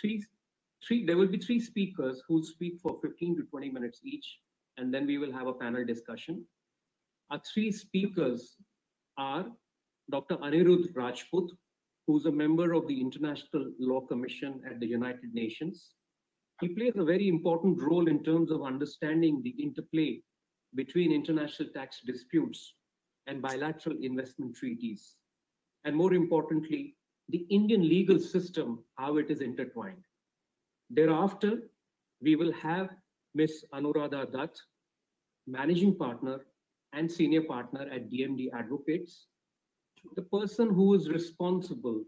three, three, there will be three speakers who speak for 15 to 20 minutes each, and then we will have a panel discussion. Our three speakers are Dr. Anirudh Rajput, who's a member of the International Law Commission at the United Nations. He plays a very important role in terms of understanding the interplay between international tax disputes and bilateral investment treaties. And more importantly, the Indian legal system, how it is intertwined. Thereafter, we will have Ms. Anuradha Dutt, managing partner and senior partner at DMD Advocates, the person who is responsible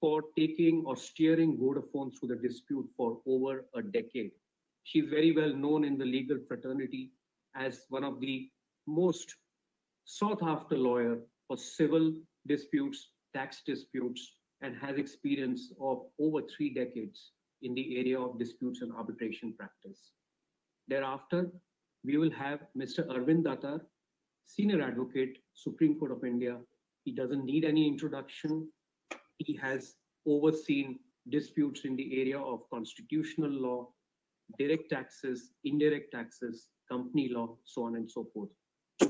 for taking or steering Vodafone through the dispute for over a decade. She's very well known in the legal fraternity as one of the most sought after lawyer for civil disputes, tax disputes, and has experience of over three decades in the area of disputes and arbitration practice. Thereafter, we will have Mr. Arvind Datar, Senior Advocate, Supreme Court of India. He doesn't need any introduction. He has overseen disputes in the area of constitutional law, direct taxes, indirect taxes, company law, so on and so forth.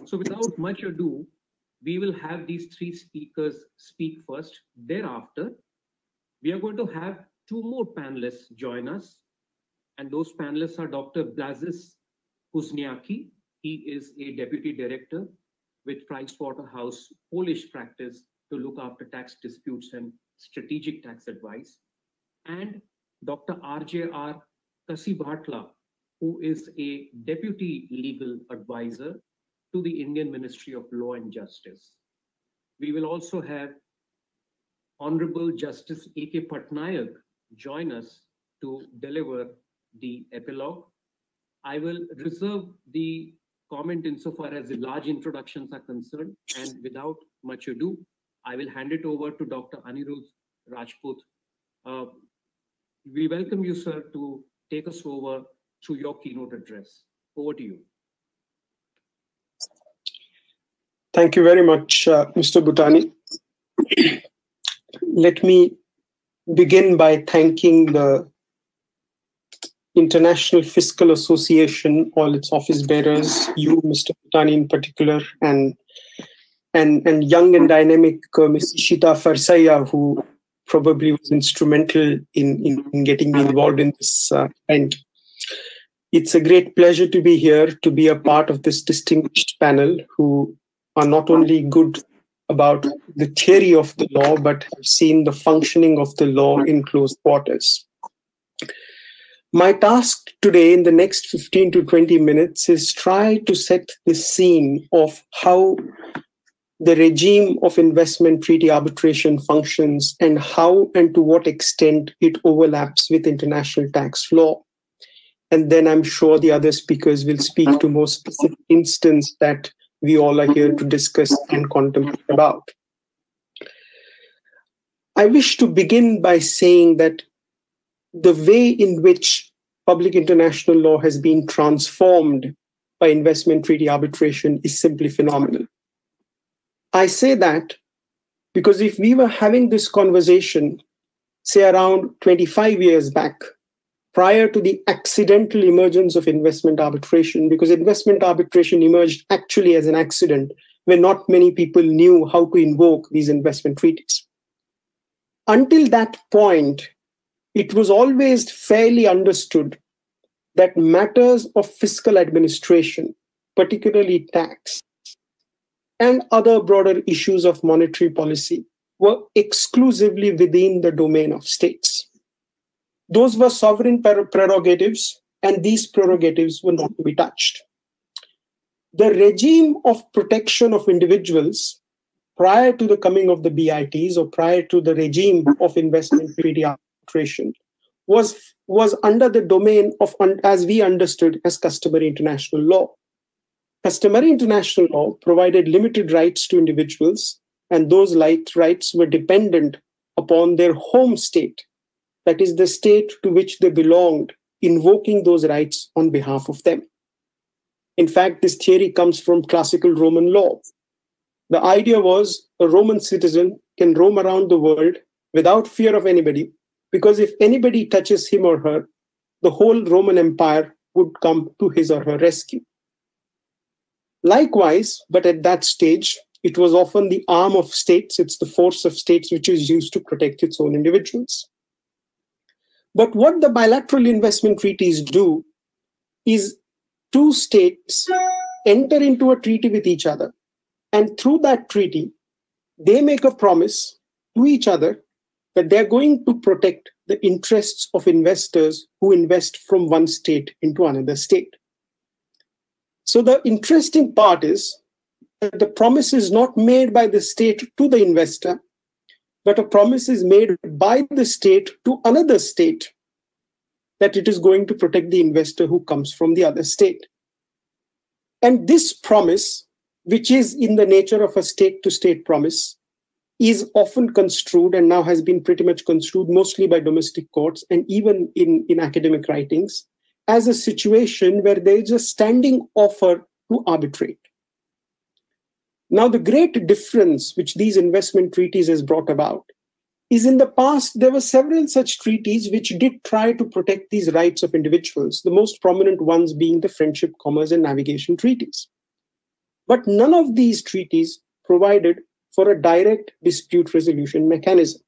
So without much ado, we will have these three speakers speak first. Thereafter, we are going to have two more panelists join us. And those panelists are Dr. Błażej Kuźniacki. He is a deputy director with Pricewaterhouse Polish practice to look after tax disputes and strategic tax advice. And Dr. RJR Kasibhatla, who is a deputy legal advisor to the Indian Ministry of Law and Justice. We will also have Honorable Justice A.K. Patnaik join us to deliver the epilogue. I will reserve the comment insofar as the large introductions are concerned, and without much ado, I will hand it over to Dr. Anirudh Rajput. Uh, we welcome you, sir, to take us over through your keynote address. Over to you. Thank you very much, uh, Mr. Butani. Let me begin by thanking the International Fiscal Association, all its office bearers, you, Mr. Butani in particular, and and and young and dynamic uh, Ms. Ishita Farsaya, who probably was instrumental in, in, in getting me involved in this uh. It's a great pleasure to be here, to be a part of this distinguished panel who are not only good about the theory of the law, but have seen the functioning of the law in close quarters. My task today in the next 15 to 20 minutes is try to set the scene of how the regime of investment treaty arbitration functions and how and to what extent it overlaps with international tax law. And then I'm sure the other speakers will speak to more specific instance that we all are here to discuss and contemplate about. I wish to begin by saying that the way in which public international law has been transformed by investment treaty arbitration is simply phenomenal. I say that because if we were having this conversation, say around 25 years back, prior to the accidental emergence of investment arbitration, because investment arbitration emerged actually as an accident when not many people knew how to invoke these investment treaties. Until that point, it was always fairly understood that matters of fiscal administration, particularly tax, and other broader issues of monetary policy were exclusively within the domain of states. Those were sovereign prerogatives, and these prerogatives were not to be touched. The regime of protection of individuals prior to the coming of the BITs or prior to the regime of investment treaty arbitration was, was under the domain of, as we understood, as customary international law. Customary international law provided limited rights to individuals, and those light rights were dependent upon their home state that is the state to which they belonged, invoking those rights on behalf of them. In fact, this theory comes from classical Roman law. The idea was a Roman citizen can roam around the world without fear of anybody, because if anybody touches him or her, the whole Roman Empire would come to his or her rescue. Likewise, but at that stage, it was often the arm of states, it's the force of states which is used to protect its own individuals. But what the bilateral investment treaties do is two states enter into a treaty with each other. And through that treaty, they make a promise to each other that they're going to protect the interests of investors who invest from one state into another state. So the interesting part is that the promise is not made by the state to the investor, but a promise is made by the state to another state that it is going to protect the investor who comes from the other state. And this promise, which is in the nature of a state to state promise, is often construed and now has been pretty much construed mostly by domestic courts and even in, in academic writings as a situation where there is a standing offer to arbitrate. Now, the great difference which these investment treaties has brought about is in the past, there were several such treaties which did try to protect these rights of individuals, the most prominent ones being the Friendship, Commerce, and Navigation treaties. But none of these treaties provided for a direct dispute resolution mechanism.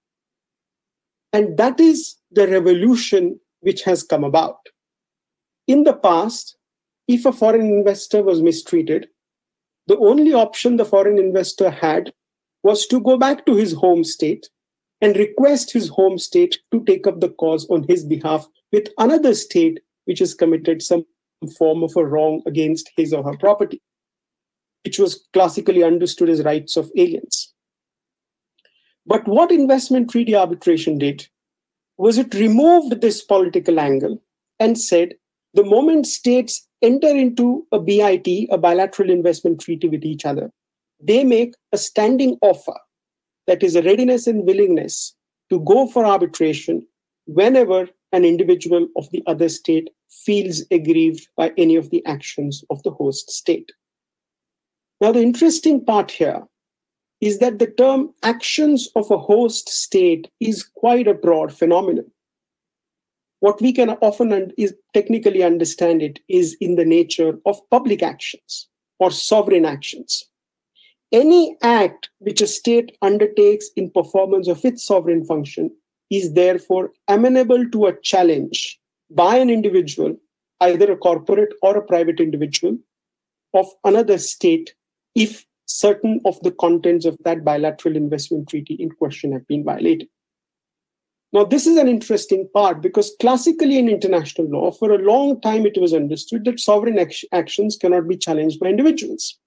And that is the revolution which has come about. In the past, if a foreign investor was mistreated, the only option the foreign investor had was to go back to his home state and request his home state to take up the cause on his behalf with another state which has committed some form of a wrong against his or her property, which was classically understood as rights of aliens. But what investment treaty arbitration did was it removed this political angle and said the moment states enter into a BIT, a bilateral investment treaty with each other, they make a standing offer that is a readiness and willingness to go for arbitration whenever an individual of the other state feels aggrieved by any of the actions of the host state. Now, the interesting part here is that the term actions of a host state is quite a broad phenomenon what we can often un- is technically understand it is in the nature of public actions or sovereign actions. Any act which a state undertakes in performance of its sovereign function is therefore amenable to a challenge by an individual, either a corporate or a private individual, of another state if certain of the contents of that bilateral investment treaty in question have been violated. Now, this is an interesting part because classically in international law, for a long time it was understood that sovereign actions cannot be challenged by individuals.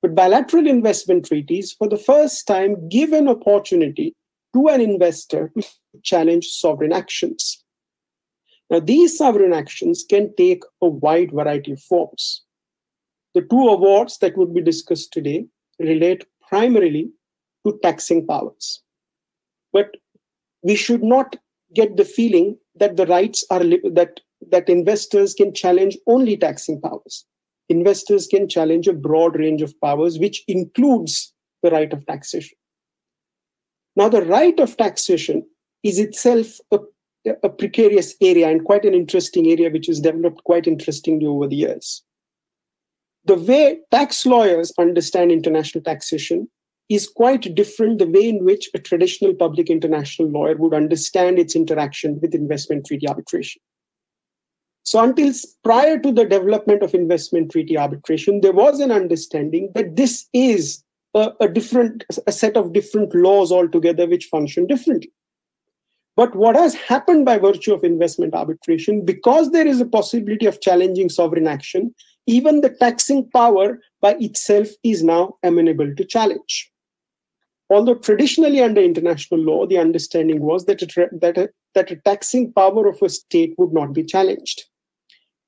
But bilateral investment treaties, for the first time, give an opportunity to an investor to challenge sovereign actions. Now, these sovereign actions can take a wide variety of forms. The two awards that would be discussed today relate primarily to taxing powers. But we should not get the feeling that the rights are that that investors can challenge only taxing powers. Investors can challenge a broad range of powers which includes the right of taxation. Now the right of taxation is itself a, a precarious area and quite an interesting area which has developed quite interestingly over the years. The way tax lawyers understand international taxation is quite different the way in which a traditional public international lawyer would understand its interaction with investment treaty arbitration. So, until prior to the development of investment treaty arbitration, there was an understanding that this is a, a different a set of different laws altogether which function differently. But what has happened by virtue of investment arbitration, because there is a possibility of challenging sovereign action, even the taxing power by itself is now amenable to challenge. Although traditionally under international law, the understanding was that a, that, a, that a taxing power of a state would not be challenged.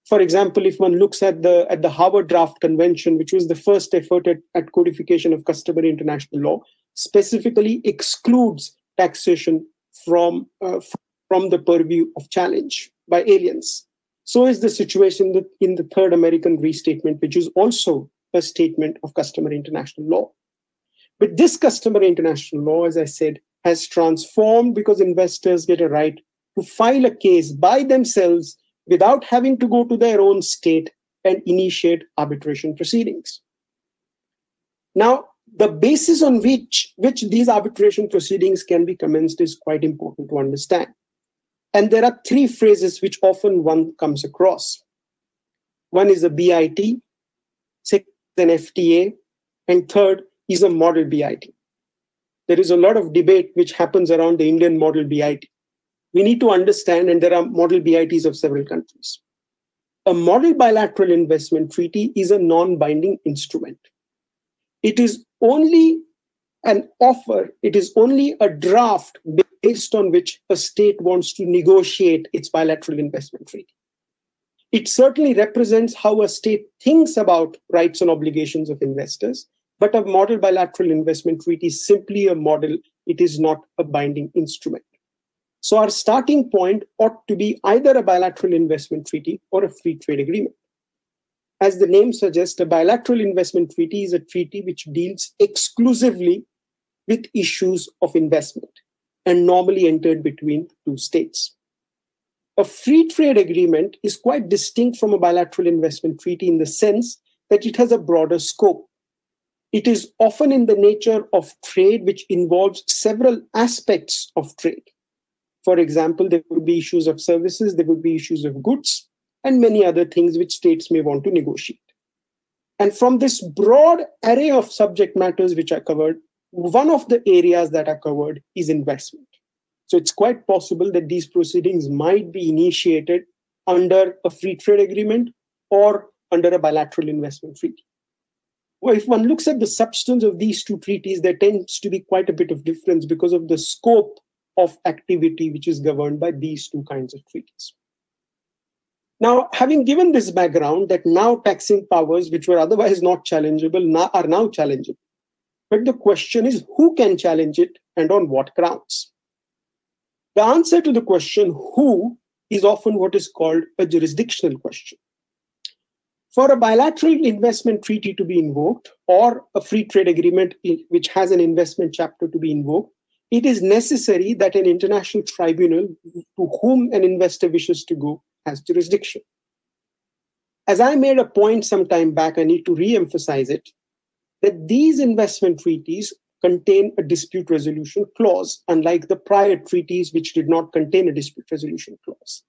For example, if one looks at the at the Harvard Draft Convention, which was the first effort at, at codification of customary international law, specifically excludes taxation from uh, from the purview of challenge by aliens. So is the situation in the Third American Restatement, which is also a statement of customary international law. But this customary international law, as I said, has transformed because investors get a right to file a case by themselves without having to go to their own state and initiate arbitration proceedings. Now, the basis on which, which these arbitration proceedings can be commenced is quite important to understand. And there are three phrases which often one comes across. One is a BIT, second an FTA, and third is a model BIT. There is a lot of debate which happens around the Indian model BIT. We need to understand, and there are model BITs of several countries. A model bilateral investment treaty is a non binding instrument. It is only an offer, it is only a draft based on which a state wants to negotiate its bilateral investment treaty. It certainly represents how a state thinks about rights and obligations of investors, but a model bilateral investment treaty is simply a model, it is not a binding instrument. So our starting point ought to be either a bilateral investment treaty or a free trade agreement. As the name suggests, a bilateral investment treaty is a treaty which deals exclusively with issues of investment and normally entered between two states. A free trade agreement is quite distinct from a bilateral investment treaty in the sense that it has a broader scope. It is often in the nature of trade which involves several aspects of trade. For example, there could be issues of services, there could be issues of goods, and many other things which states may want to negotiate. And from this broad array of subject matters which are covered, one of the areas that are covered is investment. So it's quite possible that these proceedings might be initiated under a free trade agreement or under a bilateral investment treaty. Well, if one looks at the substance of these two treaties, there tends to be quite a bit of difference because of the scope of activity which is governed by these two kinds of treaties. Now, having given this background that now taxing powers which were otherwise not challengeable now are now challengeable, but the question is who can challenge it and on what grounds? The answer to the question who is often what is called a jurisdictional question. For a bilateral investment treaty to be invoked or a free trade agreement which has an investment chapter to be invoked, it is necessary that an international tribunal to whom an investor wishes to go has jurisdiction. As I made a point some time back, I need to re emphasize it that these investment treaties contain a dispute resolution clause, unlike the prior treaties which did not contain a dispute resolution clause.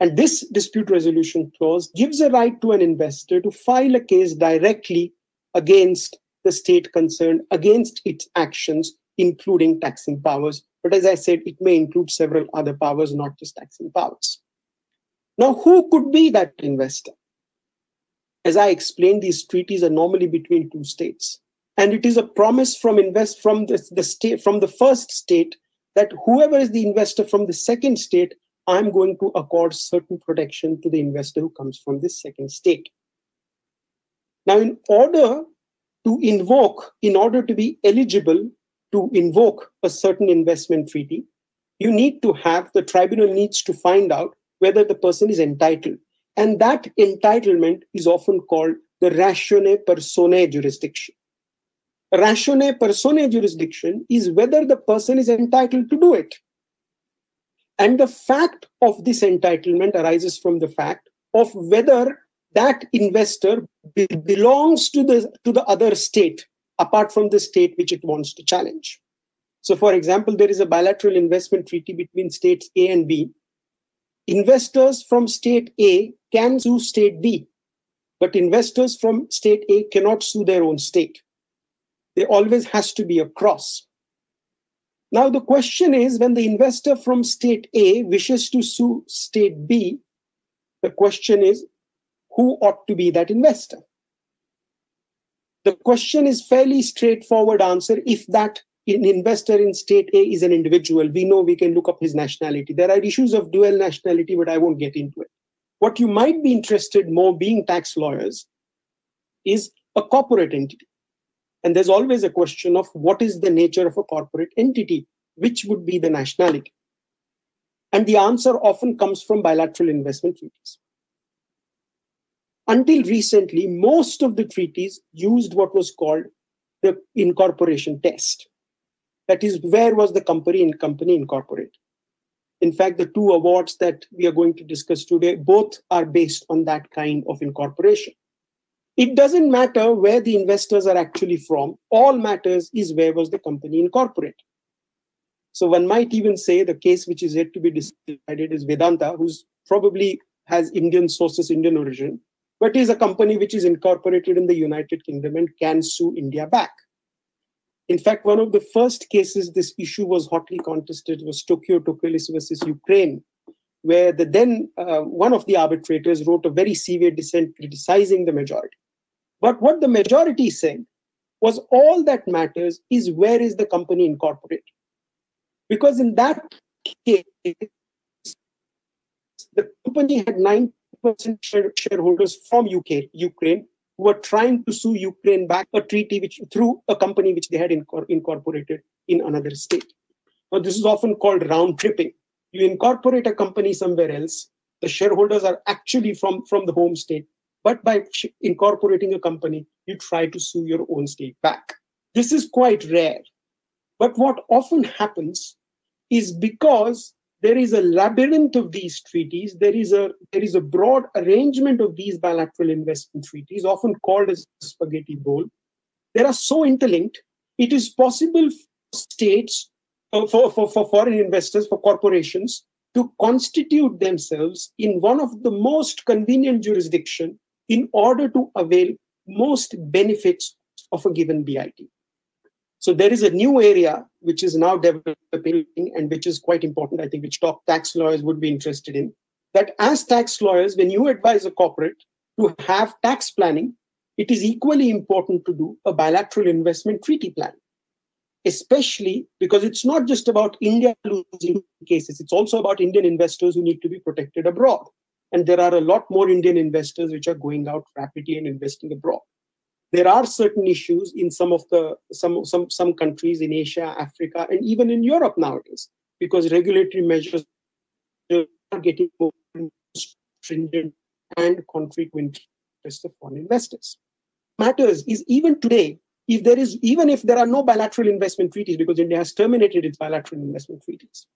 And this dispute resolution clause gives a right to an investor to file a case directly against the state concerned, against its actions, including taxing powers. But as I said, it may include several other powers, not just taxing powers. Now, who could be that investor? As I explained, these treaties are normally between two states. And it is a promise from invest from the, the state from the first state that whoever is the investor from the second state, I'm going to accord certain protection to the investor who comes from this second state. Now, in order to invoke, in order to be eligible to invoke a certain investment treaty, you need to have the tribunal needs to find out whether the person is entitled. And that entitlement is often called the ratione personae jurisdiction. Ratione personae jurisdiction is whether the person is entitled to do it. And the fact of this entitlement arises from the fact of whether that investor be- belongs to the, to the other state apart from the state which it wants to challenge. So, for example, there is a bilateral investment treaty between states A and B, investors from state A can sue state B, but investors from state A cannot sue their own state. There always has to be a cross. Now, the question is when the investor from state A wishes to sue state B, the question is who ought to be that investor? The question is fairly straightforward answer if that an investor in state A is an individual. We know we can look up his nationality. There are issues of dual nationality, but I won't get into it. What you might be interested more being tax lawyers is a corporate entity. And there's always a question of what is the nature of a corporate entity, which would be the nationality. And the answer often comes from bilateral investment treaties. Until recently, most of the treaties used what was called the incorporation test That is, where was the company in company incorporated? In fact, the two awards that we are going to discuss today both are based on that kind of incorporation. It doesn't matter where the investors are actually from. All matters is where was the company incorporated. So one might even say the case which is yet to be decided is Vedanta, who's probably has Indian sources, Indian origin, but is a company which is incorporated in the United Kingdom and can sue India back. In fact, one of the first cases this issue was hotly contested was Tokios Tokelės versus Ukraine, where the then uh, one of the arbitrators wrote a very severe dissent criticizing the majority. But what the majority said was all that matters is where is the company incorporated. Because in that case, the company had 90% shareholders from UK, Ukraine, who were trying to sue Ukraine back a treaty which through a company which they had incor- incorporated in another state. Now, this is often called round tripping. You incorporate a company somewhere else, the shareholders are actually from, from the home state, but by incorporating a company, you try to sue your own state back. This is quite rare. But what often happens is because there is a labyrinth of these treaties. There is a there is a broad arrangement of these bilateral investment treaties, often called as spaghetti bowl. They are so interlinked. It is possible for states, uh, for, for, for foreign investors, for corporations, to constitute themselves in one of the most convenient jurisdiction in order to avail most benefits of a given BIT. So there is a new area which is now developing and which is quite important, I think, which top tax lawyers would be interested in. That as tax lawyers, when you advise a corporate to have tax planning, it is equally important to do a bilateral investment treaty plan, especially because it's not just about India losing cases, it's also about Indian investors who need to be protected abroad. And there are a lot more Indian investors which are going out rapidly and investing abroad. There are certain issues in some of the some some some countries in asia africa and even in europe nowadays because regulatory measures are getting more stringent and contrary to interests of foreign investors. Matters is even today if there is even if there are no bilateral investment treaties because india has terminated its bilateral investment treaties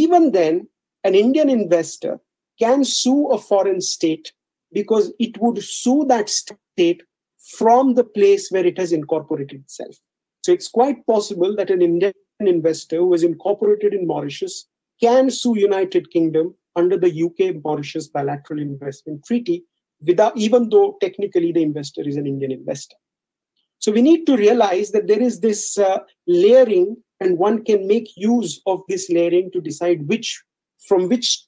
even then an indian investor can sue a foreign state because it would sue that state from the place where it has incorporated itself. So it's quite possible that an Indian investor who is incorporated in Mauritius can sue United Kingdom under the UK Mauritius bilateral investment treaty without even though technically the investor is an Indian investor. So we need to realize that there is this uh, layering and one can make use of this layering to decide which from which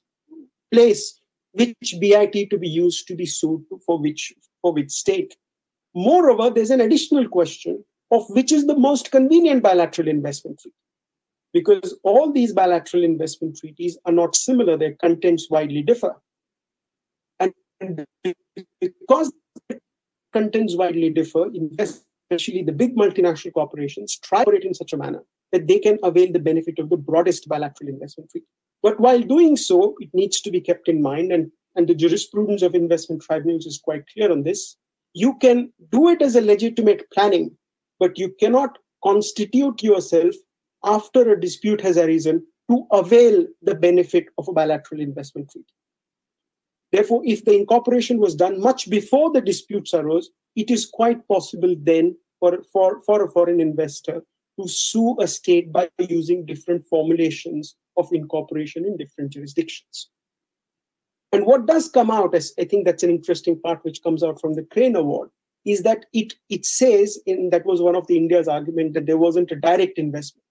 place which BIT to be used to be sued for which for which state. Moreover, there's an additional question of which is the most convenient bilateral investment treaty. Because all these bilateral investment treaties are not similar, their contents widely differ. And because contents widely differ, especially the big multinational corporations try to operate in such a manner that they can avail the benefit of the broadest bilateral investment treaty. But while doing so, it needs to be kept in mind, and, and the jurisprudence of investment tribunals is quite clear on this, you can do it as a legitimate planning, but you cannot constitute yourself after a dispute has arisen to avail the benefit of a bilateral investment treaty. Therefore, if the incorporation was done much before the disputes arose, it is quite possible then for, for, for a foreign investor to sue a state by using different formulations of incorporation in different jurisdictions. And what does come out, as I think that's an interesting part which comes out from the Cairn Award, is that it it says, in that was one of the India's argument that there wasn't a direct investment.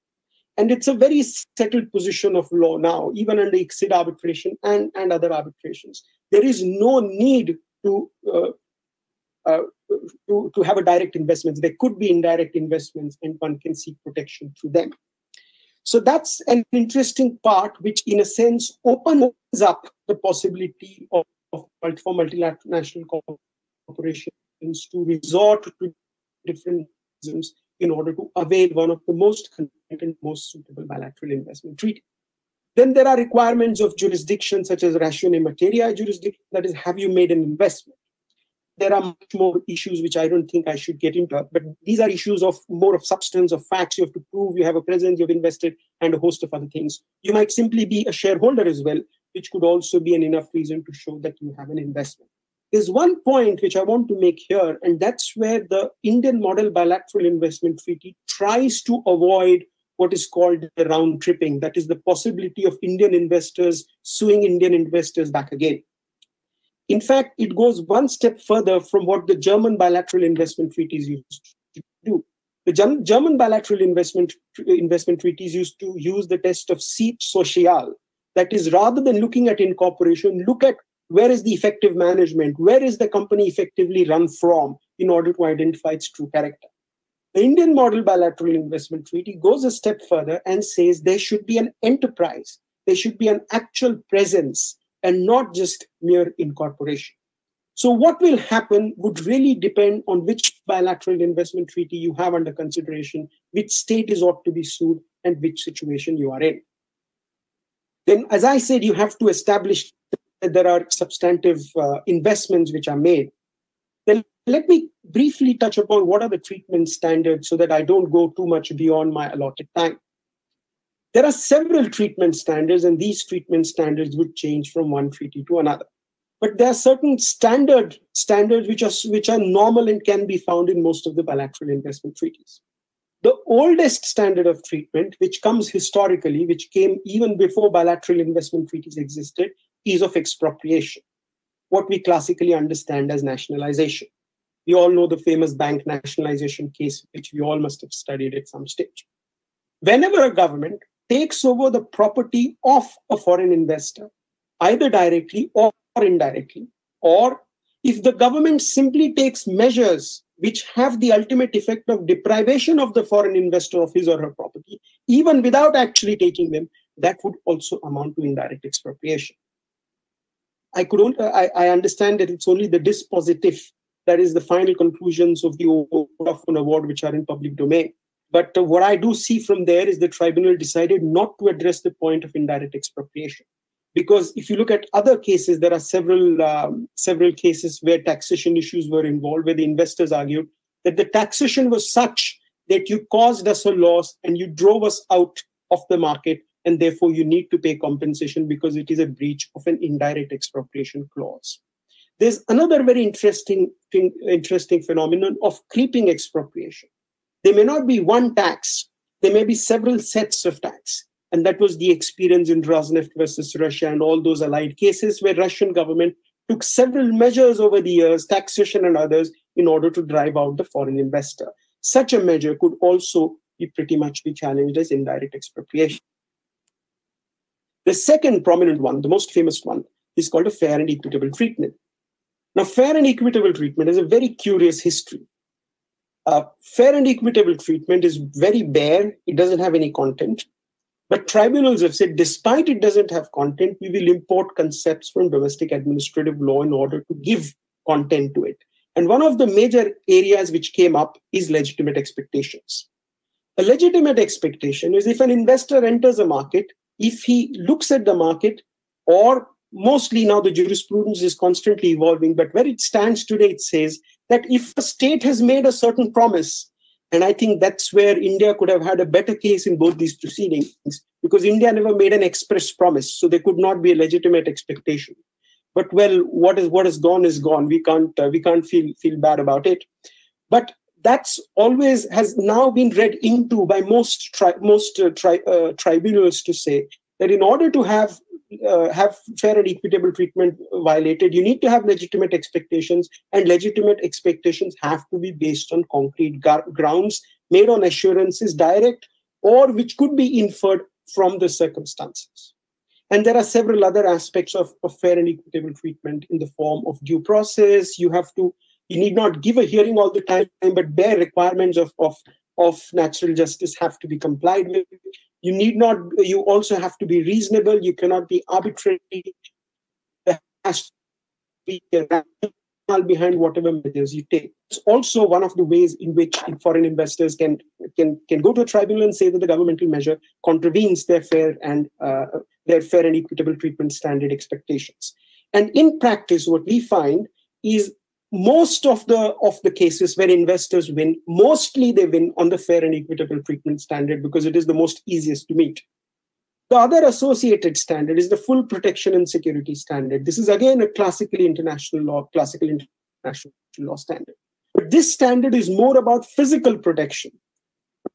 And it's a very settled position of law now, even under ICSID arbitration and, and other arbitrations. There is no need to, uh, uh, to, to have a direct investment. There could be indirect investments, and one can seek protection through them. So that's an interesting part, which in a sense opens up the possibility of, of for multinational corporations to resort to different mechanisms in order to avail one of the most convenient and most suitable bilateral investment treaty. Then there are requirements of jurisdiction such as ratione materia jurisdiction, that is, have you made an investment? There are much more issues which I don't think I should get into. But these are issues of more of substance, of facts. You have to prove you have a presence, you've invested, and a host of other things. You might simply be a shareholder as well, which could also be an enough reason to show that you have an investment. There's one point which I want to make here, and that's where the Indian model bilateral investment treaty tries to avoid what is called the round tripping, that is the possibility of Indian investors suing Indian investors back again. In fact, it goes one step further from what the German bilateral investment treaties used to do. The German bilateral investment, investment treaties used to use the test of siège social. That is, rather than looking at incorporation, look at where is the effective management, where is the company effectively run from in order to identify its true character. The Indian model bilateral investment treaty goes a step further and says there should be an enterprise, there should be an actual presence and not just mere incorporation. So, what will happen would really depend on which bilateral investment treaty you have under consideration, which state is ought to be sued, and which situation you are in. Then, as I said, you have to establish that there are substantive uh, investments which are made. Then, let me briefly touch upon what are the treatment standards so that I don't go too much beyond my allotted time. There are several treatment standards, and these treatment standards would change from one treaty to another. But there are certain standard standards which are which are normal and can be found in most of the bilateral investment treaties. The oldest standard of treatment, which comes historically, which came even before bilateral investment treaties existed, is of expropriation, what we classically understand as nationalization. We all know the famous bank nationalization case, which we all must have studied at some stage. Whenever a government takes over the property of a foreign investor, either directly or indirectly, or if the government simply takes measures which have the ultimate effect of deprivation of the foreign investor of his or her property, even without actually taking them, that would also amount to indirect expropriation. I could only, I, I understand that it's only the dispositif that is the final conclusions of the Award, which are in public domain. But uh, what I do see from there is the tribunal decided not to address the point of indirect expropriation. Because if you look at other cases, there are several um, several cases where taxation issues were involved, where the investors argued that the taxation was such that you caused us a loss and you drove us out of the market, and therefore you need to pay compensation because it is a breach of an indirect expropriation clause. There's another very interesting interesting phenomenon of creeping expropriation. There may not be one tax, there may be several sets of tax. And that was the experience in Rosneft versus Russia and all those allied cases where Russian government took several measures over the years, taxation and others, in order to drive out the foreign investor. Such a measure could also be pretty much be challenged as indirect expropriation. The second prominent one, the most famous one, is called a fair and equitable treatment. Now, fair and equitable treatment has a very curious history. Uh, fair and equitable treatment is very bare, it doesn't have any content. But tribunals have said, despite it doesn't have content, we will import concepts from domestic administrative law in order to give content to it. And one of the major areas which came up is legitimate expectations. A legitimate expectation is if an investor enters a market, if he looks at the market, or mostly now the jurisprudence is constantly evolving, but where it stands today, it says that if a state has made a certain promise, and I think that's where India could have had a better case in both these proceedings, because India never made an express promise, so there could not be a legitimate expectation. But well, what is what is gone is gone. We can't uh, we can't feel feel bad about it. But that's always has now been read into by most tri- most uh, tri- uh, tribunals to say that in order to have uh, have fair and equitable treatment violated, you need to have legitimate expectations, and legitimate expectations have to be based on concrete gar- grounds made on assurances direct or which could be inferred from the circumstances. And there are several other aspects of, of fair and equitable treatment in the form of due process. You have to, you need not give a hearing all the time, but bare requirements of, of, of natural justice have to be complied with you need not you also have to be reasonable. You cannot be arbitrary. Behind whatever measures you take. It's also one of the ways in which foreign investors can can can go to a tribunal and say that the governmental measure contravenes their fair and uh, their fair and equitable treatment standard expectations. And in practice what we find is most of the of the cases where investors win, mostly they win on the fair and equitable treatment standard because it is the most easiest to meet. The other associated standard is the full protection and security standard. This is again a classically international law, classical international law standard. But this standard is more about physical protection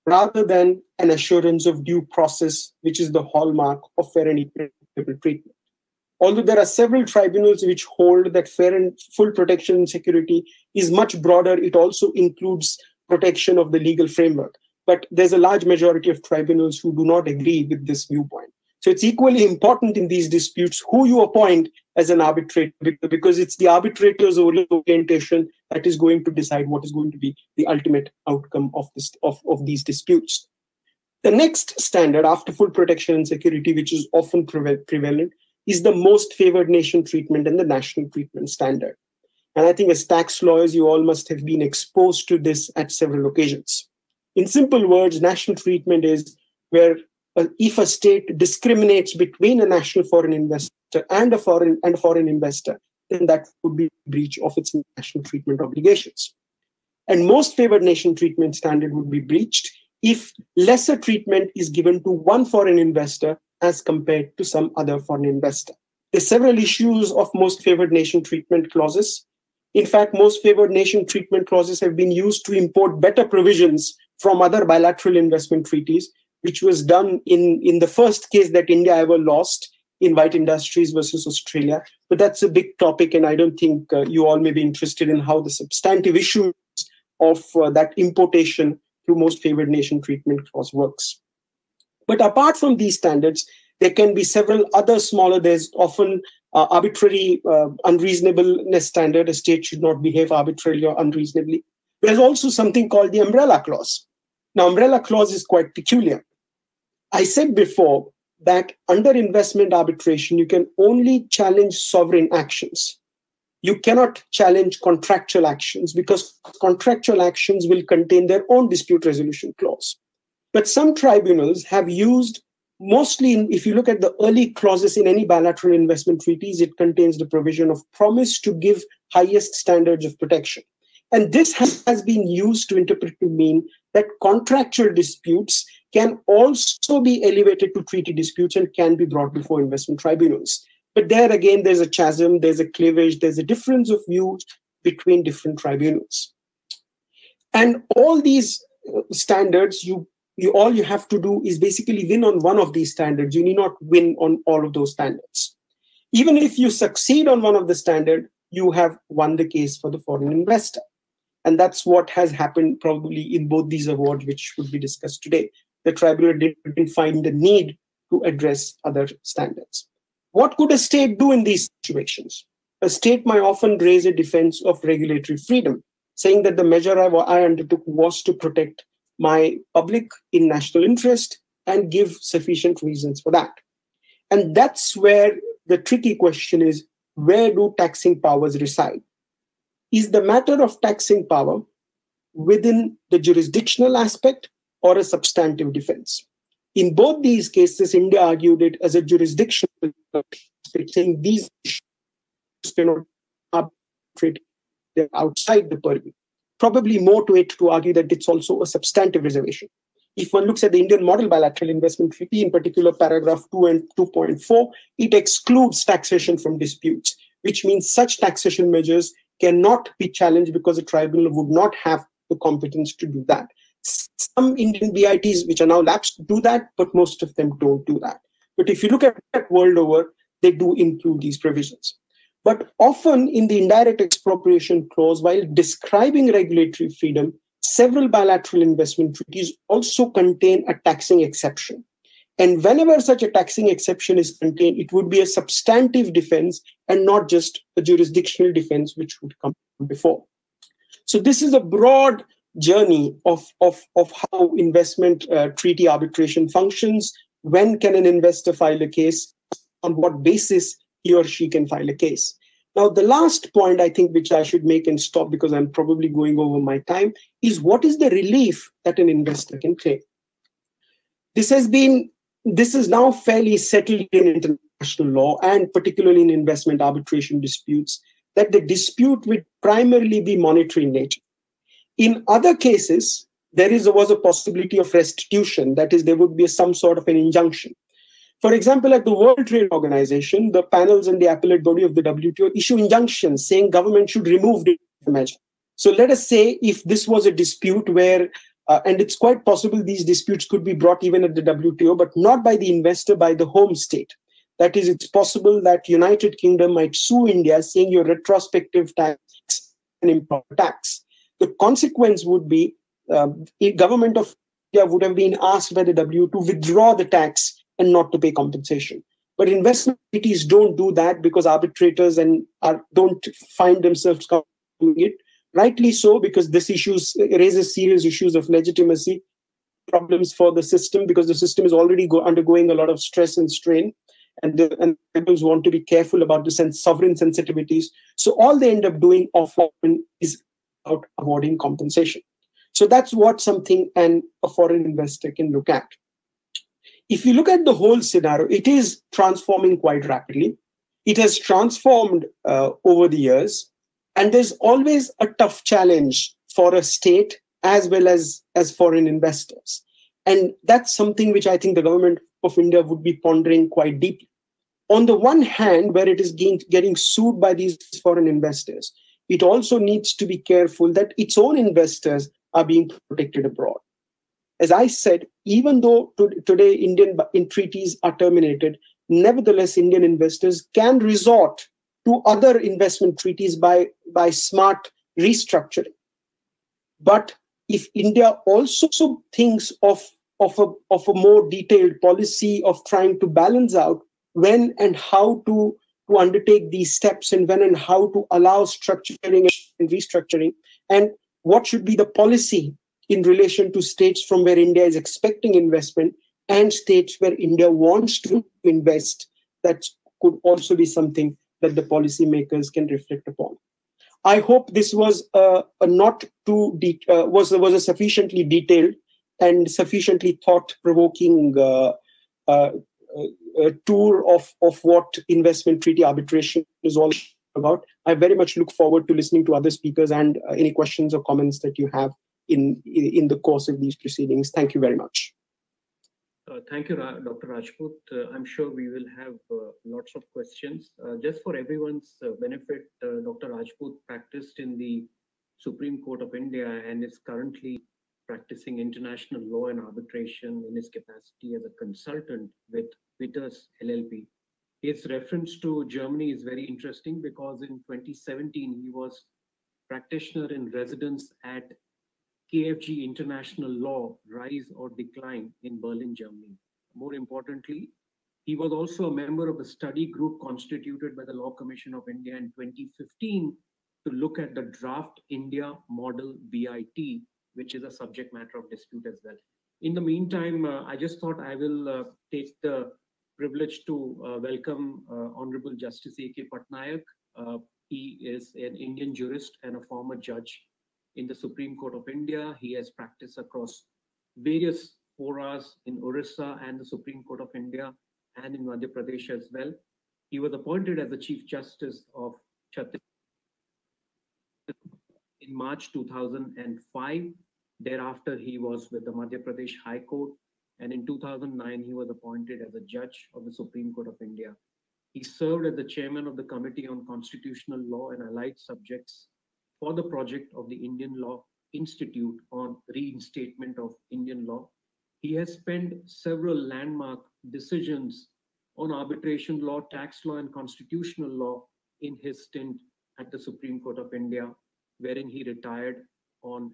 rather than an assurance of due process, which is the hallmark of fair and equitable treatment. Although there are several tribunals which hold that fair and full protection and security is much broader, it also includes protection of the legal framework. But there's a large majority of tribunals who do not agree with this viewpoint. So it's equally important in these disputes who you appoint as an arbitrator because it's the arbitrator's orientation that is going to decide what is going to be the ultimate outcome of this of, of these disputes. The next standard after full protection and security, which is often prevalent, is the most favored nation treatment and the national treatment standard. And I think as tax lawyers, you all must have been exposed to this at several occasions. In simple words, national treatment is where uh, if a state discriminates between a national foreign investor and a foreign and a foreign investor, then that would be breach of its national treatment obligations. And most favored nation treatment standard would be breached if lesser treatment is given to one foreign investor as compared to some other foreign investor. There's several issues of most favored nation treatment clauses. In fact, most favored nation treatment clauses have been used to import better provisions from other bilateral investment treaties, which was done in, in the first case that India ever lost in White Industries versus Australia. But that's a big topic, and I don't think uh, you all may be interested in how the substantive issues of uh, that importation through most favored nation treatment clause works. But apart from these standards, there can be several other smaller, there's often uh, arbitrary uh, unreasonableness standard. A state should not behave arbitrarily or unreasonably. There's also something called the umbrella clause. Now, umbrella clause is quite peculiar. I said before that under investment arbitration, you can only challenge sovereign actions. You cannot challenge contractual actions because contractual actions will contain their own dispute resolution clause. But some tribunals have used mostly, in, if you look at the early clauses in any bilateral investment treaties, it contains the provision of promise to give highest standards of protection. And this has been used to interpret to mean that contractual disputes can also be elevated to treaty disputes and can be brought before investment tribunals. But there again, there's a chasm, there's a cleavage, there's a difference of views between different tribunals. And all these uh, standards, you you all you have to do is basically win on one of these standards. You need not win on all of those standards. Even if you succeed on one of the standard you have won the case for the foreign investor. And that's what has happened probably in both these awards which would be discussed today. The tribunal didn't find the need to address other standards. What could a state do in these situations? A state might often raise a defense of regulatory freedom saying that the measure I, I undertook was to protect my public in national interest and give sufficient reasons for that. And that's where the tricky question is where do taxing powers reside? Is the matter of taxing power within the jurisdictional aspect or a substantive defense? In both these cases, India argued it as a jurisdictional saying these cannot arbitrate they're outside the purview probably more to it to argue that it's also a substantive reservation. If one looks at the Indian Model Bilateral Investment Treaty, in particular paragraph 2 and 2.4, it excludes taxation from disputes, which means such taxation measures cannot be challenged because a tribunal would not have the competence to do that. Some Indian BITs, which are now lapsed, do that, but most of them don't do that. But if you look at that world over, they do include these provisions. But often in the indirect expropriation clause, while describing regulatory freedom, several bilateral investment treaties also contain a taxing exception. And whenever such a taxing exception is contained, it would be a substantive defense and not just a jurisdictional defense, which would come before. So, this is a broad journey of, of, of how investment uh, treaty arbitration functions. When can an investor file a case? On what basis he or she can file a case. Now, the last point I think which I should make and stop because I'm probably going over my time is what is the relief that an investor can claim? This has been, this is now fairly settled in international law and particularly in investment arbitration disputes that the dispute would primarily be monetary in nature. In other cases, there is was a possibility of restitution, that is, there would be some sort of an injunction. For example, at the World Trade Organization, the panels and the appellate body of the WTO issue injunctions saying government should remove the measure. So let us say if this was a dispute where, uh, and it's quite possible these disputes could be brought even at the WTO, but not by the investor, by the home state. That is, it's possible that United Kingdom might sue India saying your retrospective tax an import tax. The consequence would be uh, government of India would have been asked by the WTO to withdraw the tax and not to pay compensation. But investment treaties don't do that because arbitrators and are, don't find themselves doing it. Rightly so, because this issues raises serious issues of legitimacy problems for the system because the system is already go, undergoing a lot of stress and strain and the and members want to be careful about the sense, sovereign sensitivities. So all they end up doing often is about awarding compensation. So that's what something an a foreign investor can look at. If you look at the whole scenario, it is transforming quite rapidly. It has transformed uh, over the years, and there's always a tough challenge for a state as well as as foreign investors. And that's something which I think the government of India would be pondering quite deeply. On the one hand, where it is getting, getting sued by these foreign investors, it also needs to be careful that its own investors are being protected abroad. As I said, even though to, today Indian treaties are terminated, nevertheless, Indian investors can resort to other investment treaties by, by smart restructuring. But if India also thinks of of a, of a more detailed policy of trying to balance out when and how to, to undertake these steps and when and how to allow structuring and restructuring and what should be the policy in relation to states from where India is expecting investment and states where India wants to invest. That could also be something that the policymakers can reflect upon. I hope this was uh, a not too de- uh, was was a sufficiently detailed and sufficiently thought-provoking uh, uh, uh, tour of, of what investment treaty arbitration is all about. I very much look forward to listening to other speakers and any questions or comments that you have in, in the course of these proceedings. Thank you very much. Uh, thank you, Dr. Rajput. Uh, I'm sure we will have uh, lots of questions. just for everyone's benefit, Dr. Rajput practiced in the Supreme Court of India and is currently practicing international law and arbitration in his capacity as a consultant with Withers LLP. His reference to Germany is very interesting because in 2017 he was practitioner in residence at KFG International Law Rise or Decline in Berlin, Germany. More importantly, he was also a member of the study group constituted by the Law Commission of India in 2015 to look at the draft India model BIT which is a subject matter of dispute as well. In the meantime, uh, I just thought I will uh, take the privilege to uh, welcome uh, Honorable Justice A.K. Patnaik. Uh, he is an Indian jurist and a former judge in the Supreme Court of India. He has practiced across various forums in Orissa and the Supreme Court of India and in Madhya Pradesh as well. He was appointed as the Chief Justice of Chhattisgarh in March 2005 Thereafter, he was with the Madhya Pradesh High Court, and in 2009, he was appointed as a judge of the Supreme Court of India. He served as the chairman of the Committee on Constitutional Law and Allied Subjects for the project of the Indian Law Institute on reinstatement of Indian law. He has spent several landmark decisions on arbitration law, tax law, and constitutional law in his stint at the Supreme Court of India, wherein he retired on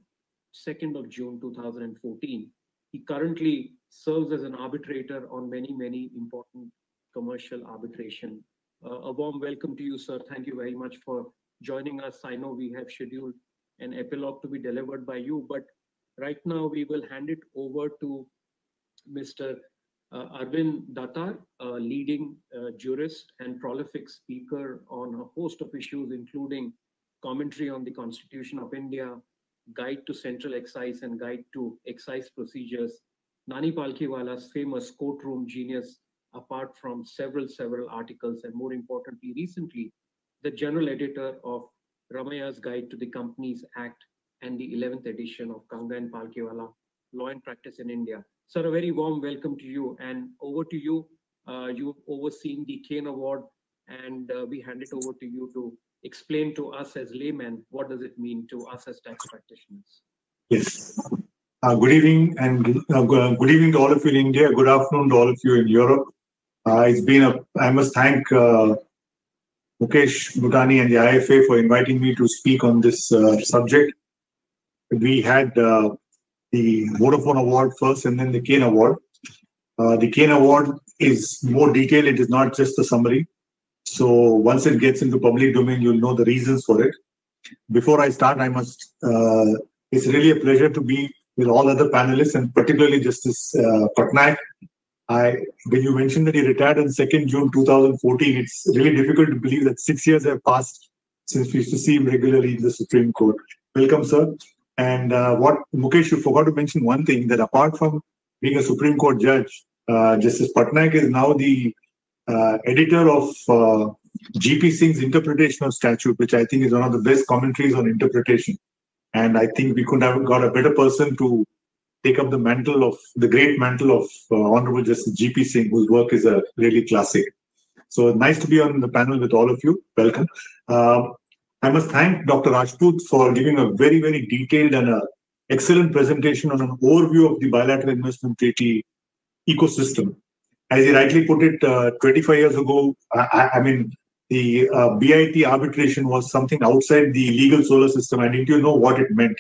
2nd of June 2014. He currently serves as an arbitrator on many, many important commercial arbitration. Uh, a warm welcome to you, sir. Thank you very much for joining us. I know we have scheduled an epilogue to be delivered by you, but right now we will hand it over to Mr. Uh, Arvind Datar, a leading uh, jurist and prolific speaker on a host of issues, including commentary on the Constitution of India, Guide to Central Excise and Guide to Excise Procedures, Nani Palkhiwala's famous courtroom genius, apart from several, several articles, and more importantly, recently, the general editor of Ramaiya's Guide to the Companies Act and the 11th edition of Kanga and Palkhiwala Law and Practice in India. Sir, a very warm welcome to you and over to you. Uh, you've overseen the Cairn Award and uh, we hand it over to you to explain to us as laymen what does it mean to us as tax practitioners. Yes. Uh, good evening and uh, good evening to all of you in India. Good afternoon to all of you in Europe. Uh, it's been a, I must thank uh, Mukesh Butani and the IFA for inviting me to speak on this uh, subject. We had uh, the Vodafone Award first and then the Cairn Award. the Cairn Award is more detailed. It is not just a summary. So once it gets into public domain, you'll know the reasons for it. Before I start, I must, uh, it's really a pleasure to be with all other panelists and particularly Justice uh, Patnaik. I, when you mentioned that he retired on 2nd June 2014, it's really difficult to believe that six years have passed since we used to see him regularly in the Supreme Court. Welcome, sir. And uh, what Mukesh, you forgot to mention one thing that apart from being a Supreme Court judge, uh, Justice Patnaik is now the uh, editor of uh, GP Singh's interpretation of statute, which I think is one of the best commentaries on interpretation. And I think we couldn't have got a better person to take up the mantle of the great mantle of uh, Honorable Justice GP Singh, whose work is a really classic. So nice to be on the panel with all of you. Welcome. Uh, I must thank Dr. Rajput for giving a very, very detailed and a excellent presentation on an overview of the bilateral investment treaty ecosystem as he rightly put it, uh, 25 years ago, I, I mean, the uh, BIT arbitration was something outside the legal solar system. I didn't know what it meant.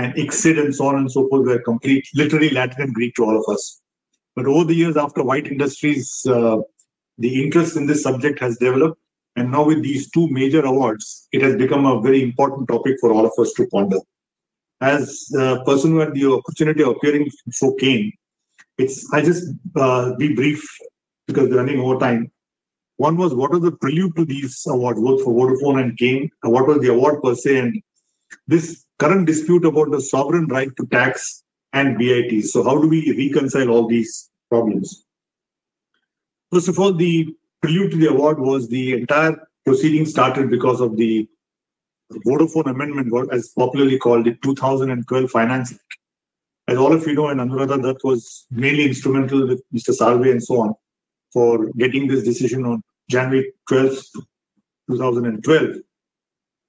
And ICSID and so on and so forth were complete, literally Latin and Greek to all of us. But over the years, after White Industries, uh, the interest in this subject has developed. And now, with these two major awards, it has become a very important topic for all of us to ponder. As a person who had the opportunity of appearing before Cairn, it's I just uh, be brief because we're running over time. One was what was the prelude to these awards, both for Vodafone and Cairn? What was the award per se? And this current dispute about the sovereign right to tax and BIT. So how do we reconcile all these problems? First of all, the prelude to the award was the entire proceeding started because of the Vodafone Amendment, as popularly called the 2012 Finance Act as all of you know, and Anuradha Dutt was mainly instrumental with Mr. Salve and so on for getting this decision on January 12, 2012,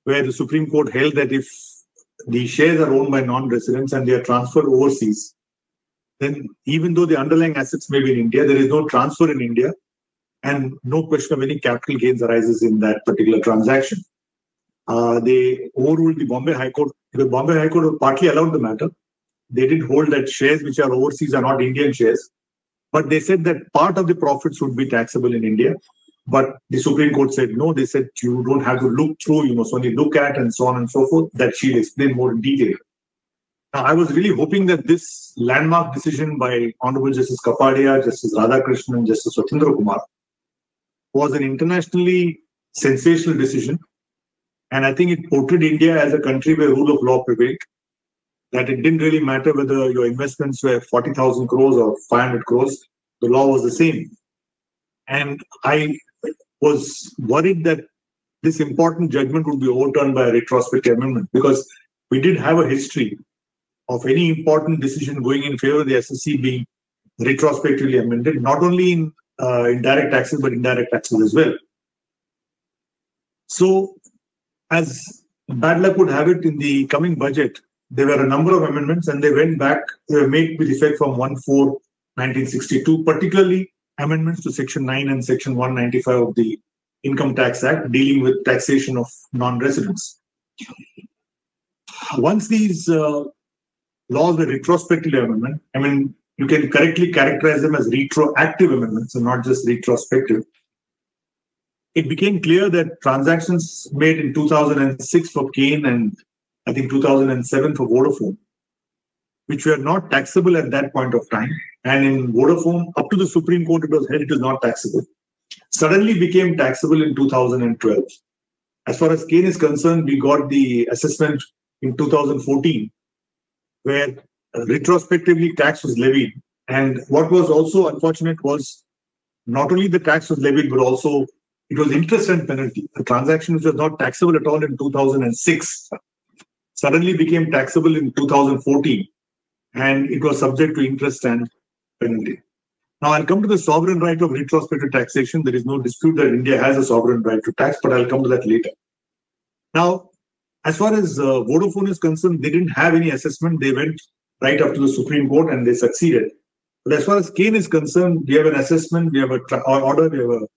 where the Supreme Court held that if the shares are owned by non-residents and they are transferred overseas, then even though the underlying assets may be in India, there is no transfer in India and no question of any capital gains arises in that particular transaction. Uh, they overruled the Bombay High Court. The Bombay High Court partly allowed the matter, they did hold that shares which are overseas are not Indian shares, but they said that part of the profits would be taxable in India. But the Supreme Court said no. They said you don't have to look through, you must only look at, and so on and so forth. That she'll explain more in detail. Now, I was really hoping that this landmark decision by Honorable Justice Kapadia, Justice Radhakrishnan, and Justice Swatanter Kumar was an internationally sensational decision. And I think it portrayed India as a country where rule of law prevailed that it didn't really matter whether your investments were 40,000 crores or 500 crores, the law was the same. And I was worried that this important judgment would be overturned by a retrospective amendment because we did have a history of any important decision going in favor of the assessee being retrospectively amended, not only in uh, indirect taxes, but indirect taxes as well. So, as bad luck would have it, in the coming budget, there were a number of amendments and they went back, they were made with effect from 1 4 1962, particularly amendments to Section 9 and Section 195 of the Income Tax Act dealing with taxation of non residents. Once these uh, laws were retrospectively amended, I mean, you can correctly characterize them as retroactive amendments and not just retrospective. It became clear that transactions made in 2006 for Cairn and I think 2007 for Vodafone, which were not taxable at that point of time. And in Vodafone, up to the Supreme Court, it was held it is not taxable. Suddenly became taxable in 2012. As far as Cairn is concerned, we got the assessment in 2014, where uh, retrospectively tax was levied. And what was also unfortunate was not only the tax was levied, but also it was interest and penalty. A transaction which was not taxable at all in 2006 suddenly became taxable in 2014 and it was subject to interest and penalty. Now I'll come to the sovereign right of retrospective taxation. There is no dispute that India has a sovereign right to tax, but I'll come to that later. Now, as far as uh, Vodafone is concerned, they didn't have any assessment. They went right up to the Supreme Court and they succeeded. But as far as Cairn is concerned, we have an assessment, we have a tri- order, we have a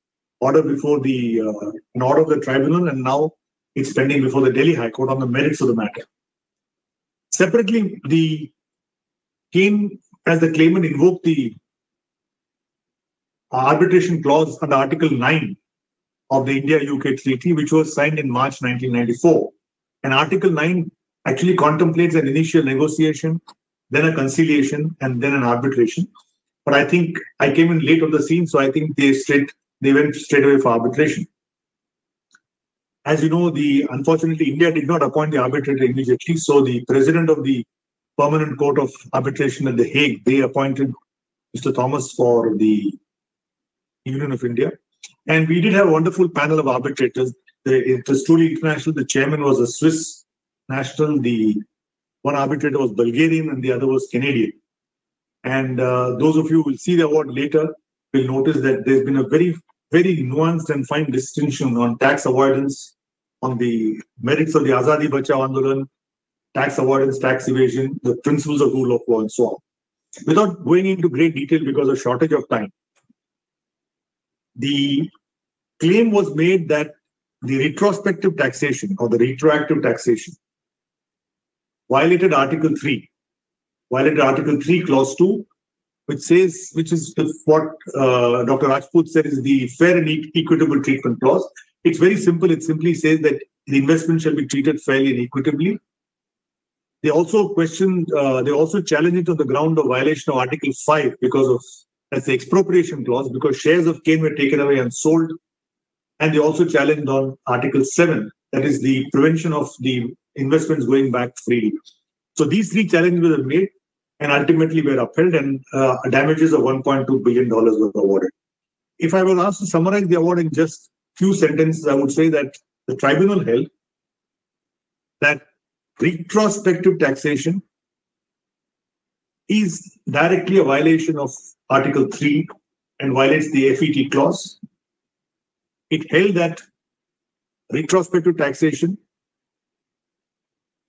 order before the uh, an order of the tribunal, and now it's pending before the Delhi High Court on the merits of the matter. Separately, the As the claimant, invoked the arbitration clause under Article 9 of the India UK Treaty, which was signed in March 1994. And Article 9 actually contemplates an initial negotiation, then a conciliation, and then an arbitration. But I think I came in late on the scene, so I think they straight they went straight away for arbitration. As you know, the unfortunately India did not appoint the arbitrator immediately, so the president of the Permanent Court of Arbitration at The Hague, they appointed Mr. Thomas for the Union of India. And we did have a wonderful panel of arbitrators. It was truly international. The chairman was a Swiss national. The one arbitrator was Bulgarian and the other was Canadian. And uh, those of you who will see the award later will notice that there's been a very, very nuanced and fine distinction on tax avoidance, on the merits of the Azadi Bachao Andolan, tax avoidance, tax evasion, the principles of rule of law, and so on. Without going into great detail because of shortage of time, the claim was made that the retrospective taxation or the retroactive taxation violated Article 3, violated Article 3, Clause 2, which says, which is what uh, Dr. Rajput said is the fair and equitable treatment clause. It's very simple. It simply says that the investment shall be treated fairly and equitably. They also questioned, uh, they also challenged it on the ground of violation of Article 5 because of that's the expropriation clause because shares of Cairn were taken away and sold. And they also challenged on Article 7, that is the prevention of the investments going back freely. So these three challenges were made and ultimately were upheld, and uh, damages of $1.2 billion were awarded. If I were asked to summarize the award in just few sentences, I would say that the tribunal held that retrospective taxation is directly a violation of Article 3 and violates the FET clause. It held that retrospective taxation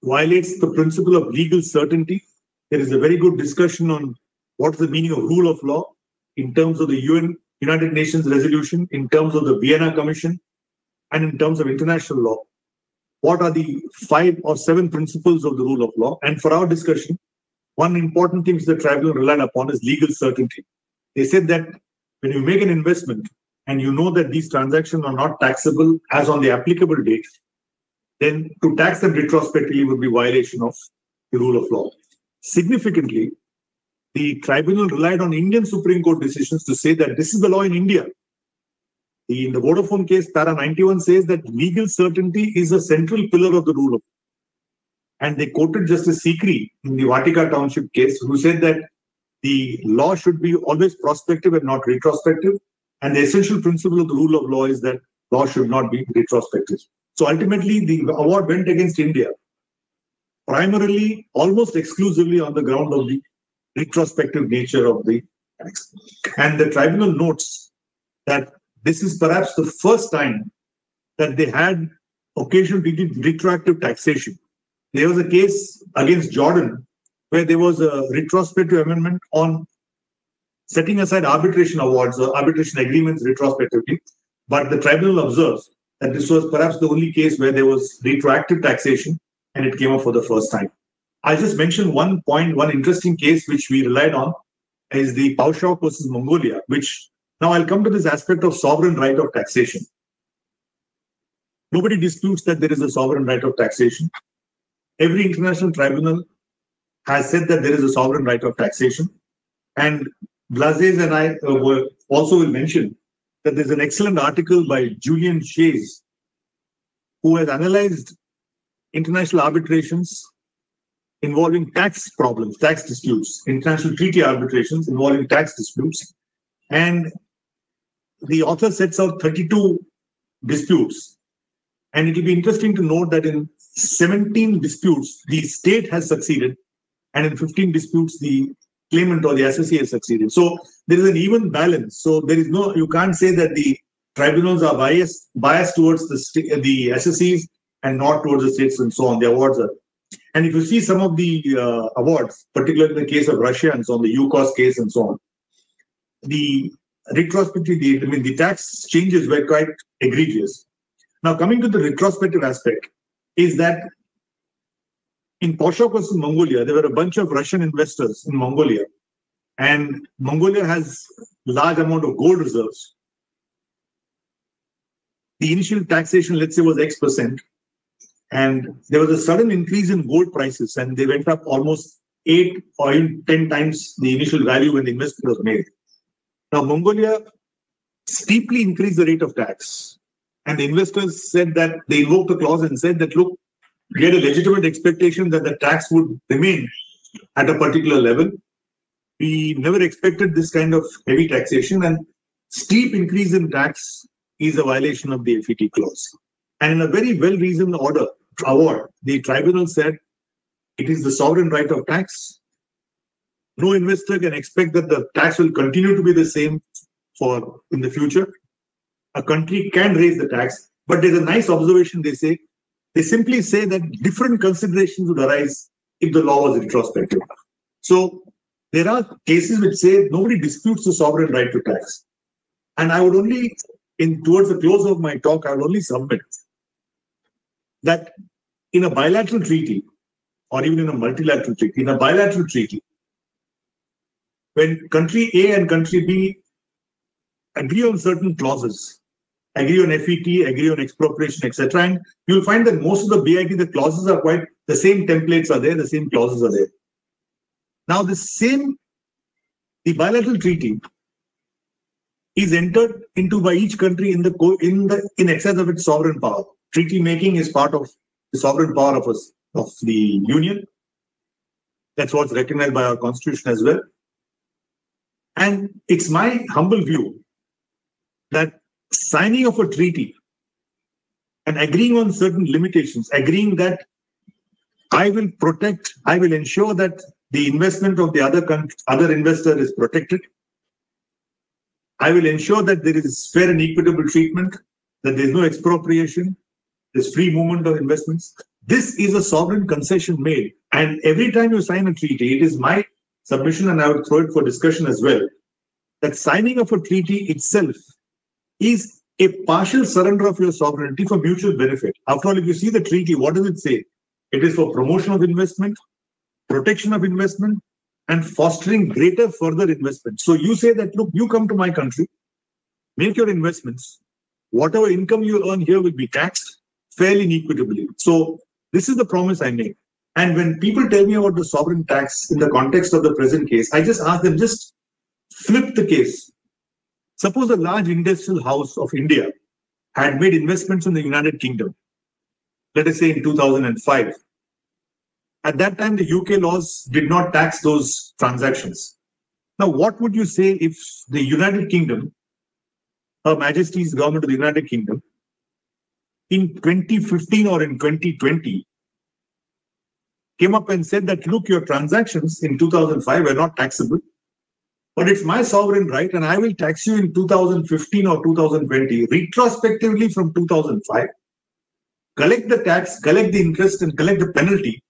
violates the principle of legal certainty. There is a very good discussion on what's the meaning of rule of law in terms of the UN United Nations resolution, in terms of the Venice Commission, and in terms of international law. What are the five or seven principles of the rule of law? And for our discussion, one important thing which the tribunal relied upon is legal certainty. They said that when you make an investment and you know that these transactions are not taxable as on the applicable date, then to tax them retrospectively would be violation of the rule of law. Significantly, the tribunal relied on Indian Supreme Court decisions to say that this is the law in India. In the Vodafone case, para 91 says that legal certainty is a central pillar of the rule of law. And they quoted Justice Sikri in the Vatika Township case, who said that the law should be always prospective and not retrospective. And the essential principle of the rule of law is that law should not be retrospective. So ultimately, the award went against India, primarily, almost exclusively on the ground of the retrospective nature of the. And the tribunal notes that this is perhaps the first time that they had occasion to do retroactive taxation there was a case against Jordan where there was a retrospective amendment on setting aside arbitration awards or arbitration agreements retrospectively. But the tribunal observes that this was perhaps the only case where there was retroactive taxation and it came up for the first time. I'll just mention one point, one interesting case which we relied on is the Paushok versus Mongolia, which now I'll come to this aspect of sovereign right of taxation. Nobody disputes that there is a sovereign right of taxation every international tribunal has said that there is a sovereign right of taxation. And Błażej and I uh, were also will mention that there's an excellent article by Julien Chaisse, who has analyzed international arbitrations involving tax problems, tax disputes, international treaty arbitrations involving tax disputes. And the author sets out 32 disputes. And it will be interesting to note that in 17 disputes, the state has succeeded, and in 15 disputes, the claimant or the assessee has succeeded. So there is an even balance. So there is no, you can't say that the tribunals are biased biased towards the st- the assessees and not towards the states and so on. The awards are. And if you see some of the uh, awards, particularly in the case of Russia and so on, the Yukos case and so on, the retrospective, the, I mean, the tax changes were quite egregious. Now, coming to the retrospective aspect, is that in Paushok versus Mongolia, there were a bunch of Russian investors in Mongolia, and Mongolia has a large amount of gold reserves. The initial taxation, let's say, was X percent, and there was a sudden increase in gold prices, and they went up almost eight or ten times the initial value when the investment was made. Now, Mongolia steeply increased the rate of tax, and the investors said that they invoked a clause and said that look, we had a legitimate expectation that the tax would remain at a particular level. We never expected this kind of heavy taxation, and steep increase in tax is a violation of the FET clause. And in a very well reasoned order award, the tribunal said it is the sovereign right of tax. No investor can expect that the tax will continue to be the same for in the future. A country can raise the tax, but there's a nice observation they say. They simply say that different considerations would arise if the law was retrospective. So there are cases which say nobody disputes the sovereign right to tax. And I would only, in towards the close of my talk, I would only submit that in a bilateral treaty, or even in a multilateral treaty, in a bilateral treaty, when country A and country B agree on certain clauses, agree on FET, agree on expropriation, etc., and you'll find that most of the BIT, the clauses are quite the same templates are there, the same clauses are there. Now, the same, the bilateral treaty is entered into by each country in the in the in excess of its sovereign power. Treaty making is part of the sovereign power of us of the union. That's what's recognized by our constitution as well. And it's my humble view that signing of a treaty and agreeing on certain limitations, agreeing that I will protect, I will ensure that the investment of the other country, other investor is protected. I will ensure that there is fair and equitable treatment, that there is no expropriation, there's free movement of investments. This is a sovereign concession made. And every time you sign a treaty, it is my submission, and I would throw it for discussion as well, that signing of a treaty itself is a partial surrender of your sovereignty for mutual benefit. After all, if you see the treaty, what does it say? It is for promotion of investment, protection of investment, and fostering greater further investment. So you say that, look, you come to my country, make your investments, whatever income you earn here will be taxed fairly and equitably. So this is the promise I make. And when people tell me about the sovereign tax in the context of the present case, I just ask them, just flip the case. Suppose a large industrial house of India had made investments in the United Kingdom, let us say in 2005. At that time, the UK laws did not tax those transactions. Now, what would you say if the United Kingdom, Her Majesty's government of the United Kingdom, in 2015 or in 2020, came up and said that, look, your transactions in 2005 were not taxable, but it's my sovereign right, and I will tax you in 2015 or 2020, retrospectively from 2005, collect the tax, collect the interest, and collect the penalty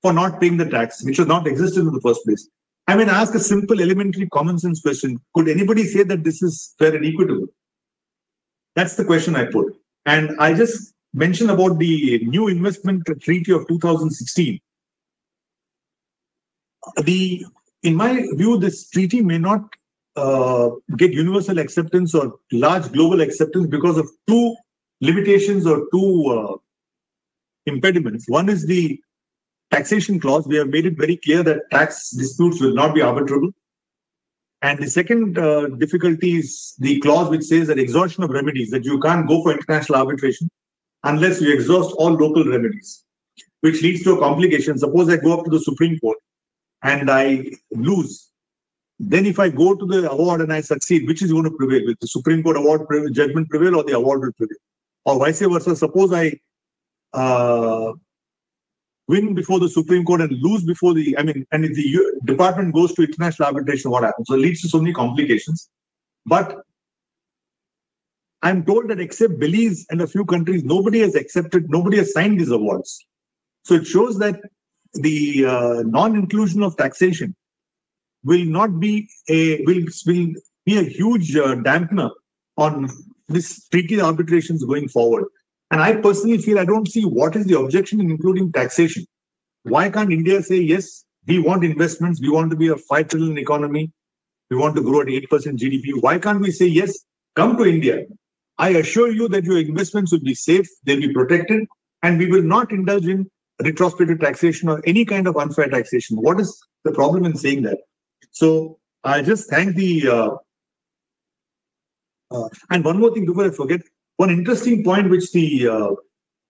for not paying the tax, which was not existent in the first place. I mean, ask a simple, elementary, common sense question. Could anybody say that this is fair and equitable? That's the question I put. And I just mentioned about the new investment treaty of 2016. The, in my view, this treaty may not uh, get universal acceptance or large global acceptance because of two limitations or two uh, impediments. One is the taxation clause. We have made it very clear that tax disputes will not be arbitrable. And the second uh, difficulty is the clause which says that exhaustion of remedies, that you can't go for international arbitration unless you exhaust all local remedies, which leads to a complication. Suppose I go up to the Supreme Court and I lose. Then if I go to the award and I succeed, which is going to prevail? Will the Supreme Court award judgment prevail or the award will prevail? or vice versa. Suppose I uh, win before the Supreme Court and lose before the, I mean, and if the U- department goes to international arbitration, what happens? So it leads to so many complications. But I'm told that except Belize and a few countries, nobody has accepted, nobody has signed these awards. So it shows that the uh, non-inclusion of taxation will not be a will, will be a huge uh, dampener on this treaty arbitrations going forward. And I personally feel I don't see what is the objection in including taxation. Why can't India say yes? We want investments. We want to be a five trillion economy. We want to grow at eight percent GDP. Why can't we say yes? Come to India. I assure you that your investments will be safe. They'll be protected, and we will not indulge in retrospective taxation or any kind of unfair taxation. What is the problem in saying that? So I just thank the. Uh, uh, and one more thing before I forget, one interesting point which the uh,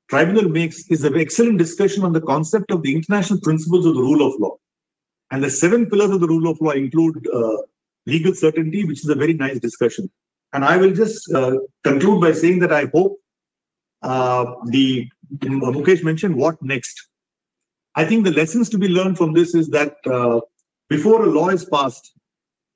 tribunal makes is an excellent discussion on the concept of the international principles of the rule of law. And the seven pillars of the rule of law include uh, legal certainty, which is a very nice discussion. And I will just uh, conclude by saying that I hope uh, the Mukesh mentioned what next. I think the lessons to be learned from this is that uh, before a law is passed,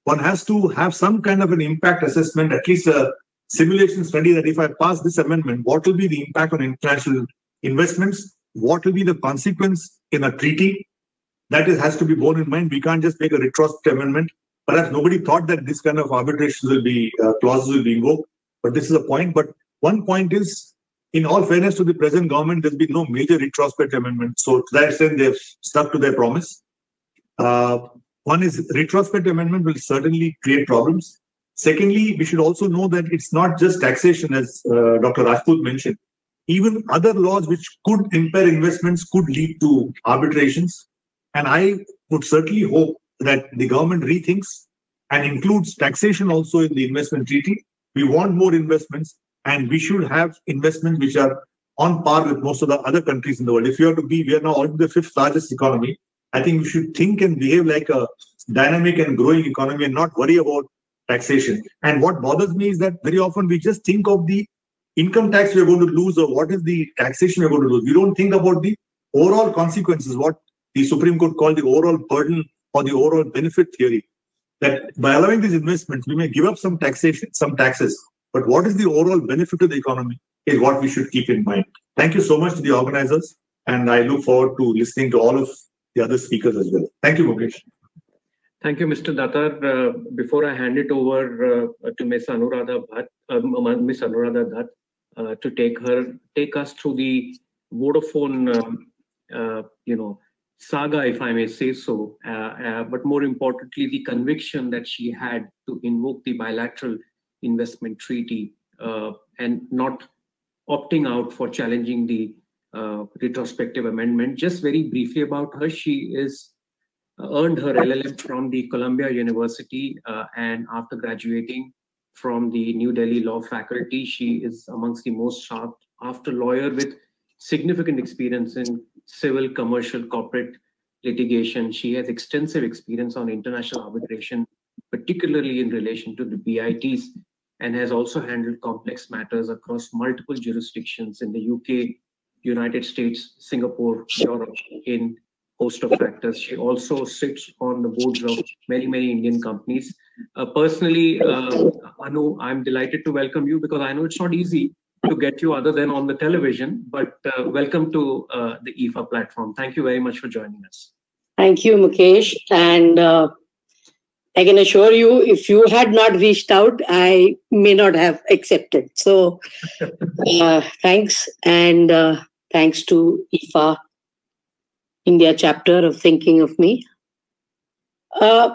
one has to have some kind of an impact assessment, at least a simulation study that if I pass this amendment, what will be the impact on international investments? What will be the consequence in a treaty? That is, has to be borne in mind. We can't just make a retrospective amendment. Perhaps nobody thought that this kind of arbitration will be uh, clauses will be invoked, but this is a point. But one point is, in all fairness to the present government, there's been no major retrospective amendment. So to that extent, they've stuck to their promise. Uh, one is retrospective amendment will certainly create problems. Secondly, we should also know that it's not just taxation, as uh, Dr. Rajput mentioned. Even other laws which could impair investments could lead to arbitrations. And I would certainly hope that the government rethinks and includes taxation also in the investment treaty. We want more investments, and we should have investments which are on par with most of the other countries in the world. If you are to be, we are now the fifth largest economy. I think we should think and behave like a dynamic and growing economy and not worry about taxation. And what bothers me is that very often we just think of the income tax we're going to lose or what is the taxation we're going to lose. We don't think about the overall consequences, what the Supreme Court called the overall burden or the overall benefit theory. That by allowing these investments, we may give up some taxation, some taxes, but what is the overall benefit to the economy is what we should keep in mind. Thank you so much to the organizers, and I look forward to listening to all of the other speakers as well. Thank you, Mukesh. Thank you, Mr. Datar. Uh, before I hand it over uh, to Ms. Anuradha Dutt, uh, Ms. Anuradha uh, to take her take us through the Vodafone, um, uh, you know, saga, if I may say so. Uh, but more importantly, the conviction that she had to invoke the bilateral investment treaty uh, and not opting out for challenging the uh, retrospective amendment. Just very briefly about her, she is uh, earned her LLM from the Columbia University, uh, and after graduating from the New Delhi Law Faculty, she is amongst the most sought after lawyer with significant experience in civil, commercial, corporate litigation. She has extensive experience on international arbitration, particularly in relation to the BITs, and has also handled complex matters across multiple jurisdictions in the UK, United States, Singapore, Europe, in host of factors. She also sits on the boards of many, many Indian companies. Uh, personally, uh, Anu, I'm delighted to welcome you because I know it's not easy to get you other than on the television, but uh, welcome to uh, the IFA platform. Thank you very much for joining us. Thank you, Mukesh. And uh, I can assure you, if you had not reached out, I may not have accepted. So uh, thanks. And thanks to IFA India chapter of Thinking of Me. Uh,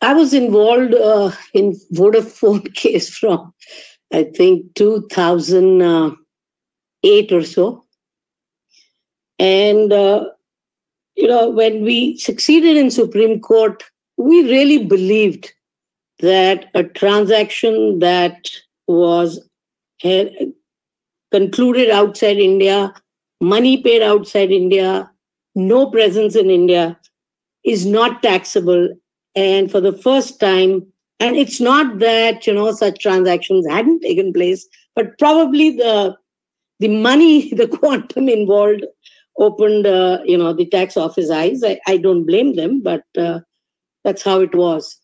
I was involved uh, in Vodafone case from, I think, 2008 or so. And, uh, you know, when we succeeded in Supreme Court, we really believed that a transaction that was concluded outside India money paid outside India, no presence in India, is not taxable. And for the first time, and it's not that you know such transactions hadn't taken place but probably the the money, the quantum involved opened, uh, you know, the tax office eyes. I, I don't blame them, but uh, that's how it was.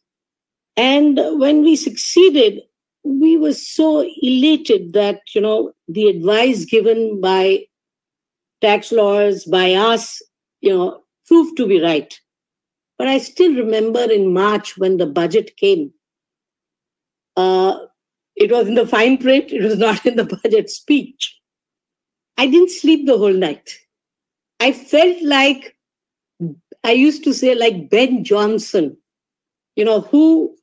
And when we succeeded, we were so elated that, you know, the advice given by tax lawyers, by us, you know, proved to be right. But I still remember in March when the budget came, uh, it was in the fine print, it was not in the budget speech. I didn't sleep the whole night. I felt like, I used to say, like Ben Johnson, you know, who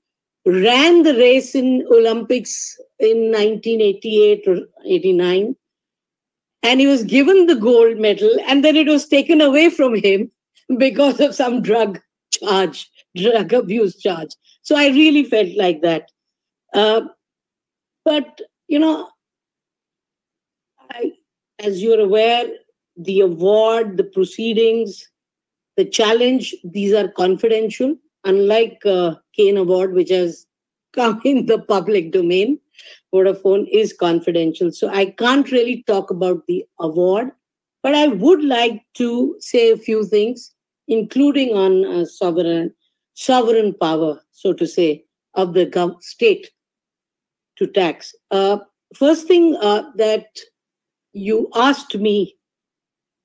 ran the race in Olympics in 1988 or 89. And he was given the gold medal, and then it was taken away from him because of some drug charge, drug abuse charge. So I really felt like that. Uh, but, you know, I, as you're aware, the award, the proceedings, the challenge, these are confidential, unlike uh, Cairn Award, which has come in the public domain. Vodafone is confidential. So I can't really talk about the award, but I would like to say a few things, including on uh, sovereign sovereign power, so to say, of the gov- state to tax. Uh, first thing uh, that you asked me,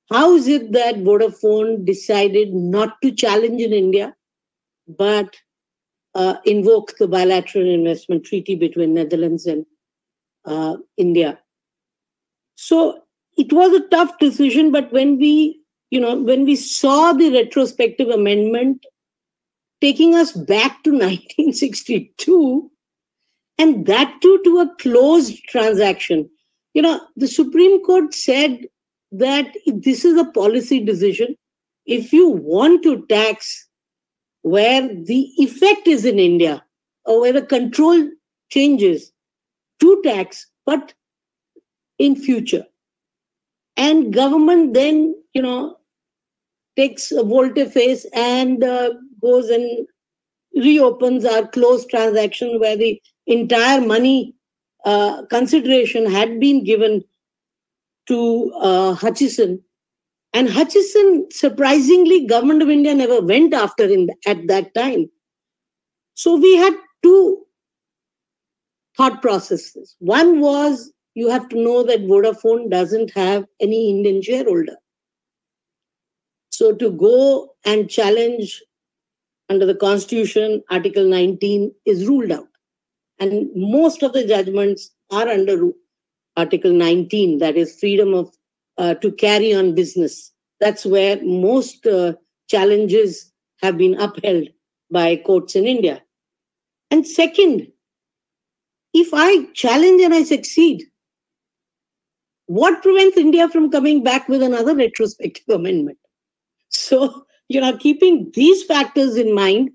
how is it that Vodafone decided not to challenge in India, but uh, invoke the bilateral investment treaty between Netherlands and uh, India? So it was a tough decision, but when we, you know, when we saw the retrospective amendment taking us back to 1962, and that too to a closed transaction. You know, the Supreme Court said that this is a policy decision. If you want to tax where the effect is in India or where the control changes to tax, but in future. And government then, you know, takes a volte-face and uh, goes and reopens our closed transaction where the entire money uh, consideration had been given to uh, Hutchison. And Hutchison, surprisingly, government of India never went after him at that time. So we had two thought processes. One was you have to know that Vodafone doesn't have any Indian shareholder. So to go and challenge under the Constitution, Article 19 is ruled out. And most of the judgments are under Article 19, that is freedom of uh, to carry on business. That's where most uh, challenges have been upheld by courts in India. And second, if I challenge and I succeed, what prevents India from coming back with another retrospective amendment? So, you know, keeping these factors in mind,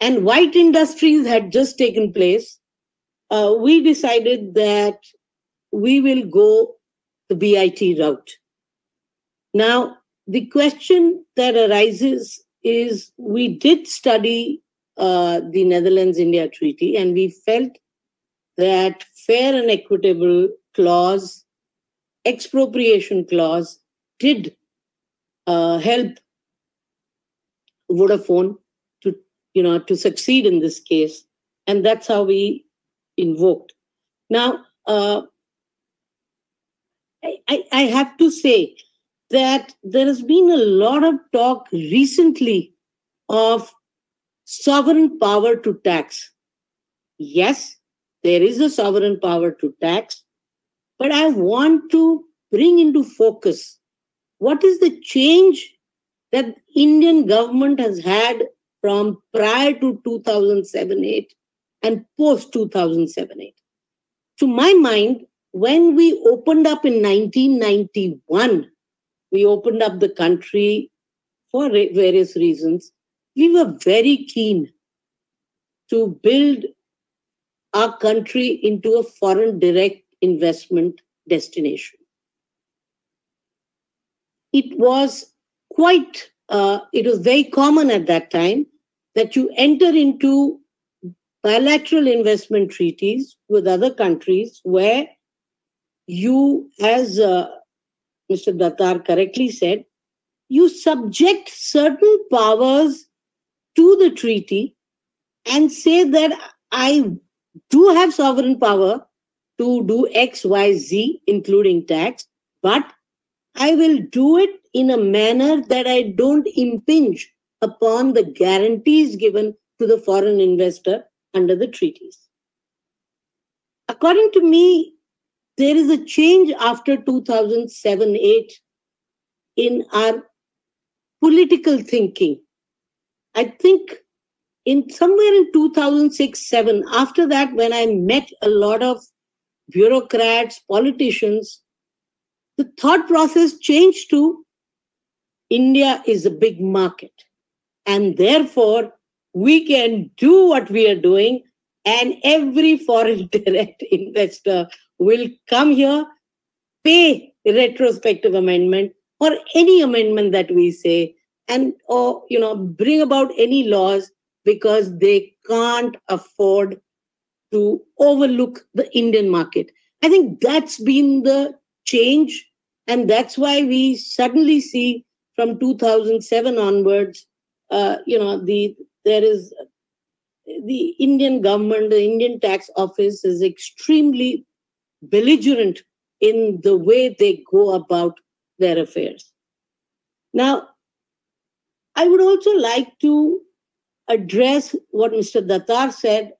and white industries had just taken place, uh, we decided that we will go the BIT route. Now, the question that arises is we did study uh, the Netherlands India Treaty and we felt that fair and equitable clause, expropriation clause, did uh, help Vodafone to, you know, to succeed in this case. And that's how we invoked. Now, uh, I, I have to say that there has been a lot of talk recently of sovereign power to tax. Yes, there is a sovereign power to tax, but I want to bring into focus what is the change that Indian government has had from prior to 2007-8 and post 2007-8. To my mind, when we opened up in 1991, we opened up the country for various reasons. We were very keen to build our country into a foreign direct investment destination. It was quite, uh, it was very common at that time that you enter into bilateral investment treaties with other countries where you, as uh, Mr. Datar correctly said, you subject certain powers to the treaty and say that I do have sovereign power to do X, Y, Z, including tax, but I will do it in a manner that I don't impinge upon the guarantees given to the foreign investor under the treaties. According to me, there is a change after 2007 8 in our political thinking. I think in somewhere in 2006 7, after that, when I met a lot of bureaucrats, politicians, the thought process changed to India is a big market. And therefore, we can do what we are doing, and every foreign direct investor will come here, pay retrospective amendment or any amendment that we say, and or you know bring about any laws because they can't afford to overlook the Indian market. I think that's been the change, and that's why we suddenly see from 2007 onwards, uh, you know, the there is the Indian government, the Indian tax office is extremely belligerent in the way they go about their affairs. Now, I would also like to address what Mr. Datar said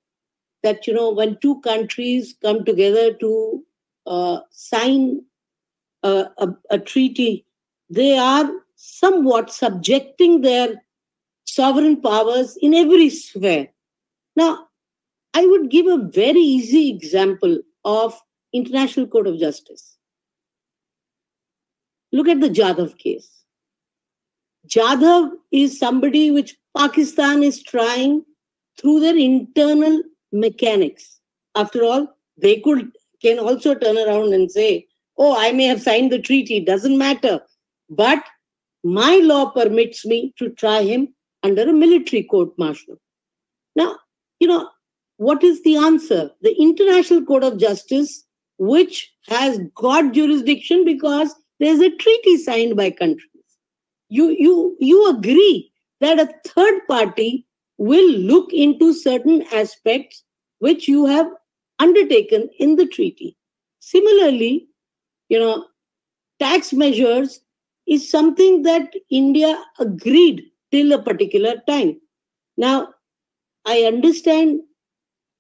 that, you know, when two countries come together to uh, sign a, a, a treaty, they are somewhat subjecting their sovereign powers in every sphere. Now, I would give a very easy example of International Court of Justice. Look at the Jadhav case. Jadhav is somebody which Pakistan is trying through their internal mechanics. After all, they could can also turn around and say, "Oh, I may have signed the treaty. Doesn't matter, but my law permits me to try him under a military court martial." Now, you know what is the answer? The International Court of Justice, which has got jurisdiction because there's a treaty signed by countries. You you you agree that a third party will look into certain aspects which you have undertaken in the treaty. Similarly you know tax measures is something that india agreed till a particular time. Now i understand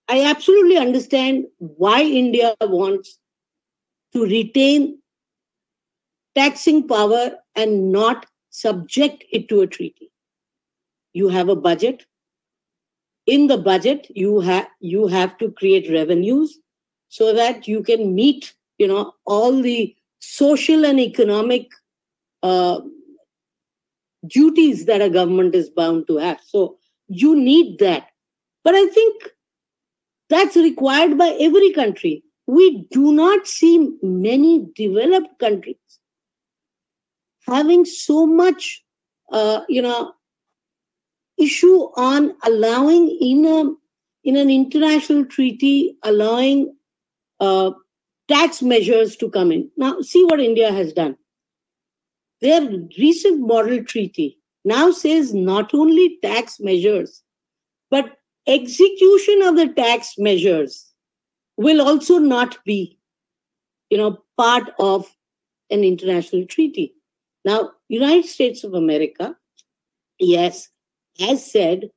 i absolutely understand why india wants to retain taxing power and not subject it to a treaty. You have a budget. In the budget, you have you have to create revenues so that you can meet, you know, all the social and economic uh, duties that a government is bound to have. So you need that. But I think that's required by every country. We do not see many developed countries having so much, uh, you know, issue on allowing in a in an international treaty allowing uh, tax measures to come in. Now, see what India has done. Their recent model treaty now says not only tax measures, but execution of the tax measures will also not be, you know, part of an international treaty. Now, United States of America, yes, has said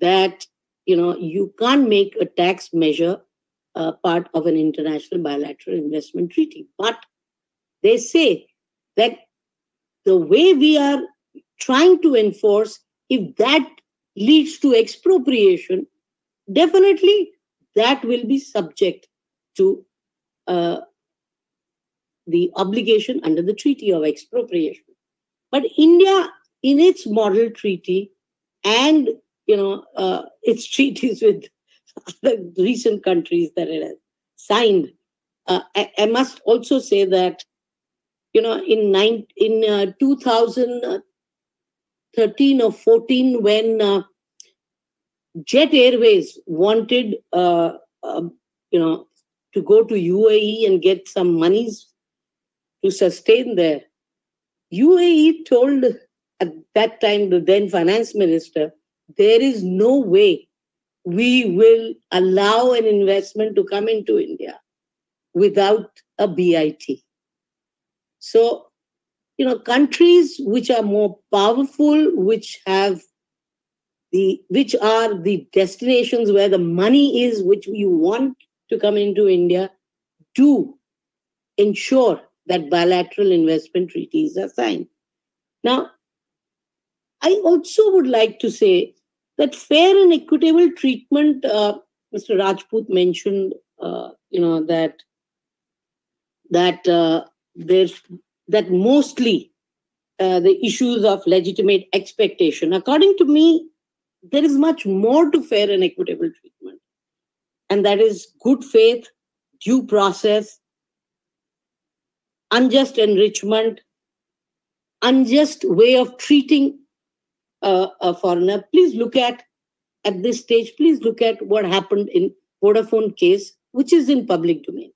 that you know you can't make a tax measure uh, part of an international bilateral investment treaty, but they say that the way we are trying to enforce, if that leads to expropriation, definitely that will be subject to uh, the obligation under the Treaty of Expropriation. But India, in its model treaty and you know uh, its treaties with the recent countries that it has signed, uh, I, I, must also say that you know in nine in uh, 2013 or 14 when uh, Jet Airways wanted uh, um, you know to go to UAE and get some monies to sustain there. UAE told at that time the then finance minister, there is no way we will allow an investment to come into India without a BIT. So, you know, countries which are more powerful, which have the which are the destinations where the money is, which you want to come into India, do ensure that bilateral investment treaties are signed. Now, I also would like to say that fair and equitable treatment, uh, Mr. Rajput mentioned, uh, you know, that that uh, there's that mostly uh, the issues of legitimate expectation. According to me, there is much more to fair and equitable treatment, and that is good faith, due process, unjust enrichment, unjust way of treating uh, a foreigner. Please look at at this stage. Please look at what happened in Vodafone case, which is in public domain.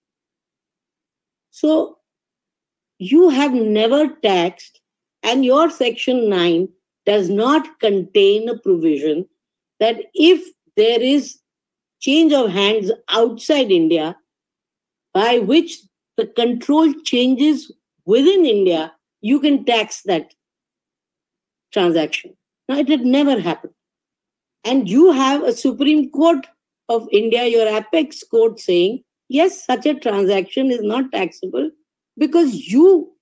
So you have never taxed, and your section 9 does not contain a provision that if there is change of hands outside India, by which the control changes within India, you can tax that transaction. Now, it had never happened. And you have a Supreme Court of India, your apex court saying yes, such a transaction is not taxable because you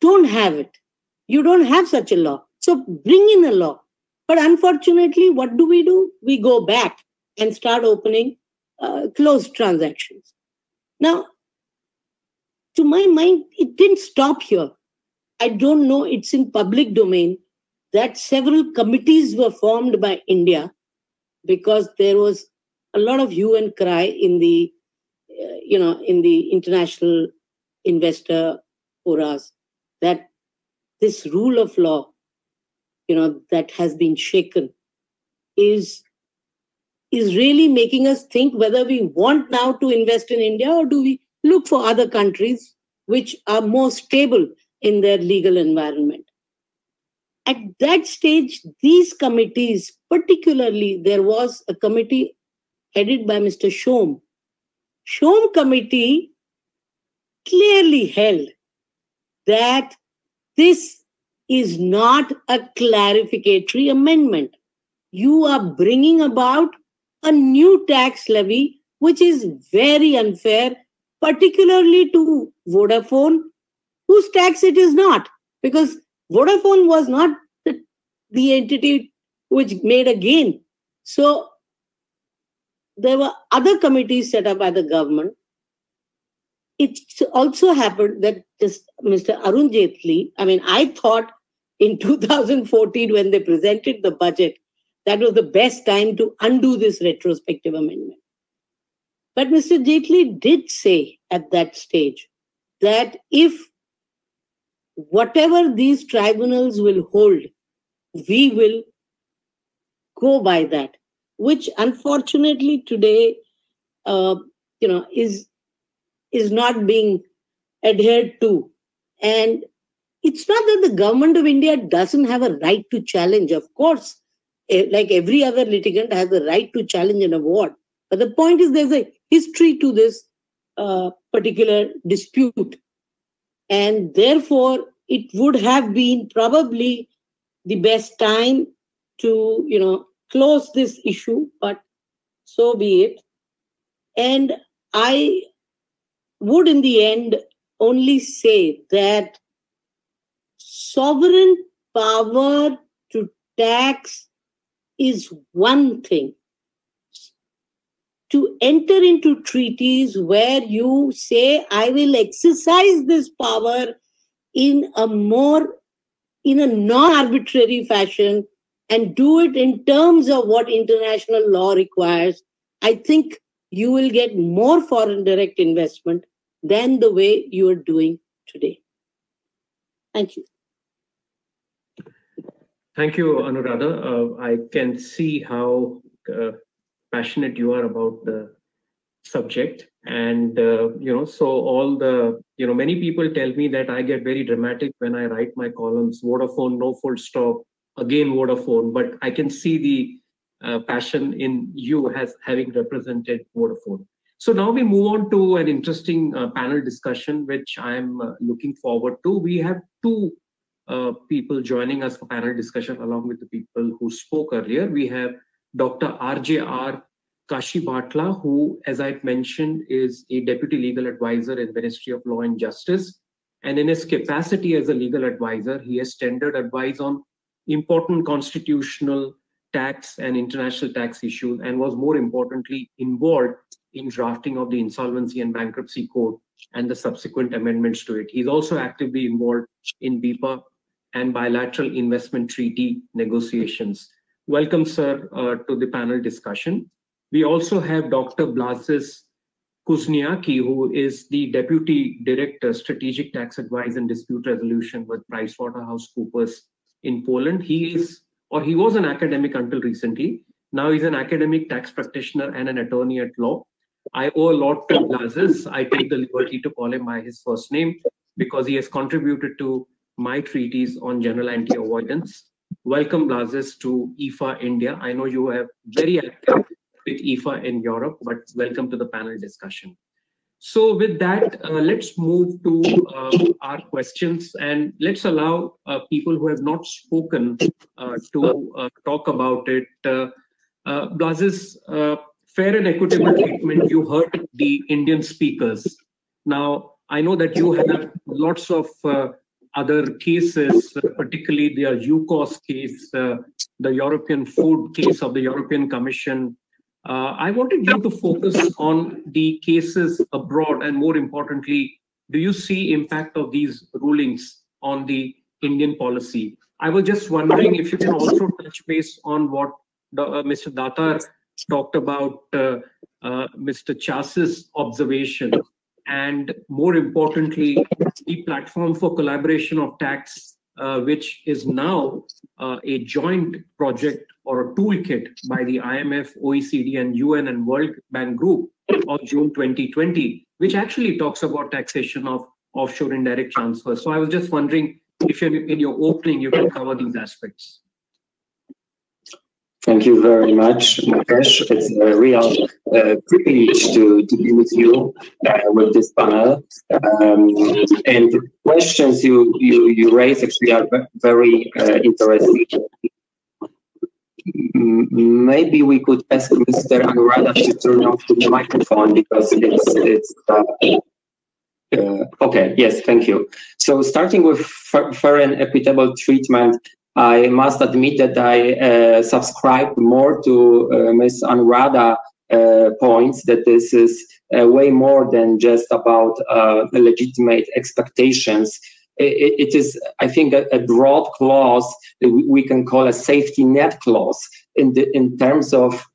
don't have it. You don't have such a law. So bring in a law. But unfortunately, what do we do? We go back and start opening uh, closed transactions. Now, to my mind, it didn't stop here. I don't know, it's in public domain that several committees were formed by India because there was a lot of hue and cry in the uh, you know in the international investor forums that this rule of law you know that has been shaken is is really making us think whether we want now to invest in india or do we look for other countries which are more stable in their legal environment at that stage these committees particularly there was a committee headed by Mr. Shome. Shome committee clearly held that this is not a clarificatory amendment. You are bringing about a new tax levy, which is very unfair, particularly to Vodafone, whose tax it is not, because Vodafone was not the, the entity which made a gain. So there were other committees set up by the government. It also happened that this Mr. Arun Jaitley, I mean, I thought in 2014 when they presented the budget, that was the best time to undo this retrospective amendment. But Mr. Jaitley did say at that stage that if whatever these tribunals will hold, we will go by that which unfortunately today, uh, you know, is is not being adhered to. And it's not that the government of India doesn't have a right to challenge. Of course, eh, like every other litigant has the right to challenge an award. But the point is, there's a history to this uh, particular dispute. And therefore, it would have been probably the best time to, you know, close this issue, but so be it. And I would, in the end, only say that sovereign power to tax is one thing. To enter into treaties where you say, I will exercise this power in a more, in a non arbitrary fashion and do it in terms of what international law requires, I think you will get more foreign direct investment than the way you are doing today. Thank you. Thank you, Anuradha. Uh, I can see how uh, passionate you are about the subject. And, uh, you know, so all the, you know, many people tell me that I get very dramatic when I write my columns, Vodafone, no full stop, again, Vodafone. But I can see the uh, passion in you as having represented Vodafone. So now we move on to an interesting uh, panel discussion, which I'm uh, looking forward to. We have two uh, people joining us for panel discussion along with the people who spoke earlier. We have Dr. RJR Kasibhatla, who, as I've mentioned, is a deputy legal advisor in the Ministry of Law and Justice. And in his capacity as a legal advisor, he has tendered advice on important constitutional tax and international tax issues and was more importantly involved in drafting of the insolvency and bankruptcy code and the subsequent amendments to it. He's also actively involved in BIPA and bilateral investment treaty negotiations. Welcome, sir, uh, to the panel discussion. We also have Dr. Błażej Kuźniacki, who is the Deputy Director, Strategic Tax Advice and Dispute Resolution with PricewaterhouseCoopers in Poland. He is, or he was an academic until recently. Now he's an academic tax practitioner and an attorney at law. I owe a lot to Błażej. I take the liberty to call him by his first name because he has contributed to my treatise on general anti-avoidance. Welcome, Błażej, to IFA India. I know you have very active with IFA in Europe, but welcome to the panel discussion. So with that, uh, let's move to uh, our questions and let's allow uh, people who have not spoken uh, to uh, talk about it. Uh, uh, Błażej, fair and equitable treatment, you heard the Indian speakers. Now, I know that you have lots of other cases, particularly the Yukos case, uh, the European food case of the European Commission. Uh, I wanted you to focus on the cases abroad, and more importantly, do you see impact of these rulings on the Indian policy? I was just wondering if you can also touch base on what the, uh, Mr. Datar talked about uh, uh, Mr. Chaisse's observation, and more importantly, the platform for collaboration of tax, uh, which is now uh, a joint project or a toolkit by the IMF, OECD, and UN and World Bank Group of June 2020, which actually talks about taxation of offshore indirect transfers. So I was just wondering if in your opening you can cover these aspects. Thank you very much, Mukesh. It's a real uh, privilege to, to be with you uh, with this panel. Um, and the questions you, you, you raise actually are very uh, interesting. Maybe we could ask Mr. Anuradha to turn off the microphone because it's, it's uh, uh, okay, yes, thank you. So starting with fair and equitable treatment, I must admit that I uh, subscribe more to uh, Ms. Anuradha uh, points that this is uh, way more than just about uh, legitimate expectations. It, it is, I think, a, a broad clause that we can call a safety net clause in the in terms of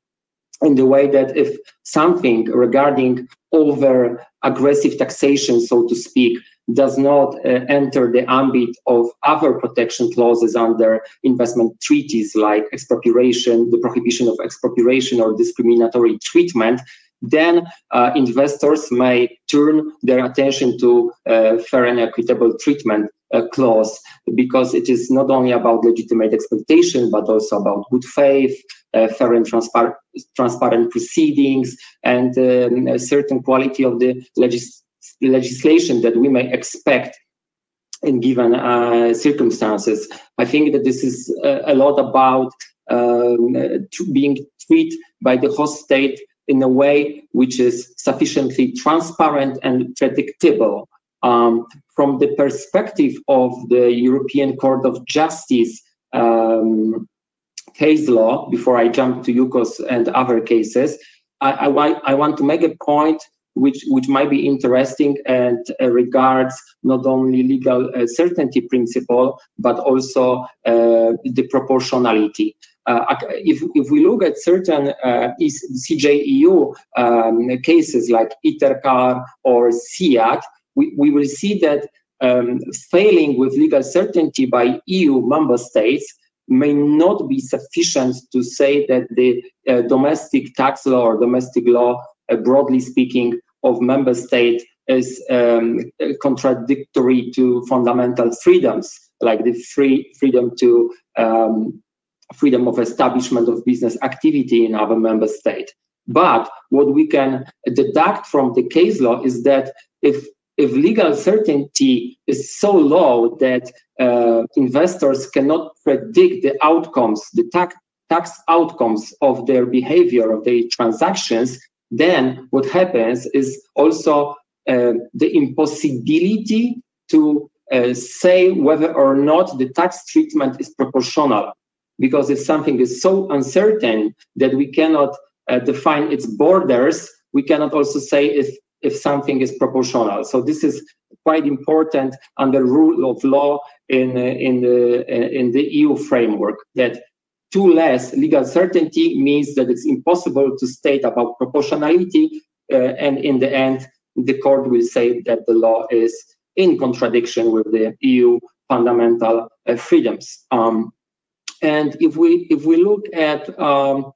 in the way that if something regarding over aggressive taxation, so to speak, does not uh, enter the ambit of other protection clauses under investment treaties like expropriation, the prohibition of expropriation or discriminatory treatment, then uh, investors may turn their attention to uh, fair and equitable treatment uh, clause because it is not only about legitimate expectation but also about good faith, uh, fair and transpar- transparent proceedings, and um, a certain quality of the legis- legislation that we may expect in given uh, circumstances. I think that this is a, a lot about um, being treated by the host state in a way which is sufficiently transparent and predictable. Um, from the perspective of the European Court of Justice um, case law, before I jump to Yukos and other cases, I, I, I want to make a point which which might be interesting and uh, regards not only legal uh, certainty principle but also uh, the proportionality. Uh, if, if we look at certain uh, CJEU um, cases like Itelcar or SIAT, we, we will see that um, failing with legal certainty by EU member states may not be sufficient to say that the uh, domestic tax law or domestic law broadly speaking, of member state is um, contradictory to fundamental freedoms like the free freedom to um, freedom of establishment of business activity in other member state. But what we can deduct from the case law is that if if legal certainty is so low that uh, investors cannot predict the outcomes, the tax tax outcomes of their behavior of their transactions, then what happens is also uh, the impossibility to uh, say whether or not the tax treatment is proportional. Because if something is so uncertain that we cannot uh, define its borders, we cannot also say if, if something is proportional. So this is quite important under rule of law in, uh, in, the, uh, in the EU framework that too less legal certainty means that it's impossible to state about proportionality uh, and in the end the court will say that the law is in contradiction with the EU fundamental uh, freedoms. Um, and if we if we look at um,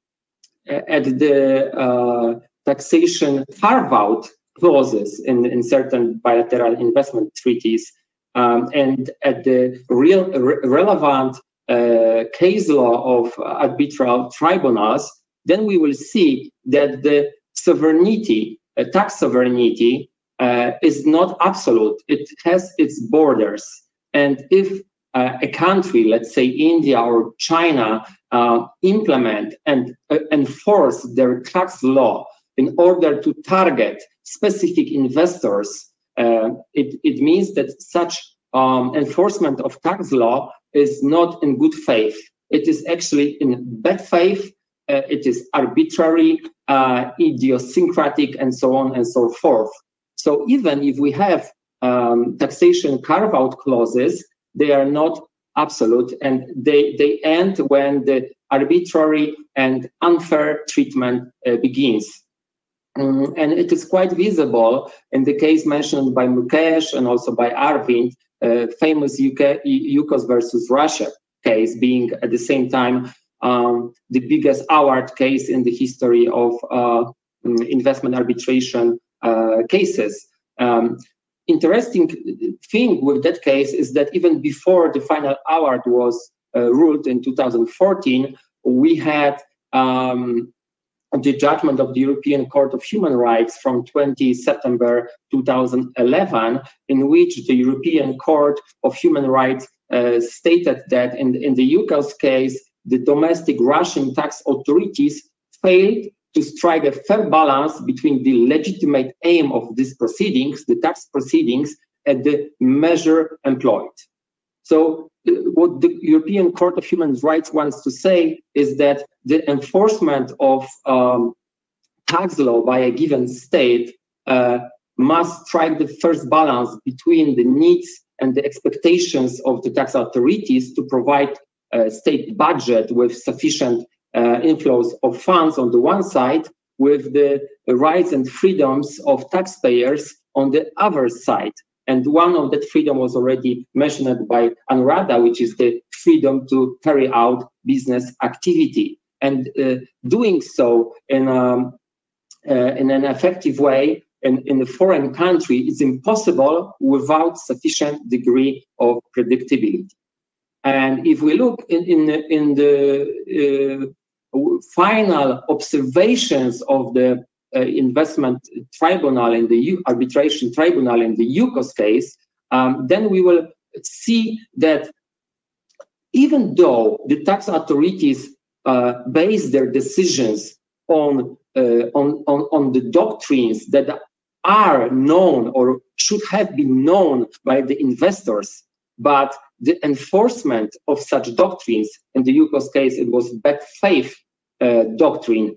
at the uh, taxation carve out clauses in, in certain bilateral investment treaties um, and at the real re- relevant uh, case law of arbitral tribunals, then we will see that the sovereignty uh, tax sovereignty uh, is not absolute. It has its borders. And if uh, a country, let's say India or China, uh, implement and uh, enforce their tax law in order to target specific investors, it, it means that such um, enforcement of tax law is not in good faith. It is actually in bad faith uh, it is arbitrary, uh, idiosyncratic, and so on and so forth. So even if we have um, taxation carve-out clauses, they are not absolute, and they they end when the arbitrary and unfair treatment uh, begins. Um, and it is quite visible in the case mentioned by Mukesh and also by Arvind, famous UK, Yukos versus Russia case being at the same time um, the biggest award case in the history of uh, mm, investment arbitration uh, cases. Um, interesting thing with that case is that even before the final award was uh, ruled in 2014, we had um, the judgment of the European Court of Human Rights from 20 September 2011, in which the European Court of Human Rights uh, stated that in, in the Yukos case, the domestic Russian tax authorities failed to strike a fair balance between the legitimate aim of these proceedings, the tax proceedings, and the measure employed. So, uh, what the European Court of Human Rights wants to say is that the enforcement of um, tax law by a given state uh, must strike the first balance between the needs and the expectations of the tax authorities to provide a state budget with sufficient uh, inflows of funds on the one side, with the rights and freedoms of taxpayers on the other side. And one of that freedom was already mentioned by Anuradha, which is the freedom to carry out business activity. And uh, doing so in, um, uh, in an effective way in, in a foreign country is impossible without sufficient degree of predictability. And if we look in, in, in the uh, final observations of the uh, investment tribunal in the U- arbitration tribunal in the Yukos case, um, then we will see that even though the tax authorities uh, base their decisions on, uh, on, on, on the doctrines that are known or should have been known by the investors, but the enforcement of such doctrines, in the Yukos case, it was bad faith uh, doctrine,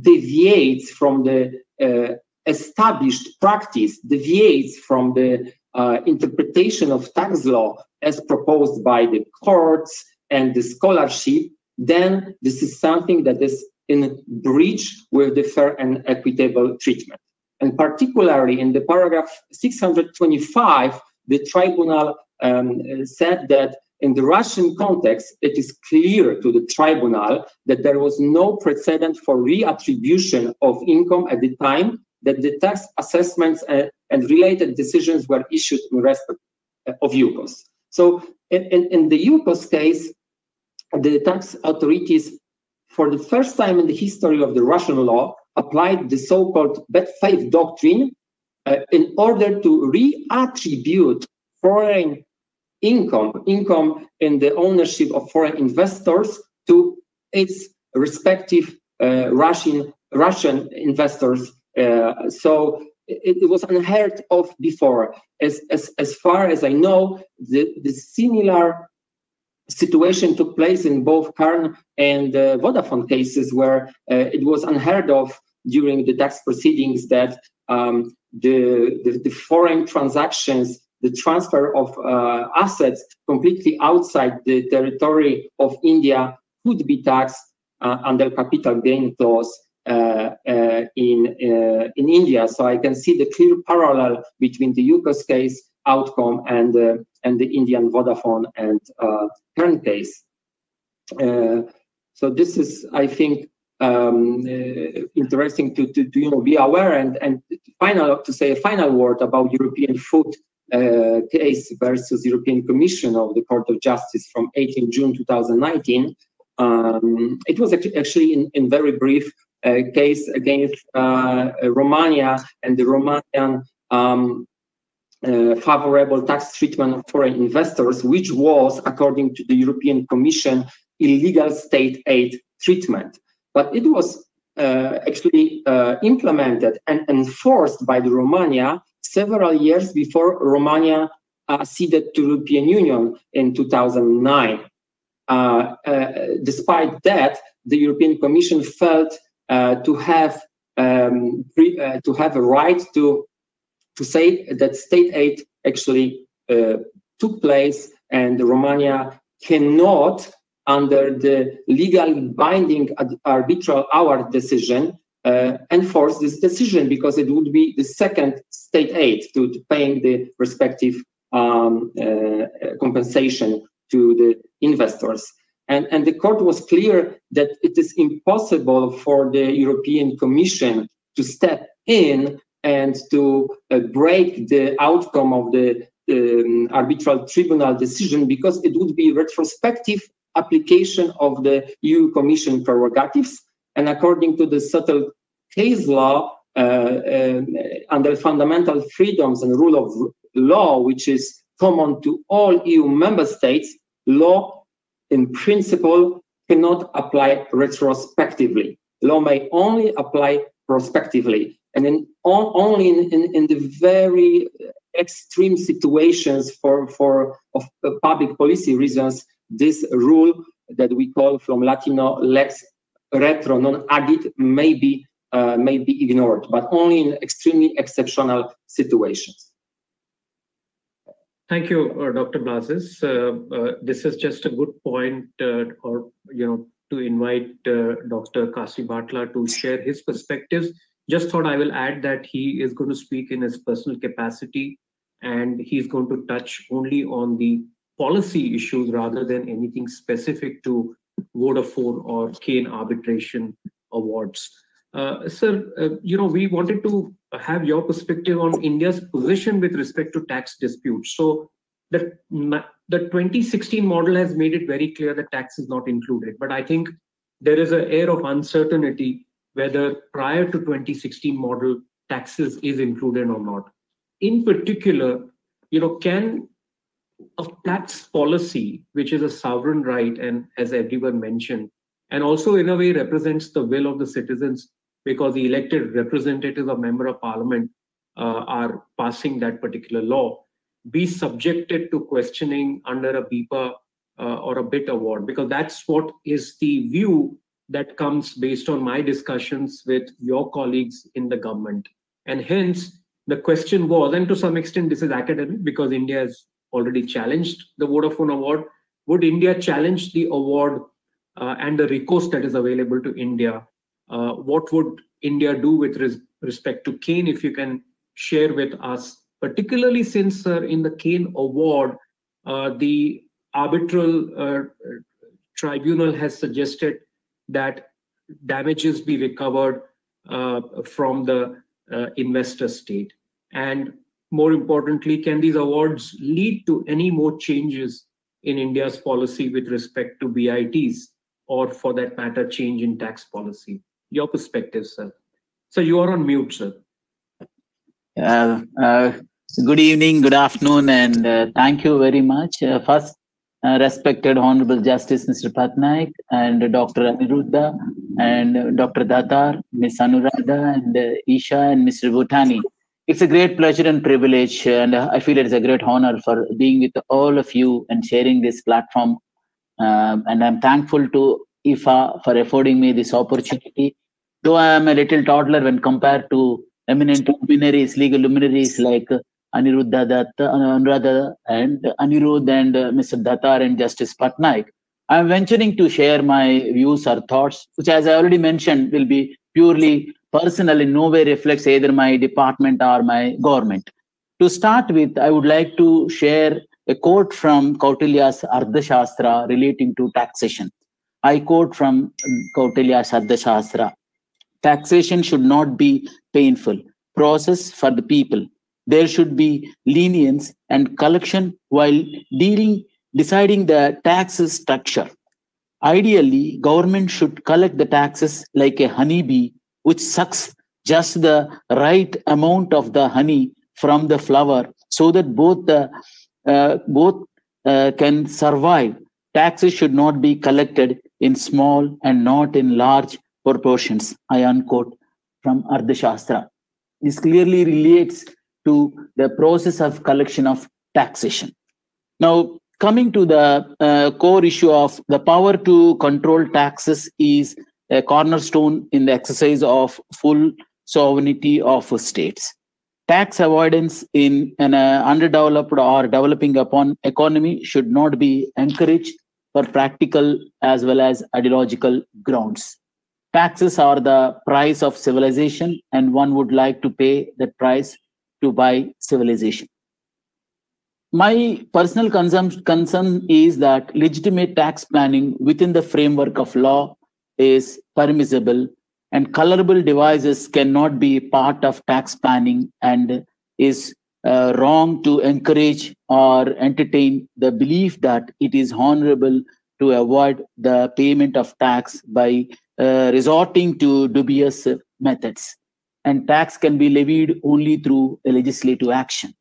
deviates from the uh, established practice, deviates from the uh, interpretation of tax law as proposed by the courts and the scholarship, then this is something that is in breach with the fair and equitable treatment. And particularly in the paragraph 625, the tribunal um, said that in the Russian context, it is clear to the tribunal that there was no precedent for reattribution of income at the time that the tax assessments and, and related decisions were issued in respect of Yukos. So in, in, in the Yukos case, the tax authorities, for the first time in the history of the Russian law, applied the so-called bad faith doctrine uh, in order to reattribute foreign income, income in the ownership of foreign investors to its respective uh, Russian Russian investors. Uh, so it, it, was unheard of before. As, as, as far as I know, the, the similar situation took place in both Cairn and uh, Vodafone cases where uh, it was unheard of during the tax proceedings that um, the, the, the, foreign transactions, the transfer of uh, assets completely outside the territory of India could be taxed uh, under capital gain laws uh, uh, in, uh, in India. So I can see the clear parallel between the Yukos case outcome and, and the Indian Vodafone and Cairn case. so this is, I think, um, uh, interesting to, to, to, you know be aware and and final to say a final word about European food uh, case versus European Commission of the Court of Justice from 18 June 2019. Um, it was actually in, in very brief uh, case against uh, Romania and the Romanian um, uh, favorable tax treatment of foreign investors, which was, according to the European Commission, illegal state aid treatment but it was uh, actually uh, implemented and enforced by the Romania several years before Romania uh, ceded to European Union in 2009. Uh, uh, despite that, the European Commission felt uh, to have um, pre, to have a right to to say that state aid actually took place and Romania cannot under the legally binding arbitral hour decision uh, enforce this decision because it would be the second state aid to, to paying the respective um, uh, compensation to the investors. And, and the court was clear that it is impossible for the European Commission to step in and to uh, break the outcome of the um, arbitral tribunal decision because it would be retrospective application of the EU Commission prerogatives. And according to the settled case law, uh, uh, under fundamental freedoms and rule of law, which is common to all EU member states, law in principle cannot apply retrospectively. Law may only apply prospectively. And in, only in, in, in, the very extreme situations for, for of, uh, public policy reasons this rule that we call from Latino lex retro non agit may be, uh, may be ignored, but only in extremely exceptional situations. Thank you, uh, Dr. Błażej. Uh, uh, this is just a good point, uh, or you know, to invite uh, Dr. Kasibhatla to share his perspectives. Just thought I will add that he is going to speak in his personal capacity, and he's going to touch only on the policy issues rather than anything specific to Vodafone or Cairn arbitration awards. Uh, sir, uh, you know, we wanted to have your perspective on India's position with respect to tax disputes. So the, the 2016 model has made it very clear that tax is not included. But I think there is an air of uncertainty whether prior to 2016 model taxes is included or not. In particular, you know, can a tax policy, which is a sovereign right, and as everyone mentioned, and also in a way represents the will of the citizens because the elected representatives or member of parliament uh, are passing that particular law, be subjected to questioning under a BIPA uh, or a BIT award, because that's what is the view that comes based on my discussions with your colleagues in the government. And hence, the question was, and to some extent, this is academic because India has already challenged the Vodafone Award. Would India challenge the award uh, and the recourse that is available to India? Uh, what would India do with res- respect to Cairn? If you can share with us, particularly since uh, in the Cairn Award, uh, the arbitral uh, tribunal has suggested that damages be recovered from the investor state? And more importantly, can these awards lead to any more changes in India's policy with respect to BITs, or for that matter, change in tax policy? Your perspective, sir. So you are on mute, sir. Uh, uh, good evening, good afternoon, and uh, thank you very much. Uh, first, uh, respected Honorable Justice Mr. Patnaik and Dr. Aniruddha and Dr. Datar, Ms. Anuradha and uh, Isha and Mr. Butani. It's a great pleasure and privilege, and I feel it is a great honor for being with all of you and sharing this platform. Um, and I'm thankful to IFA for affording me this opportunity. Though I am a little toddler when compared to eminent luminaries, legal luminaries like Aniruddha Datta, Anuradha and Anirudh and uh, Mr. Datar and Justice Patnaik. I'm venturing to share my views or thoughts, which, as I already mentioned, will be purely personal, in no way reflects either my department or my government. To start with, I would like to share a quote from Kautilya's Arthashastra relating to taxation. I quote from Kautilya's Arthashastra taxation should not be painful process for the people there should be lenience and collection while dealing deciding the taxes structure ideally government should collect the taxes like a honeybee which sucks just the right amount of the honey from the flower so that both the uh, both uh, can survive. Taxes should not be collected in small and not in large proportions. I unquote from arthashastra. This clearly relates to the process of collection of taxation. Now, coming to the uh, core issue of the power to control taxes is a cornerstone in the exercise of full sovereignty of states. Tax avoidance in an uh, underdeveloped or developing upon economy should not be encouraged for practical as well as ideological grounds. Taxes are the price of civilization, and one would like to pay that price to buy civilization. My personal concern is that legitimate tax planning within the framework of law is permissible and colorable devices cannot be part of tax planning and is uh, wrong to encourage or entertain the belief that it is honorable to avoid the payment of tax by uh, resorting to dubious methods and tax can be levied only through a legislative action.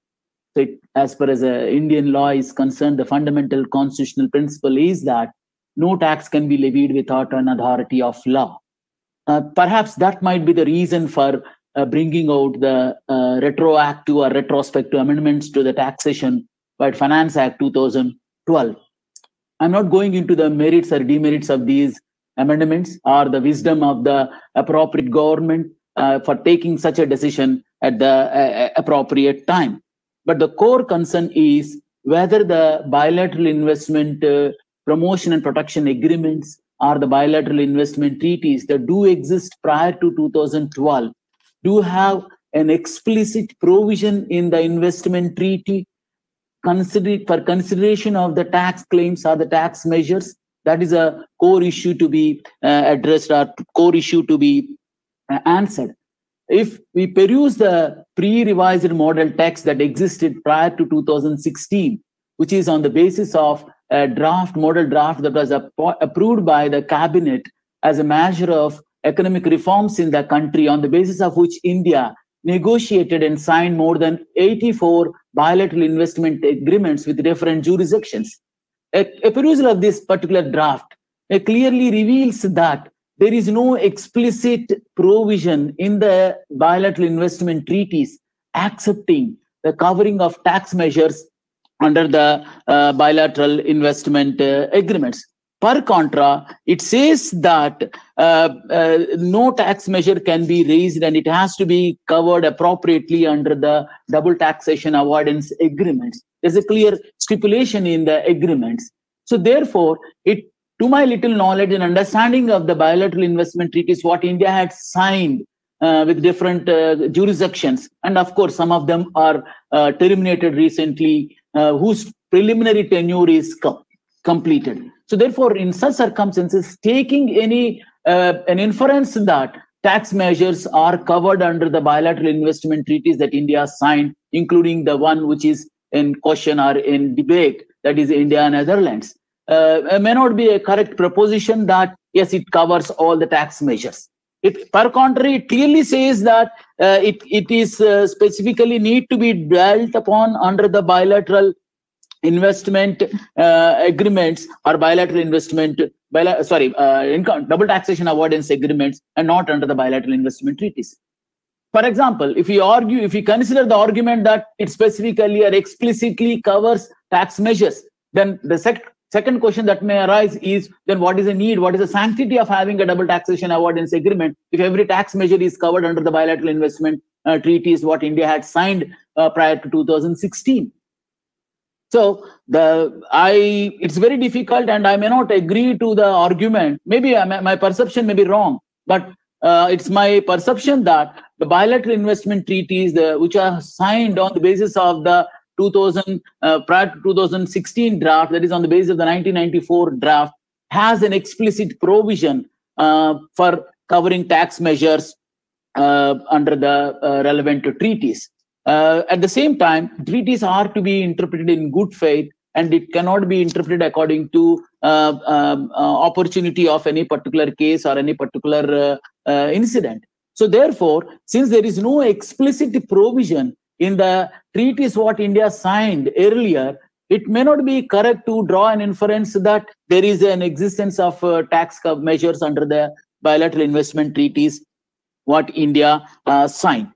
So, it, as far as uh, Indian law is concerned, the fundamental constitutional principle is that no tax can be levied without an authority of law. Uh, perhaps that might be the reason for uh, bringing out the uh, retroactive or retrospective amendments to the taxation by Finance Act 2012. I'm not going into the merits or demerits of these amendments or the wisdom of the appropriate government uh, for taking such a decision at the uh, appropriate time. But the core concern is whether the bilateral investment uh, promotion and protection agreements or the bilateral investment treaties that do exist prior to 2012 do have an explicit provision in the investment treaty for consideration of the tax claims or the tax measures that is a core issue to be uh, addressed or core issue to be uh, answered. If we peruse the pre-revised model text that existed prior to 2016, which is on the basis of a draft model draft that was approved by the cabinet as a measure of economic reforms in the country on the basis of which India negotiated and signed more than 84 bilateral investment agreements with different jurisdictions. A, a perusal of this particular draft clearly reveals that there is no explicit provision in the bilateral investment treaties accepting the covering of tax measures under the uh, bilateral investment uh, agreements. Per contra, it says that uh, uh no tax measure can be raised and it has to be covered appropriately under the double taxation avoidance agreements. There's a clear stipulation in the agreements. So, therefore, it to my little knowledge and understanding of the bilateral investment treaties, what India had signed uh, with different uh, jurisdictions, and of course, some of them are uh, terminated recently, uh, whose preliminary tenure is come. completed. So therefore, in such circumstances, taking any uh, an inference that tax measures are covered under the bilateral investment treaties that India signed, including the one which is in question or in debate, that is India and Netherlands, uh, may not be a correct proposition that yes, it covers all the tax measures. It, per contrary, it clearly says that uh, it, it is uh, specifically need to be dwelt upon under the bilateral investment uh, agreements or bilateral investment, sorry, uh, income, double taxation avoidance agreements and not under the bilateral investment treaties. For example, if you argue, if you consider the argument that it specifically or explicitly covers tax measures, then the sec- second question that may arise is then what is the need, what is the sanctity of having a double taxation avoidance agreement if every tax measure is covered under the bilateral investment uh, treaties what India had signed uh, prior to 2016? So the I it's very difficult, and I may not agree to the argument. Maybe I, my perception may be wrong, but uh, it's my perception that the bilateral investment treaties, the, which are signed on the basis of the 2000 uh, prior to 2016 draft, that is on the basis of the 1994 draft, has an explicit provision uh, for covering tax measures uh, under the relevant treaties. At the same time, treaties are to be interpreted in good faith, and it cannot be interpreted according to uh, um, uh, opportunity of any particular case or any particular uh, incident. So, therefore, since there is no explicit provision in the treaties what India signed earlier, it may not be correct to draw an inference that there is an existence of uh, tax measures under the bilateral investment treaties what India uh, signed.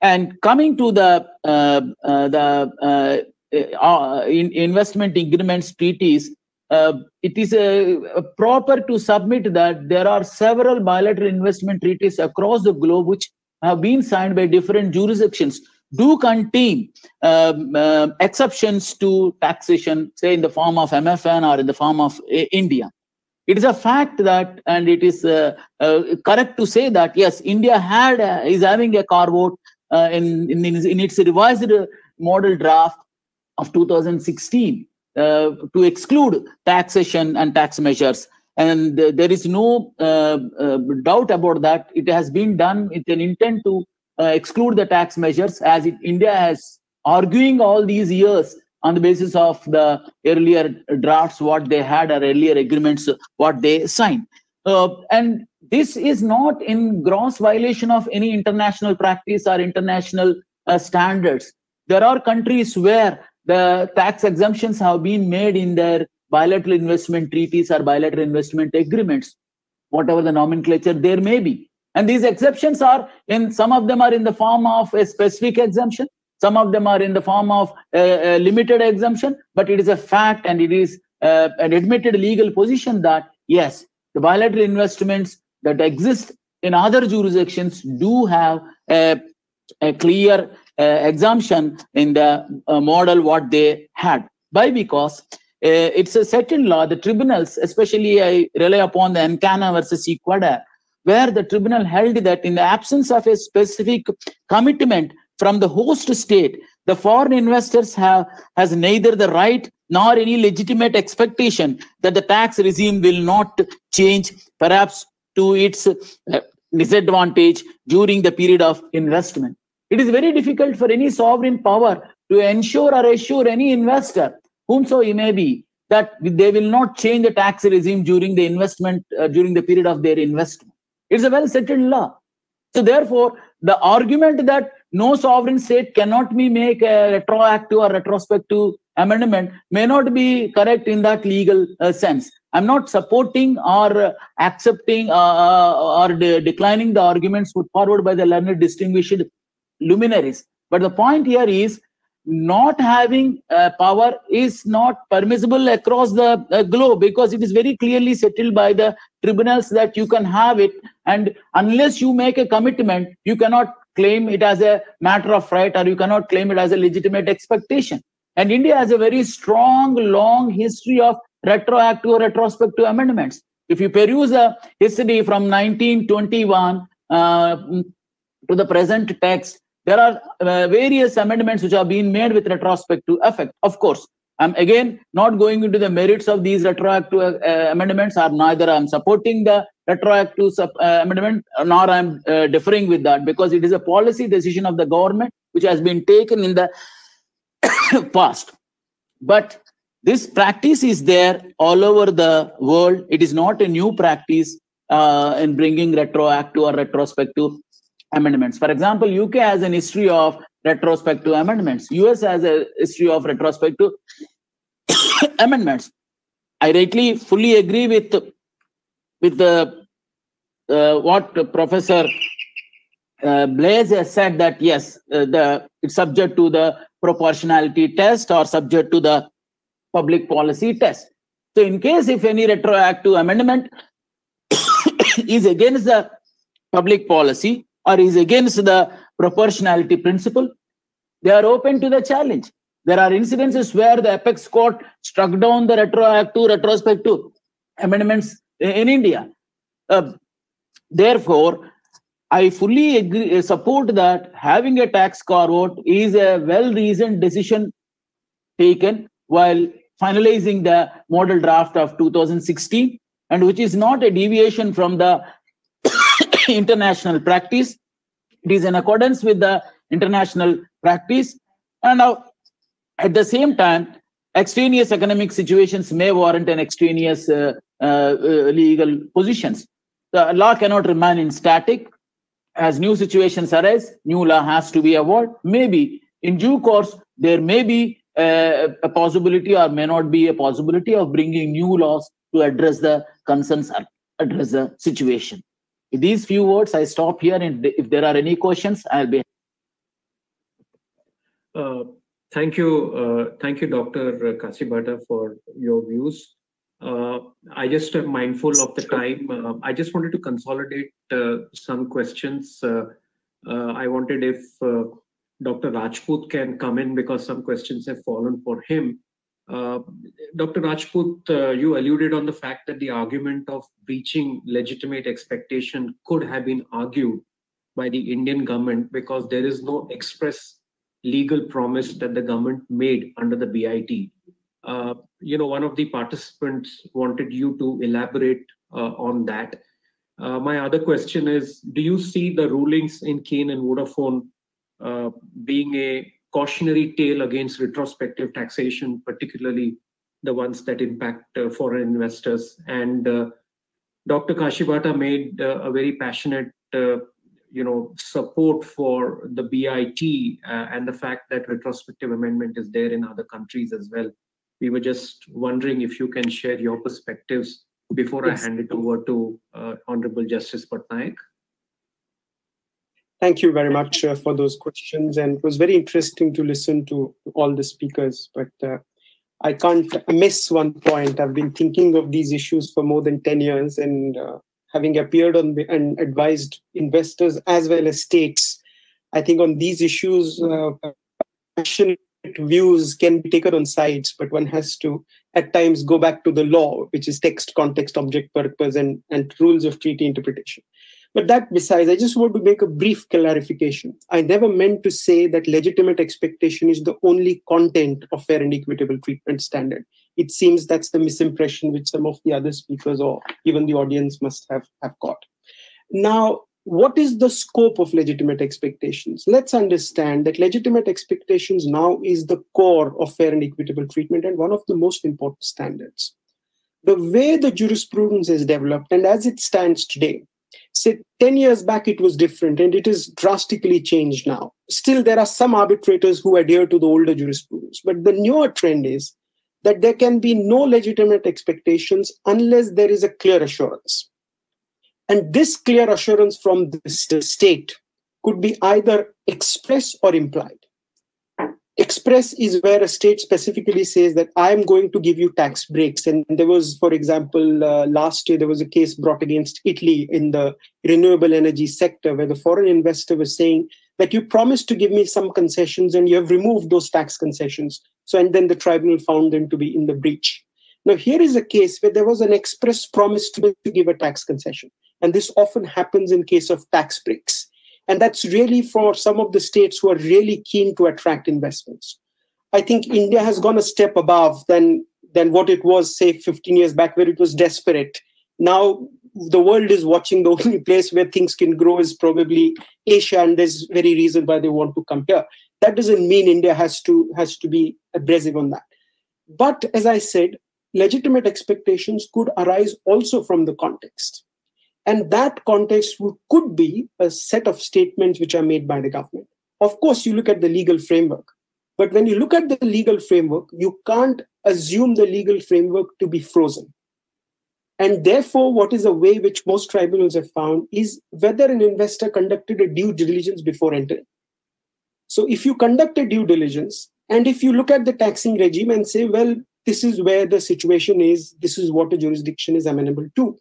And coming to the uh, uh, the uh, in investment agreements treaties, uh, it is uh, proper to submit that there are several bilateral investment treaties across the globe which have been signed by different jurisdictions do contain um, uh, exceptions to taxation, say in the form of MFN or in the form of uh, India. It is a fact that, and it is uh, uh, correct to say that yes, India had uh, is having a carve out uh, in, in in its revised model draft of 2016 uh, to exclude taxation and tax measures. And there is no uh, uh, doubt about that. It has been done with an intent to exclude the tax measures, as it, India has arguing all these years on the basis of the earlier drafts, what they had, or earlier agreements, what they signed. Uh, and this is not in gross violation of any international practice or international uh, standards. There are countries where the tax exemptions have been made in their bilateral investment treaties or bilateral investment agreements, whatever the nomenclature there may be. And these exceptions are in some of them are in the form of a specific exemption, some of them are in the form of a, a limited exemption, but it is a fact and it is uh, an admitted legal position that yes, the bilateral investments that exist in other jurisdictions do have a, a clear uh, exemption in the uh, model what they had. Why? Because uh, it's a certain law. The tribunals, especially I rely upon the Encana versus Ecuador, where the tribunal held that in the absence of a specific commitment from the host state, the foreign investors have has neither the right nor any legitimate expectation that the tax regime will not change, perhaps to its uh, disadvantage during the period of investment. It is very difficult for any sovereign power to ensure or assure any investor, whomso he may be, that they will not change the tax regime during the investment, uh, during the period of their investment. It's a well settled law. So, therefore, the argument that no sovereign state cannot be make a retroactive or retrospective amendment may not be correct in that legal uh, sense. I'm not supporting or uh, accepting uh, or de- declining the arguments put forward by the learned distinguished luminaries. But the point here is not having uh, power is not permissible across the uh, globe because it is very clearly settled by the tribunals that you can have it and unless you make a commitment you cannot claim it as a matter of right or you cannot claim it as a legitimate expectation and india has a very strong long history of retroactive or retrospective amendments if you peruse the history from 1921 uh, to the present text there are uh, various amendments which have been made with retrospective effect. Of course, I'm again not going into the merits of these retroactive uh, amendments, or neither I'm supporting the retroactive sub, uh, amendment, nor I'm uh, differing with that because it is a policy decision of the government which has been taken in the past. But this practice is there all over the world. It is not a new practice uh, in bringing retroactive or retrospective amendments. For example, UK has an history of retrospective amendments. US has a history of retrospective amendments. I rightly fully agree with with the uh, what Professor uh, Błażej has said that yes, uh, the it's subject to the proportionality test or subject to the public policy test. So, in case if any retroactive amendment is against the public policy or is against the proportionality principle, they are open to the challenge. There are incidences where the apex court struck down the retroactive, retrospective amendments in India. Uh, therefore, I fully agree, support that having a tax carve-out is a well-reasoned decision taken while finalizing the model draft of 2016 and which is not a deviation from the international practice. It is in accordance with the international practice. And at the same time, extraneous economic situations may warrant an extraneous uh, uh, uh, legal positions. The law cannot remain in static. As new situations arise, new law has to be evolved. Maybe in due course, there may be a, a possibility or may not be a possibility of bringing new laws to address the concerns, address the situation. These few words, I stop here. And if there are any questions, I'll be. Uh, thank you, uh, thank you, Dr. Kasibhatla, for your views. Uh, I just am mindful of the time. Uh, I just wanted to consolidate uh, some questions. I wanted if Dr. Rajput can come in because some questions have fallen for him. Uh, Dr. Rajput, uh, you alluded on the fact that the argument of breaching legitimate expectation could have been argued by the Indian government because there is no express legal promise that the government made under the BIT. Uh, you know, one of the participants wanted you to elaborate uh, on that. Uh, my other question is, do you see the rulings in Cairn and Vodafone uh, being a cautionary tale against retrospective taxation, particularly the ones that impact uh, foreign investors. And uh, Dr. Kasibhatla made uh, a very passionate, you know, support for the BIT and the fact that retrospective amendment is there in other countries as well. We were just wondering if you can share your perspectives before yes. I hand it over to uh, Honorable Justice Patnaik. Thank you very much uh, for those questions. And it was very interesting to listen to all the speakers. But uh, I can't miss one point. I've been thinking of these issues for more than 10 years and uh, having appeared on the, and advised investors as well as states. I think on these issues, uh, views can be taken on sides, but one has to at times go back to the law, which is text, context, object, purpose, and, and rules of treaty interpretation. But that besides, I just want to make a brief clarification. I never meant to say that legitimate expectation is the only content of fair and equitable treatment standard. It seems that's the misimpression which some of the other speakers or even the audience must have, have got. Now, what is the scope of legitimate expectations? Let's understand that legitimate expectations now is the core of fair and equitable treatment and one of the most important standards. The way the jurisprudence is developed and as it stands today, say 10 years back it was different and it is drastically changed now still there are some arbitrators who adhere to the older jurisprudence but the newer trend is that there can be no legitimate expectations unless there is a clear assurance and this clear assurance from the state could be either express or implied. Express is where a state specifically says that i am going to give you tax breaks. And there was for example uh, last year there was a case brought against italy in the renewable energy sector where the foreign investor was saying that you promised to give me some concessions and you have removed those tax concessions. So and then the tribunal found them to be in the breach now here is a case where there was an express promise to, give a tax concession and this often happens in case of tax breaks and that's really for some of the states who are really keen to attract investments. I think India has gone a step above than than what it was, say, 15 years back, where it was desperate. Now the world is watching. The only place where things can grow is probably Asia, and there's very reason why they want to come here. That doesn't mean India has to has to be abrasive on that. But as I said, legitimate expectations could arise also from the context. And that context could be a set of statements which are made by the government. Of course, you look at the legal framework. But when you look at the legal framework, you can't assume the legal framework to be frozen. And therefore, what is a way which most tribunals have found is whether an investor conducted a due diligence before entering. So, if you conduct a due diligence, and if you look at the taxing regime and say, well, this is where the situation is, this is what a jurisdiction is amenable to.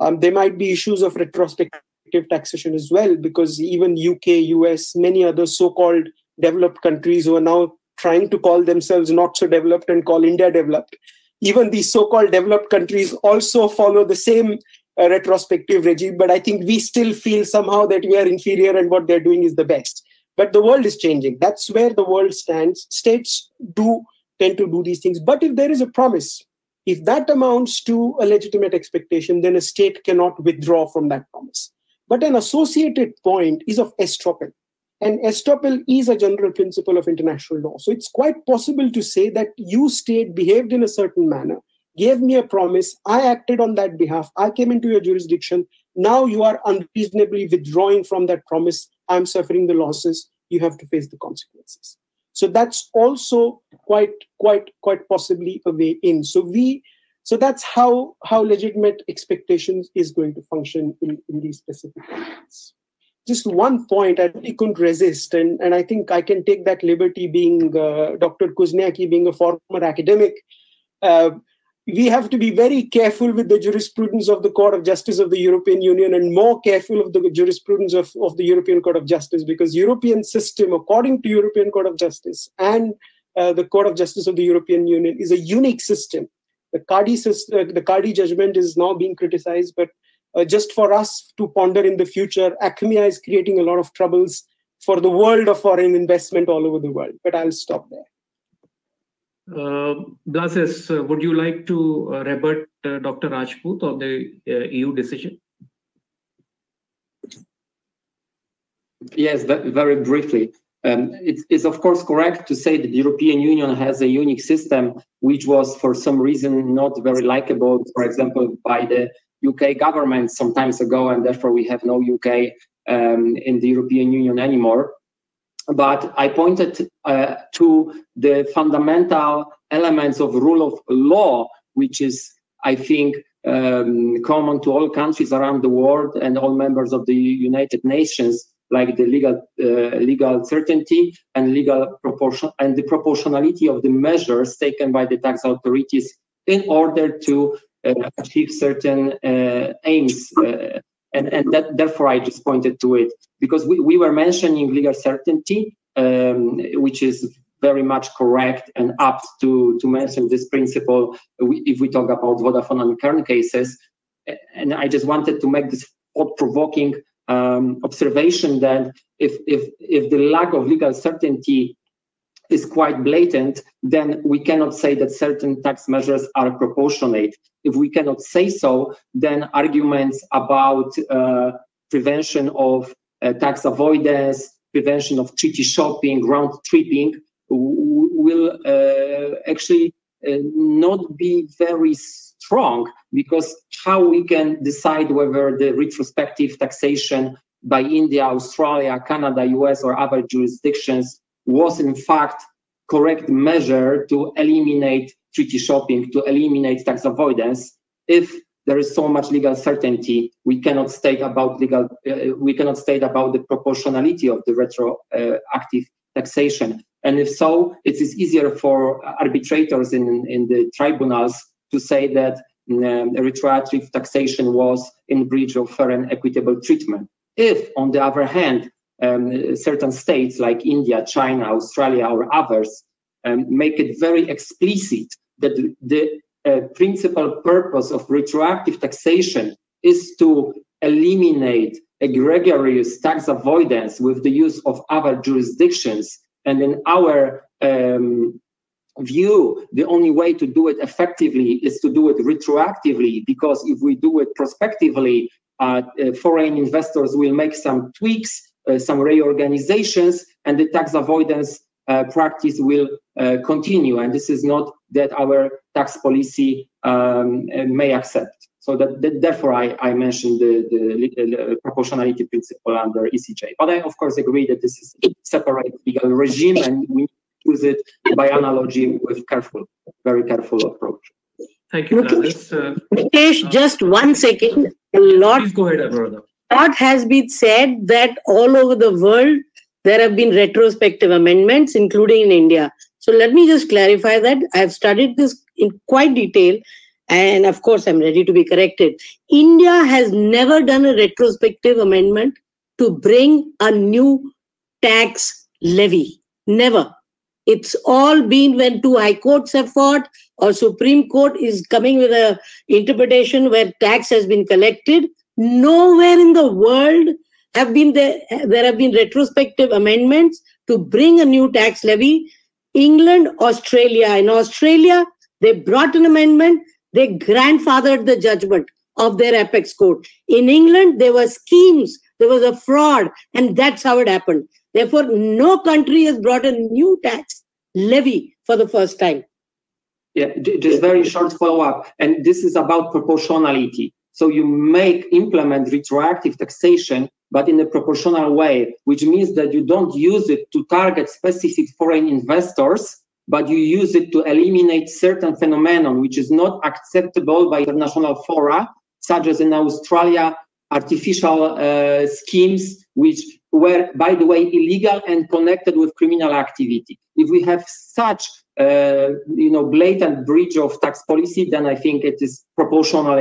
Um, there might be issues of retrospective taxation as well, because even UK, US, many other so called developed countries who are now trying to call themselves not so developed and call India developed, even these so called developed countries also follow the same uh, retrospective regime. But I think we still feel somehow that we are inferior and what they're doing is the best. But the world is changing. That's where the world stands. States do tend to do these things. But if there is a promise, if that amounts to a legitimate expectation, then a state cannot withdraw from that promise. But an associated point is of estoppel. And estoppel is a general principle of international law. So it's quite possible to say that you, state, behaved in a certain manner, gave me a promise, I acted on that behalf, I came into your jurisdiction. Now you are unreasonably withdrawing from that promise. I'm suffering the losses. You have to face the consequences. So that's also quite, quite, quite possibly a way in. So we, so that's how how legitimate expectations is going to function in, in these specific cases. Just one point I really couldn't resist, and, and I think I can take that liberty being uh, Dr. Kuźniacki being a former academic. Uh, we have to be very careful with the jurisprudence of the Court of Justice of the European Union and more careful of the jurisprudence of, of the European Court of Justice because European system, according to European Court of Justice and uh, the Court of Justice of the European Union, is a unique system. The Kadi, system, uh, the Kadi judgment is now being criticized, but uh, just for us to ponder in the future, Achmea is creating a lot of troubles for the world of foreign investment all over the world. But I'll stop there. Uh, Błażej, uh, would you like to uh, rebut uh, Dr. Rajput on the uh, EU decision? Yes, very briefly. Um, it's, it's, of course correct to say that the European Union has a unique system, which was for some reason not very likable, for example, by the UK government some times ago, and therefore we have no UK um, in the European Union anymore but I pointed uh, to the fundamental elements of rule of law, which is, I think, um, common to all countries around the world and all members of the United Nations, like the legal uh, legal certainty and legal proportion and the proportionality of the measures taken by the tax authorities in order to uh, achieve certain uh, aims uh, and, and that, therefore I just pointed to it because we, we were mentioning legal certainty, um, which is very much correct and apt to, to mention this principle if we talk about Vodafone and Cairn cases. And I just wanted to make this thought-provoking um, observation that if, if, if the lack of legal certainty is quite blatant, then we cannot say that certain tax measures are proportionate. If we cannot say so, then arguments about uh, prevention of uh, tax avoidance, prevention of treaty shopping, round tripping will uh, actually uh, not be very strong because how we can decide whether the retrospective taxation by India, Australia, Canada, US, or other jurisdictions was in fact correct measure to eliminate treaty shopping, to eliminate tax avoidance. If there is so much legal certainty, we cannot state about legal, uh, we cannot state about the proportionality of the retroactive taxation. And if so, it is easier for arbitrators in, in the tribunals to say that um, retroactive taxation was in breach of fair and equitable treatment. If, on the other hand, um, certain states like India, China, Australia, or others um, make it very explicit that the uh, principal purpose of retroactive taxation is to eliminate egregious tax avoidance with the use of other jurisdictions, And in our um, view, the only way to do it effectively is to do it retroactively, because if we do it prospectively, uh, uh, foreign investors will make some tweaks, some reorganizations, and the tax avoidance uh, practice will uh, continue. And this is not that our tax policy um, may accept. So that, that therefore I, I mentioned the, the, the, proportionality principle under ECJ. But I of course agree that this is a separate legal regime and we use it by analogy with careful, very careful approach. Thank you. Mukesh, uh, Mukesh uh, just one second. A lot, please go ahead, brother. Lot has been said that all over the world there have been retrospective amendments, including in India. So let me just clarify that. I have studied this in quite detail and of course i'm ready to be corrected. India has never done a retrospective amendment to bring a new tax levy. Never. It's all been when two high courts have fought or supreme court is coming with a interpretation where tax has been collected nowhere in the world have been there there have been retrospective amendments to bring a new tax levy england australia in australia they brought an amendment they grandfathered the judgment of their apex court. In England, there were schemes, there was a fraud, and that's how it happened. Therefore, no country has brought a new tax levy for the first time. Yeah, just very short follow up. And this is about proportionality. So you make implement retroactive taxation, but in a proportional way, which means that you don't use it to target specific foreign investors, but you use it to eliminate certain phenomenon which is not acceptable by international fora, such as in Australia, artificial uh, schemes which were, by the way, illegal and connected with criminal activity. If we have such uh, you know, blatant breach of tax policy, then I think it is proportional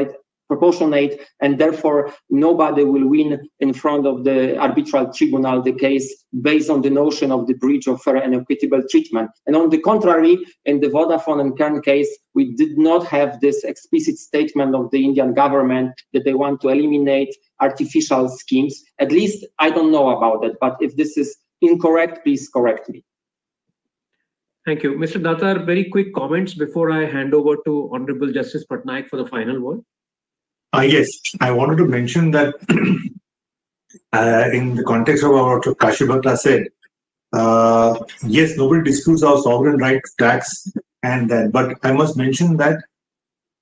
proportionate, and therefore nobody will win in front of the arbitral tribunal the case based on the notion of the breach of fair and equitable treatment. And on the contrary, in the Vodafone and Cairn case, we did not have this explicit statement of the Indian government that they want to eliminate artificial schemes. At least I don't know about it, but if this is incorrect, please correct me. Thank you. Mr. Datar, very quick comments before I hand over to Honorable Justice Patnaik for the final word. Uh, yes, I wanted to mention that uh, in the context of what Kasibhatla said, uh, yes, nobody disputes our sovereign right to tax and that, but I must mention that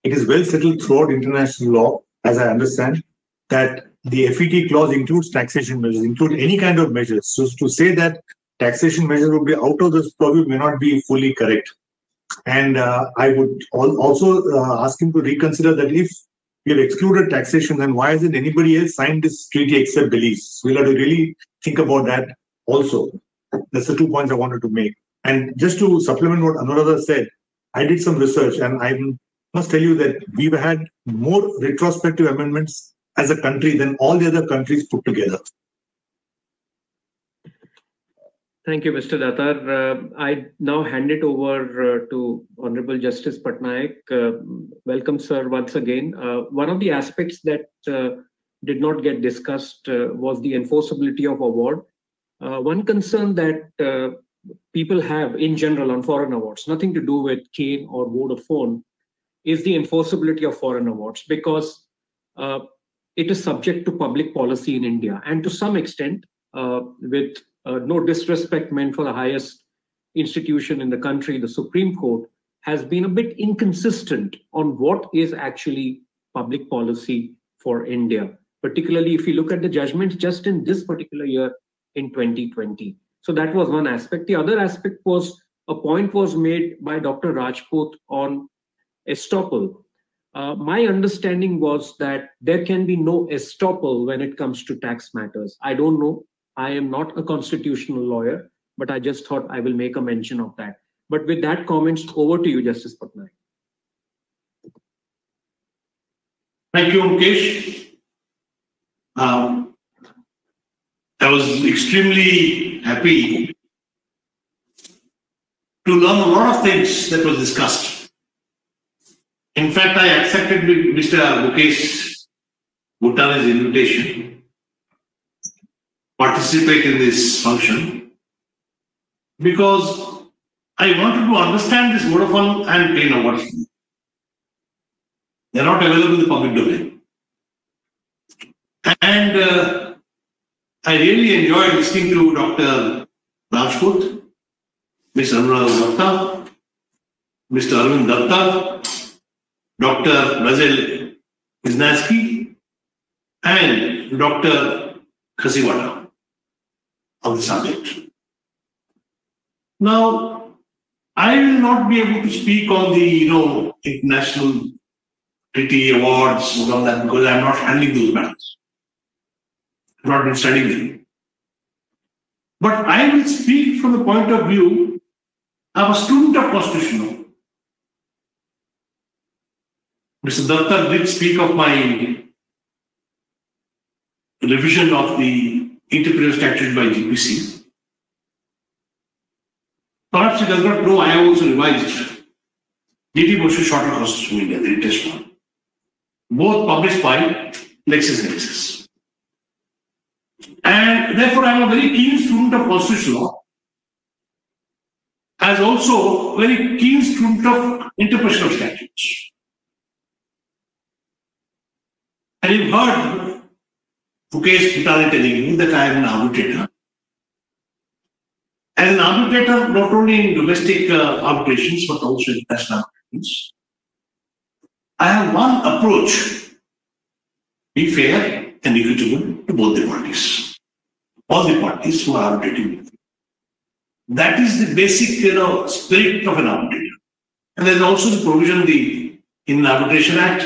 it is well settled throughout international law, as I understand, that the FET clause includes taxation measures, include any kind of measures. So to say that taxation measures would be out of this purview may not be fully correct. And uh, I would also uh, ask him to reconsider that if we have excluded taxation, then why hasn't anybody else signed this treaty except Belize? We'll have to really think about that also. That's the two points I wanted to make. And just to supplement what Anuradha said, I did some research and I must tell you that we've had more retrospective amendments as a country than all the other countries put together. Thank you, Mr. Datar. Uh, I now hand it over uh, to Honorable Justice Patnaik. Uh, welcome, sir, once again. Uh, one of the aspects that uh, did not get discussed uh, was the enforceability of award. one concern that people have in general on foreign awards, nothing to do with Cairn or Vodafone, is the enforceability of foreign awards because it is subject to public policy in India and to some extent with uh, no disrespect meant for the highest institution in the country, the Supreme Court, has been a bit inconsistent on what is actually public policy for India, particularly if you look at the judgments just in this particular year in 2020. So that was one aspect. The other aspect was a point was made by Dr. Rajput on estoppel. Uh, my understanding was that there can be no estoppel when it comes to tax matters. I don't know I am not a constitutional lawyer, but I just thought I will make a mention of that. But with that comments, over to you, Justice Patnaik. Thank you, Mukesh. Um, I was extremely happy to learn a lot of things that was discussed. In fact, I accepted Mr. Mukesh Butani's invitation participate in this function. because I wanted to understand this Vodafone and pay numbers. They're not available in the public domain. And uh, I really enjoyed listening to Dr. Rajput, Ms. Anurag Mr. Arvind Datar, Dr. Basil Iznatsky, and Dr. Kasibhatla on the subject. Now, I will not be able to speak on the, you know, international treaty awards and all that because I'm not handling those matters. I've not been studying them. But I will speak from the point of view of a student of constitutional. Mr. Datar did speak of my revision of the interpreter statute by GPC. Perhaps he does not know I have also revised D.T. Bosu Shorter Constitution India, the latest one. Both published by Lexis LexisNexis. And therefore, I am a very keen student of constitutional law, as also very keen student of interpretation statutes. And you've heard Telling you that I am an arbitrator. As an arbitrator, not only in domestic uh, arbitrations, but also in international arbitrations, I have one approach be fair and equitable to both the parties, all the parties who are arbitrating. That is the basic you know, spirit of an arbitrator. And there's also the provision the, in the Arbitration Act,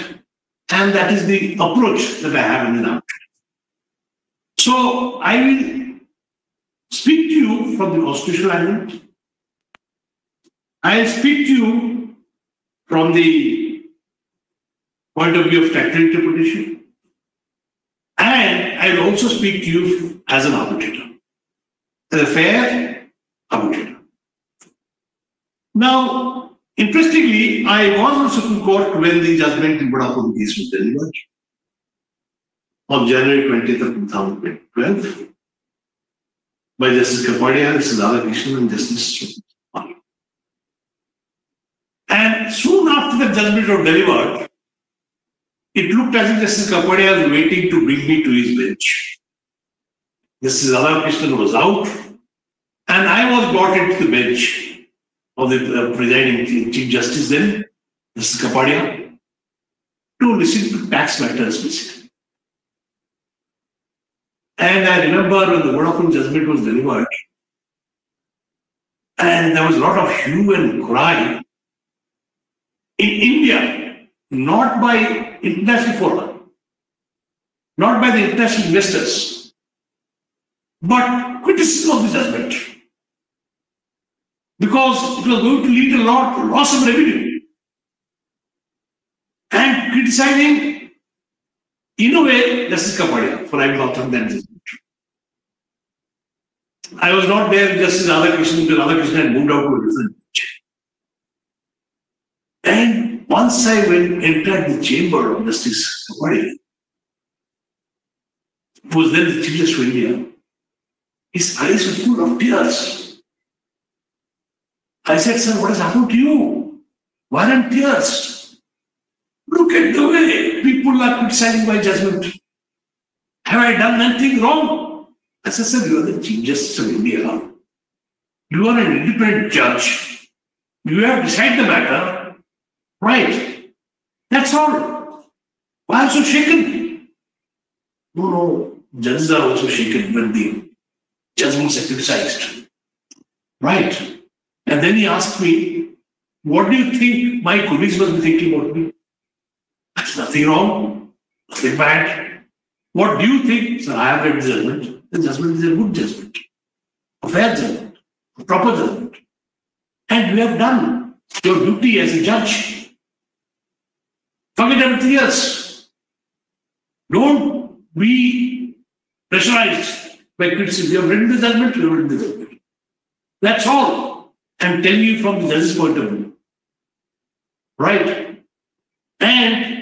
and that is the approach that I have in an arbitrator. So I will speak to you from the constitutional angle. I'll speak to you from the point of view of statutory interpretation. And I'll also speak to you as an arbitrator, as a fair arbitrator. Now, interestingly, I was on the Supreme Court when the judgment in Vodafone case was delivered on January 20th of 2012 by Justice Kapadia, Justice Radhakrishnan, and Justice Sumit. And soon after the judgment was delivered, it looked as if Justice Kapadia was waiting to bring me to his bench. Justice Radhakrishnan was out, and I was brought into the bench of the uh, presiding Chief Justice then, Justice Kapadia, to listen to tax matters basically. And I remember when the Vodafone judgment was delivered, and there was a lot of hue and cry in India, not by international forum, not by the international investors, but criticism of the judgment. Because it was going to lead a lot of loss of revenue. And criticizing, in a way, Justice Kapadia for having authored that judgment. I was not there just as Radhakrishnan because Radhakrishnan had moved out to a different bench. And once I went entered the chamber of Justice Kapadia, who was then the Chief Justice of India, his eyes were full of tears. I said, Sir, what has happened to you? Why are tears? Look at the way people criticizing my judgment. Have I done anything wrong? I said, Sir, you are the Chief Justice of India. You are an independent judge. You have decided the matter. Right. That's all. Why so shaken? No, no. Judges are also shaken when the judgments are criticized. Right. And then he asked me, What do you think my colleagues must be thinking about me? There's nothing wrong, nothing fact, What do you think? Sir, I have read judgment. The judgment is a good judgment, a fair judgment, a proper judgment. And you have done your duty as a judge. Forget everything else. Don't be pressurized by criticism. You have written the judgment, you have written the judgment. That's all. I'm telling you from the judge's point of view. Right? And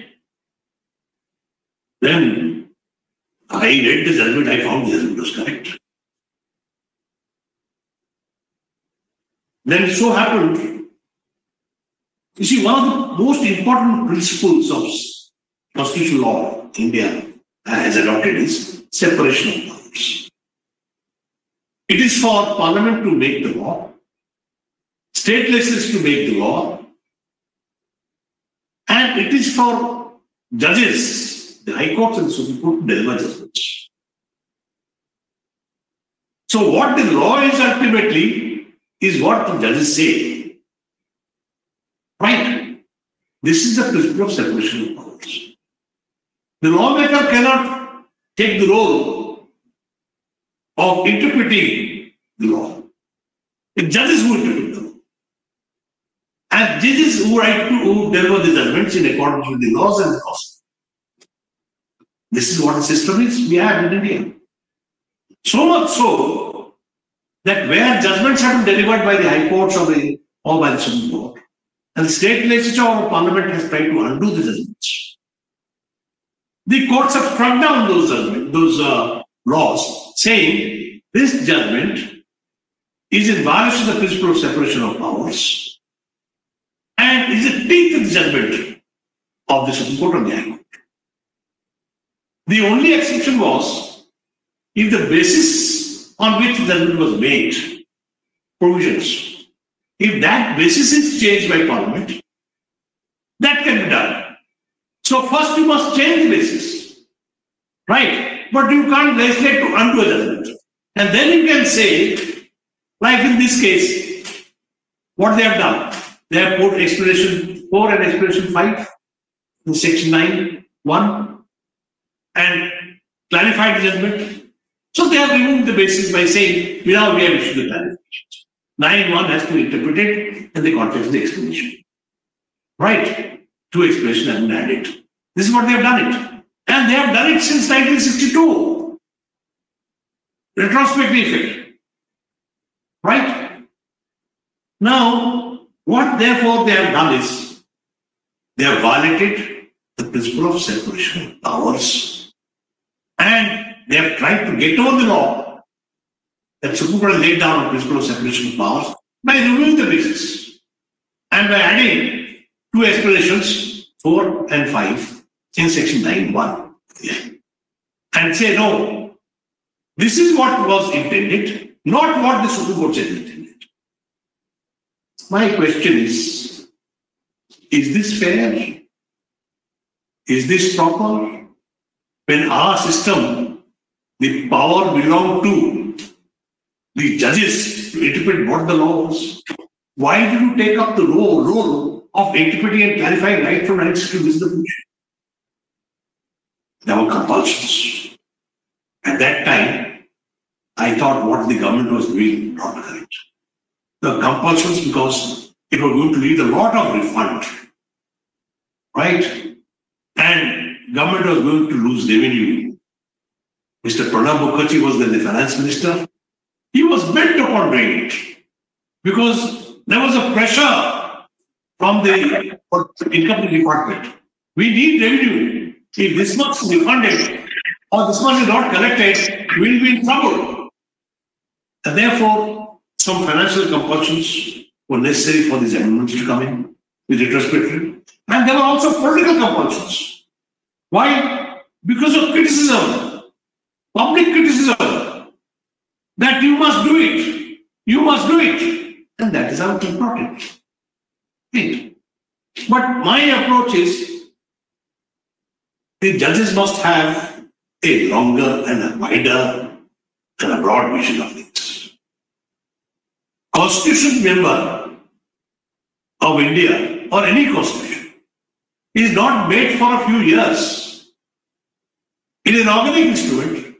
then I read the judgment, I found the judgment was correct. then it so happened, you see, one of the most important principles of constitutional law in India uh, has adopted is separation of powers. It is for parliament to make the law, state legislatures to make the law, and it is for judges, the high courts and Supreme Court deliver judgments. So what the law is ultimately is what the judges say. Right? This is the principle of separation of powers. The lawmaker cannot take the role of interpreting the law. The judges who interpret the law. And judges who write to who deliver the judgments in accordance with the laws and the laws. This is what the system is we have in India. So much so that where judgments have been delivered by the High Courts or, the, or by the Supreme Court, and the state legislature or parliament has tried to undo the judgments. The courts have struck down those judgments, those uh, laws, saying this judgment is in violation of the principle of separation of powers and is a teeth of judgment of the Supreme Court or the High Court. The only exception was if the basis on which the judgment was made, provisions, if that basis is changed by Parliament, that can be done. So first you must change the basis, right? But you can't legislate to undo a judgment. And then you can say, like in this case, what they have done. They have put explanation 4 and explanation 5 in section 9, 1 and clarified the judgment. So they have removed the basis by saying, now we have issued the clarification. 9 1 has to interpret it in the context of the explanation. Right? Two explanations have been added. This is what they have done it. And they have done it since 1962. Retrospective effect. Right? Now, what therefore they have done is they have violated the principle of separation of powers and they have tried to get over the law that Supreme Court laid down on principle of separation of powers by removing the basis and by adding two explanations, 4 and 5, in section 9 1. And say, no, this is what was intended, not what the Supreme Court said intended. My question is is this fair? Is this proper? When our system, the power belonged to the judges to interpret what the law was, why did you take up the role, role of interpreting and clarifying right from rights to position? There were compulsions. At that time, I thought what the government was doing not correct the compulsions because it was going to lead a lot of refund, right? And government was going to lose revenue. Mr. Pranab Mukherjee was then the finance minister. He was bent upon doing it because there was a pressure from the income department. We need revenue. If this much is refunded or this much is not collected, we'll be in trouble. And therefore, some financial compulsions were necessary for these amendments to come in with retrospective. And there were also political compulsions. Why? Because of criticism, public criticism, that you must do it, you must do it. And that is how it it. But my approach is the judges must have a longer and a wider and a broad vision of things. Constitution member of India or any constitution is not made for a few years. It is an organic instrument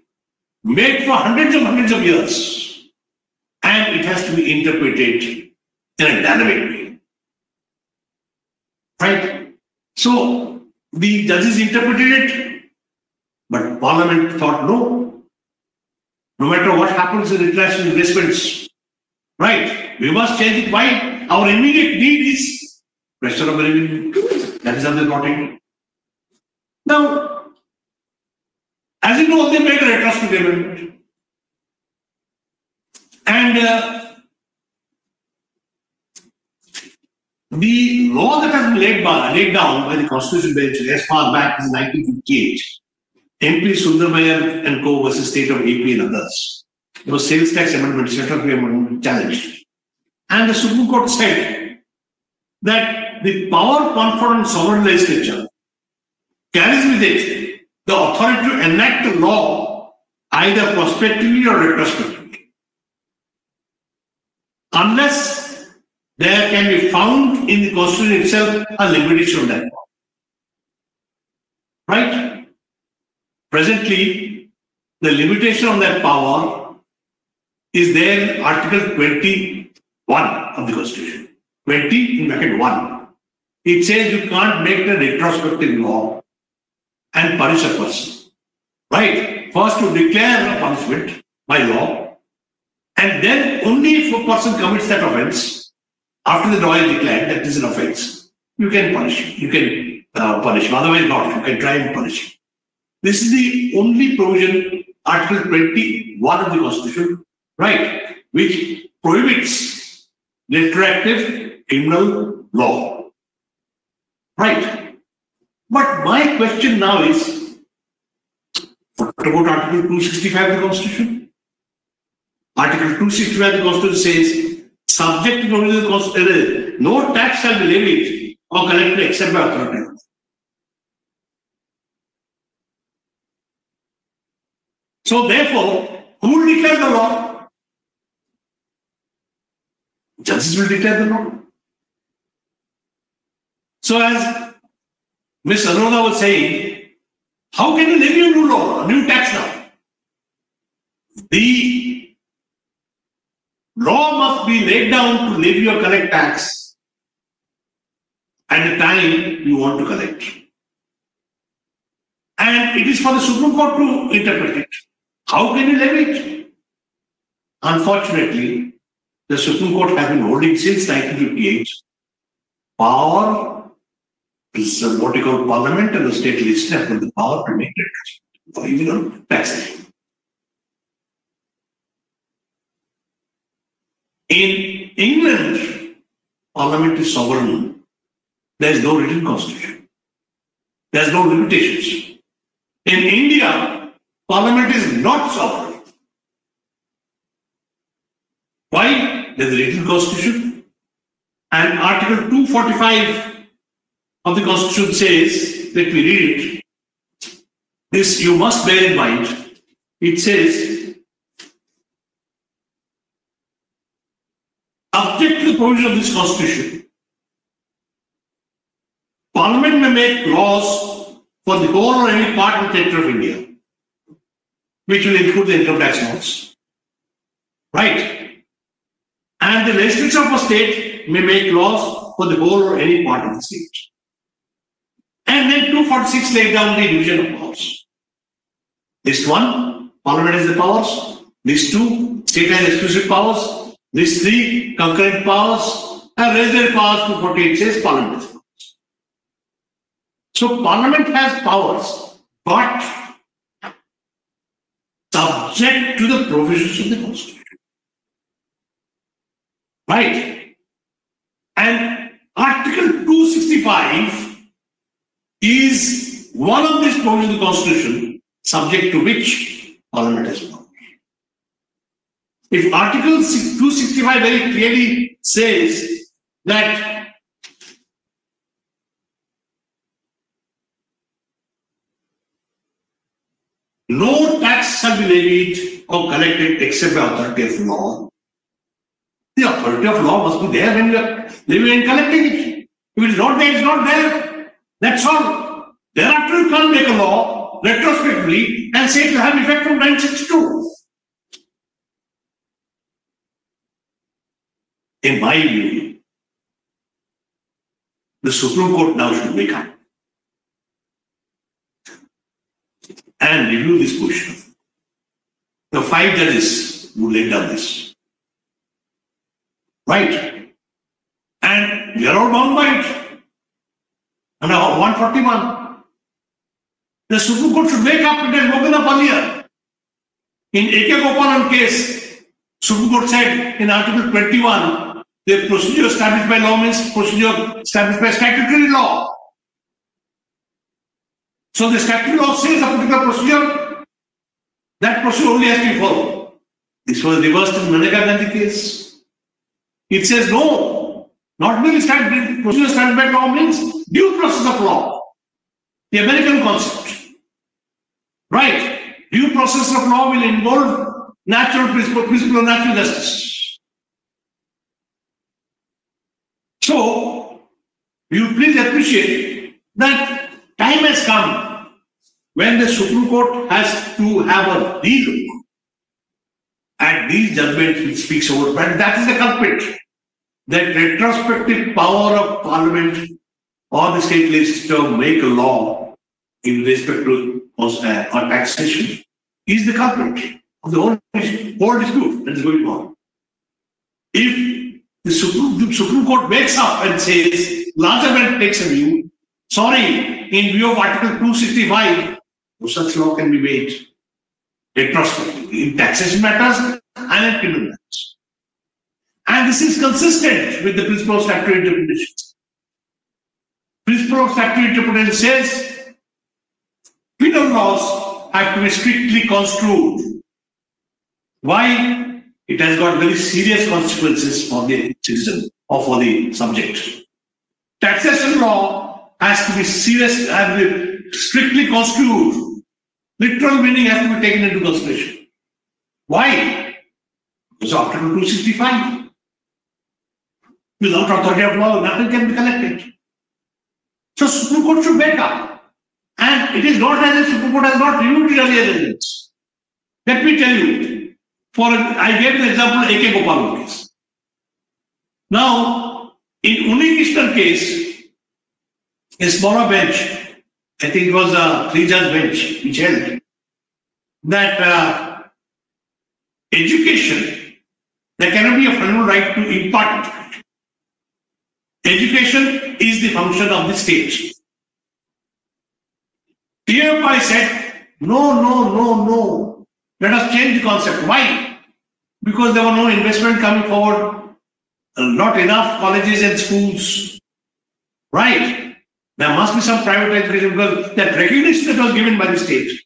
made for hundreds and hundreds of years. And it has to be interpreted in a dynamic way. Right? So the judges interpreted it, but Parliament thought no. No matter what happens in international investments, right? We must change it. Why? Our immediate need is pressure of revenue. That is how they brought it. Now, as you know, they made a retrospective amendment. And uh, the law that has been laid, by, laid down by the Constitution Bench as far back as 1958, MP Sundararamier and Co. versus State of AP and others. There was sales tax amendment, setup amendment challenged. And the Supreme Court said that the power conferred on sovereign legislature carries with it the authority to enact a law either prospectively or retrospectively. Unless there can be found in the Constitution itself a limitation on that power. Right? Presently, the limitation on that power is there in Article 21 of the Constitution. 20 in bracket 1. It says you can't make a retrospective law and punish a person. Right? First, to declare a punishment by law, and then only if a person commits that offense, after the law is declared that is an offense, you can punish him. You can uh, punish him. Otherwise, not. You can try and punish him. This is the only provision, Article 21 of the Constitution, right, which prohibits retroactive criminal law. Right. But my question now is what about Article 265 of the Constitution? Article 265 of the Constitution says, subject to provisions of the Constitution, uh, no tax shall be levied or collected except by authority. So therefore, who will declare the law? Judges will declare the law. So as Ms. Anuradha was saying, how can you levy a new law, a new tax now? The law must be laid down to levy or collect tax at the time you want to collect. And it is for the Supreme Court to interpret it. How can you levy it? Unfortunately, the Supreme Court has been holding since 1958 power is what you call parliament and the state legislature have the power to make it for even on taxation. In England, parliament is sovereign. There is no written constitution. There is no limitations. In India, parliament is not sovereign. Why? There is a written constitution. And Article 245 of the Constitution says, let me read it. This you must bear in mind. It says, subject to the provision of this Constitution, Parliament may make laws for the whole or any part of the territory of India, which will include the income tax laws. Right? And the legislature of a state may make laws for the whole or any part of the state. And then 246 laid down the division of powers. This one, Parliament has the powers. These two, state has exclusive powers. These three, concurrent powers. And resident powers, 248 says Parliament has powers. So Parliament has powers, but subject to the provisions of the Constitution. Right? And Article 265 is one of these provisions of the Constitution subject to which Parliament has power. If Article 265 very clearly says that no tax shall be levied or collected except by authority of law, the authority of law must be there when you are levying and collecting it. If it is not there, it is not there. That's all. Thereafter, you can't make a law retrospectively and say it will have effect from 1962. In my view, the Supreme Court now should wake up and review this question. The five judges who laid down this. Right? And we are all bound by it. Under 141. The Supreme Court should wake up and then woken up earlier. In A.K. Gopalan case, Supreme Court said in Article 21 The procedure established by law means procedure established by statutory law. So the statutory law says a particular procedure, that procedure only has to be followed. This was reversed in Maneka Gandhi case. It says no, not merely standard procedure established by law means due process of law. The American concept. Right. Due process of law will involve natural principle, principle of natural justice. So, you please appreciate that time has come when the Supreme Court has to have a relook at these judgments which speaks about, but that is the culprit. That retrospective power of Parliament or the state legislature make a law in respect to uh, taxation is the culprit of the whole, whole dispute that is going on. If the Supreme, the Supreme Court wakes up and says, larger bench takes a view, sorry, in view of Article 265, no such law can be made retrospectively in taxation matters and in criminal matters. And this is consistent with the principle of statutory interpretation. Principle of statutory interpretation says penal laws have to be strictly construed. Why? It has got very serious consequences for the citizen or for the subject. Taxation law has to be serious and strictly construed. Literal meaning has to be taken into consideration. Why? Because Article 265. Without authority of law, nothing can be collected. So Supreme Court should wake up. And it is not as if Supreme Court has not reviewed it earlier this. Let me tell you, for I gave the example A.K. Gopal case. Now, in Unnikrishnan case, a smaller bench, I think it was a three-judge bench, which held that uh, education, there cannot be a fundamental right to impart education. Is the function of the state. TFI said, no, no, no, no. Let us change the concept. Why? Because there were no investment coming forward, not enough colleges and schools. Right? There must be some private education because that recognition that was given by the state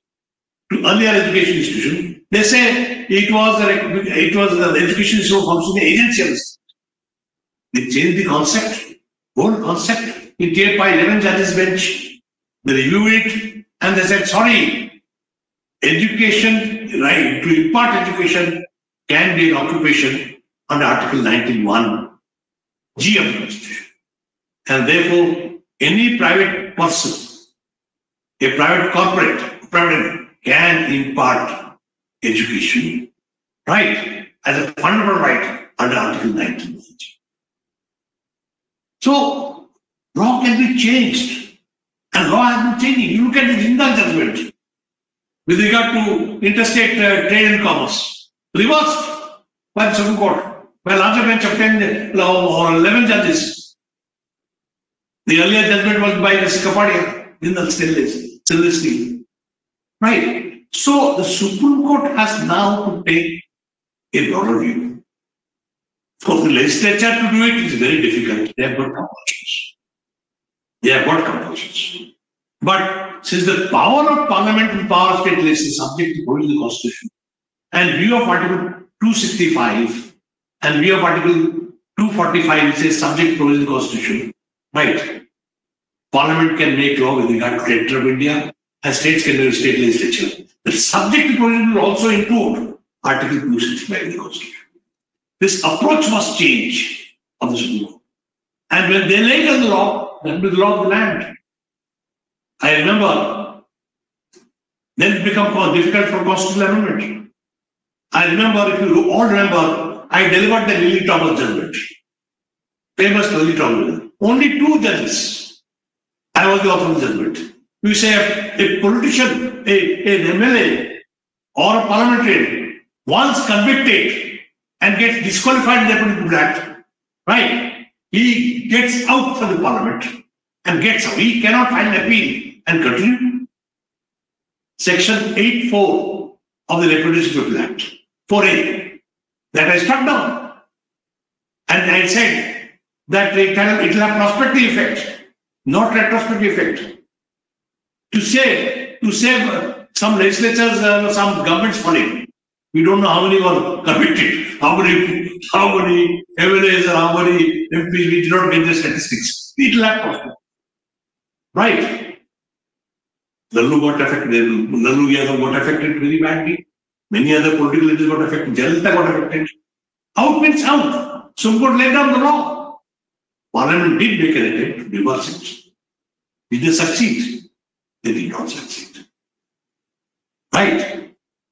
to earlier education institution, they say it was a, it was education institution functioning agency of the. They changed the concept, whole concept. It gave by 11 judges bench. They reviewed it and they said, sorry, education, right, to impart education can be an occupation under Article 19.1 G of the Constitution. And therefore, any private person, a private corporate, private can impart education, right, as a fundamental right under Article 19. So, law can be changed, and law has been changing. You look at the Jindal judgment with regard to interstate uh, trade and commerce, reversed by the Supreme Court, by a larger bench of 10 or 11 judges. The earlier judgment was by Mr. Kapadia, Jindal stainless, stainless steel. Right. So the Supreme Court has now to take a broader view. For the legislature to do it is very difficult. They have got compulsions. They have got compulsions. But since the power of parliament and power of state legislature is subject to holding the constitution, and view of Article 265 and view of Article 245, which says subject to the constitution, right? Parliament can make law with regard to territory of India, and states can do state legislature. The subject to provision will also include Article 265 of the Constitution. This approach must change of the Supreme Court. And when they lay down the law, that will be the law of the land. I remember, then it became more difficult for constitutional amendment. I remember, if you all remember, I delivered the Lily Thomas judgment. Famous Lily Thomas. Only two judges. I was the author of the judgment. You say a, politician, a, an MLA or a parliamentarian, once convicted and gets disqualified in the Political Act, right? He gets out from the parliament and gets out. He cannot file an appeal and continue. Section 8.4 of the Reputation Act, 4A, that I struck down. And I said that it will have prospective effect, not retrospective effect. To say to save some legislatures, uh, some governments money. We don't know how many were convicted, how many how many MLAs or how many MPs. We did not get the statistics. It will have prospective. Right. Lalu got affected. Lalu Yadav got affected very badly. Many other political leaders got affected. Jayalalitha got affected. Out means out. Supreme Court laid down the law. Parliament did make an attempt to reverse it. Did they succeed? They did not succeed. Right?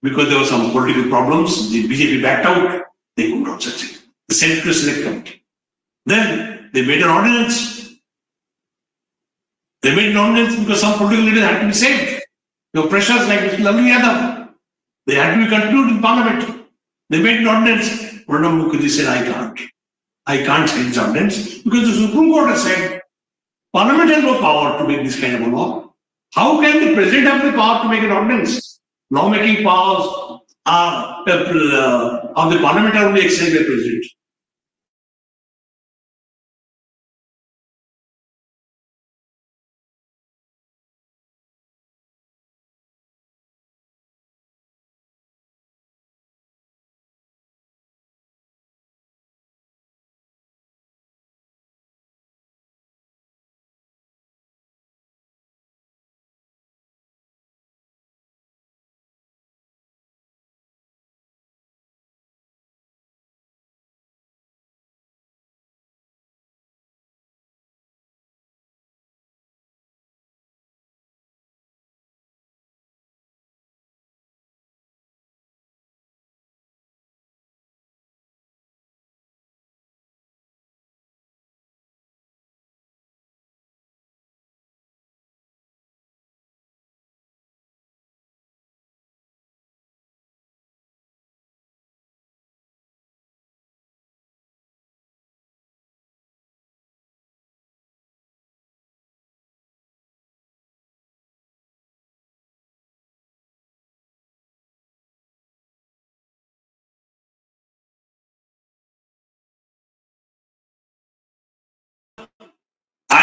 Because there were some political problems, the BJP backed out, they could not succeed. The Central Select Committee. Then they made an ordinance. They made an ordinance because some political leaders had to be saved. Were pressures like Mr. Lalu Yadav. They had to be continued in Parliament. They made an ordinance. Pranab Mukherjee said, I can't. I can't change ordinance because the Supreme Court has said Parliament has no power to make this kind of a law. How can the President have the power to make an ordinance? Lawmaking powers are, uh, of the Parliament are only exercised by President.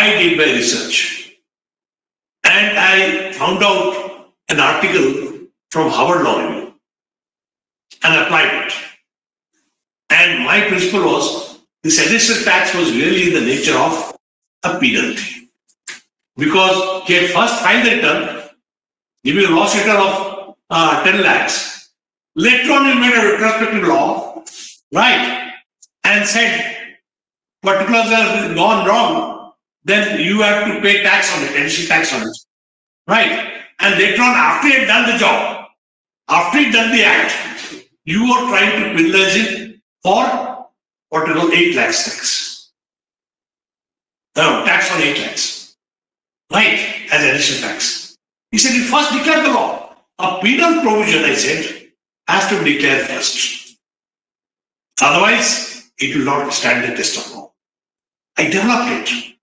I did my research and I found out an article from Harvard Law Review and applied it. And my principle was this additional tax was really the nature of a penalty. Because he had first filed the return, giving a loss return of uh, 10 lakhs. Later on, he made a retrospective law, right? And said particulars have gone wrong, then you have to pay tax on it, additional tax on it. Right? And later on, after you have done the job, after you've done the act, you are trying to penalize it for what you know, 8 lakhs tax. No, tax on 8 lakhs. Right? As additional tax. He said, you first declare the law. A penal provision, I said, has to be declared first. Otherwise, it will not stand the test of law. I developed it.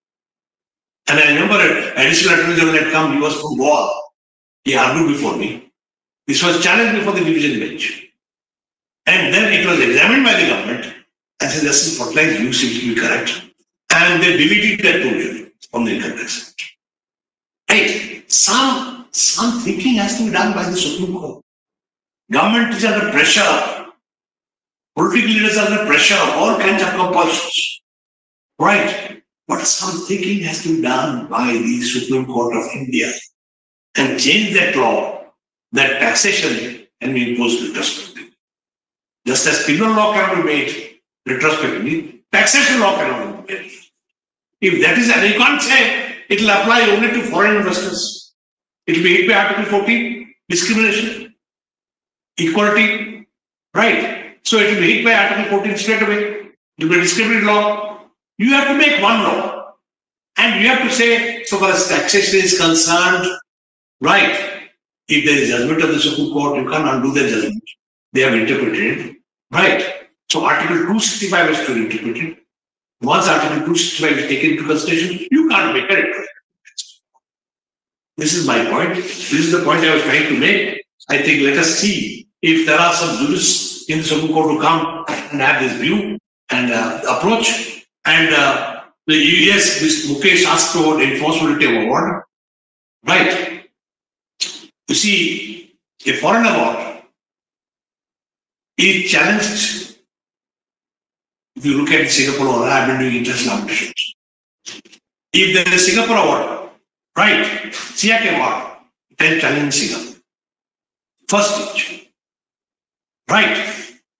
And I remember additional attorney general had come, he was from Goa. He argued before me. This was challenged before the division bench. And then it was examined by the government and said, Justice Patnaik, you seem to be correct. And they deleted that provision from the income tax. Right? Some, some thinking has to be done by the Supreme Court. Government is under pressure. Political leaders are under pressure, of all kinds of compulsions. Right? But some thinking has to be done by the Supreme Court of India and change that law, that taxation can be imposed retrospectively. Just as penal law can be made retrospectively, taxation law cannot be made. If that is, and you can't say it will apply only to foreign investors. It will be hit by Article 14, discrimination, equality, right? So it will be hit by Article 14 straight away. It will be discriminatory law. You have to make one law. And you have to say, so far as taxation is concerned, right? If there is judgment of the Supreme Court, you can't undo the judgment. They have interpreted it, right? So Article 265 is to be interpreted. Once Article 265 is taken into consideration, you can't make a retrospective. This is my point. This is the point I was trying to make. I think let us see if there are some jurists in the Supreme Court who come and have this view and uh, approach. And uh, the yes, this Mukesh asked about enforceability of award. Right. You see, a foreign award is challenged. If you look at Singapore award, I've been doing international arbitration. If there is a Singapore award, right, SIAC award, then challenge Singapore. First stage. Right.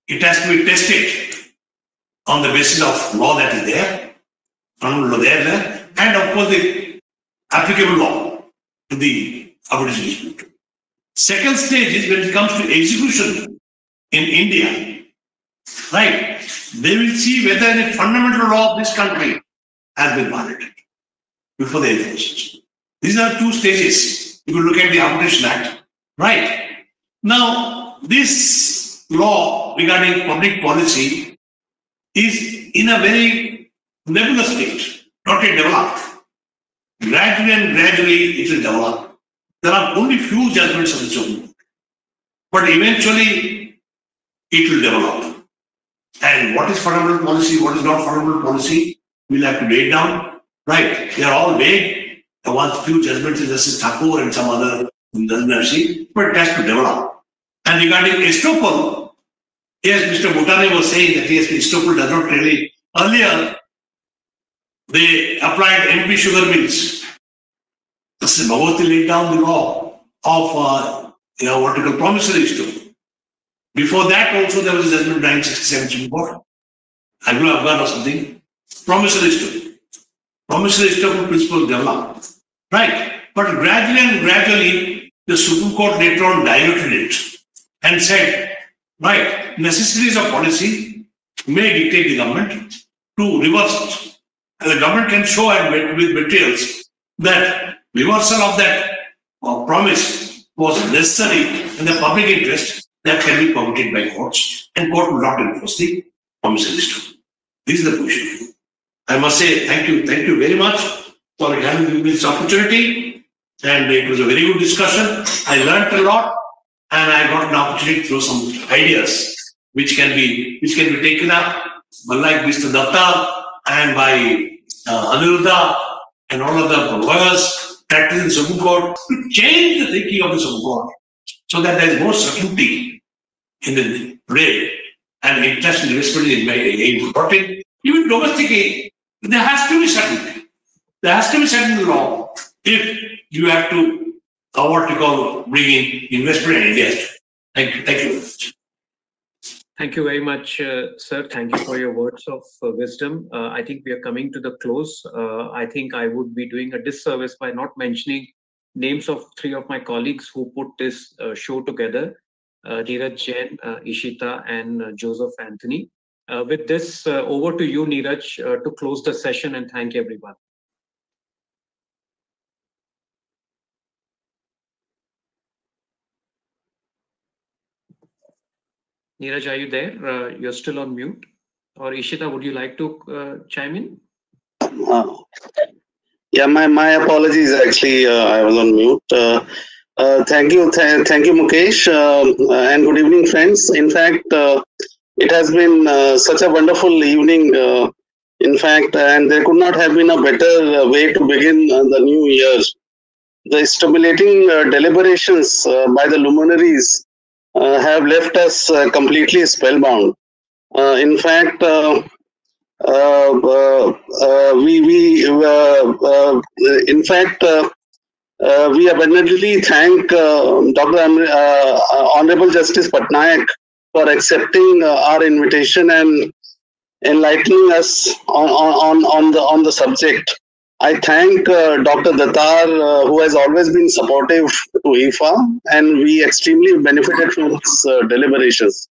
It has to be tested on the basis of law that is there, there, there, and of course the applicable law to the arbitration dispute. Second stage is when it comes to execution in India, right? They will see whether the fundamental law of this country has been violated before they enforce it. These are two stages. If you look at the Arbitration Act, right? Now, this law regarding public policy is in a very nebulous state, not yet developed. Gradually and gradually it will develop. There are only few judgments of Supreme Court, but eventually it will develop. And what is fundamental policy, what is not fundamental policy, we'll have to lay it down. Right, they are all vague. The one few judgments is Justice Thakur and some other see, but it has to develop. And regarding estoppel, yes, Mr. Butani was saying that yes, estoppel does not really. Earlier, they applied MP sugar mills. Mr. Bhagwati laid down the law of uh, you know, call promissory estoppel. Before that, also there was a judgment 967 Supreme Court. Anglo Afghan or something. Promissory estoppel. Promissory estoppel principle developed. Right. But gradually and gradually, the Supreme Court later on diluted it and said, right, necessities of policy may dictate the government to reverse it. And the government can show and with materials that reversal of that uh, promise was necessary in the public interest that can be permitted by courts and court will not enforce the promissory estoppel. This is the position. I must say thank you, thank you very much for having me this opportunity. And it was a very good discussion. I learned a lot and I got an opportunity throw some ideas which can be which can be taken up by like Mr. Datar and by uh, Aniruddha and all of the lawyers practicing Supreme Court to change the thinking of the Supreme Court so that there is more certainty in the trade and international investment is very important. Even domestically, there has to be certainty. There has to be certain law if you have to, what you call, bring in investment in India. Thank you. Thank you. Thank you very much, uh, sir. Thank you for your words of uh, wisdom. Uh, I think we are coming to the close. Uh, I think I would be doing a disservice by not mentioning names of three of my colleagues who put this uh, show together. Uh, Neeraj Jain, uh, Ishita, and Joseph Anthony. With this, over to you, Neeraj, to close the session and thank everyone. Neeraj, are you there? Uh, you're still on mute. Or Ishita, would you like to uh, chime in? Yeah, my, my apologies. Actually, uh, I was on mute. Uh, thank you, th- thank you, Mukesh, uh, and good evening, friends. In fact, uh, it has been such a wonderful evening. In fact, and there could not have been a better way to begin the new year. The stimulating deliberations by the luminaries uh, have left us uh, completely spellbound. Uh, in fact, uh, uh, uh, we we in fact we abundantly thank Dr. Am- Honorable Justice Patnaik for accepting our invitation and enlightening us on, on, on the on the subject. I thank uh, Dr. Datar, uh, who has always been supportive to IFA, and we extremely benefited from his uh, deliberations.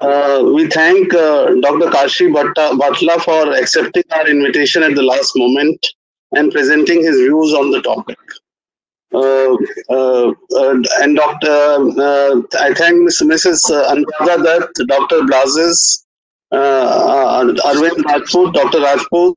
Uh, we thank uh, Dr. Kasibhatla for accepting our invitation at the last moment and presenting his views on the topic. Uh, and Dr. I thank Ms. Mrs. Anuradha Dutt, Dr. Błażej, Arvind Rajput, Dr. Rajput,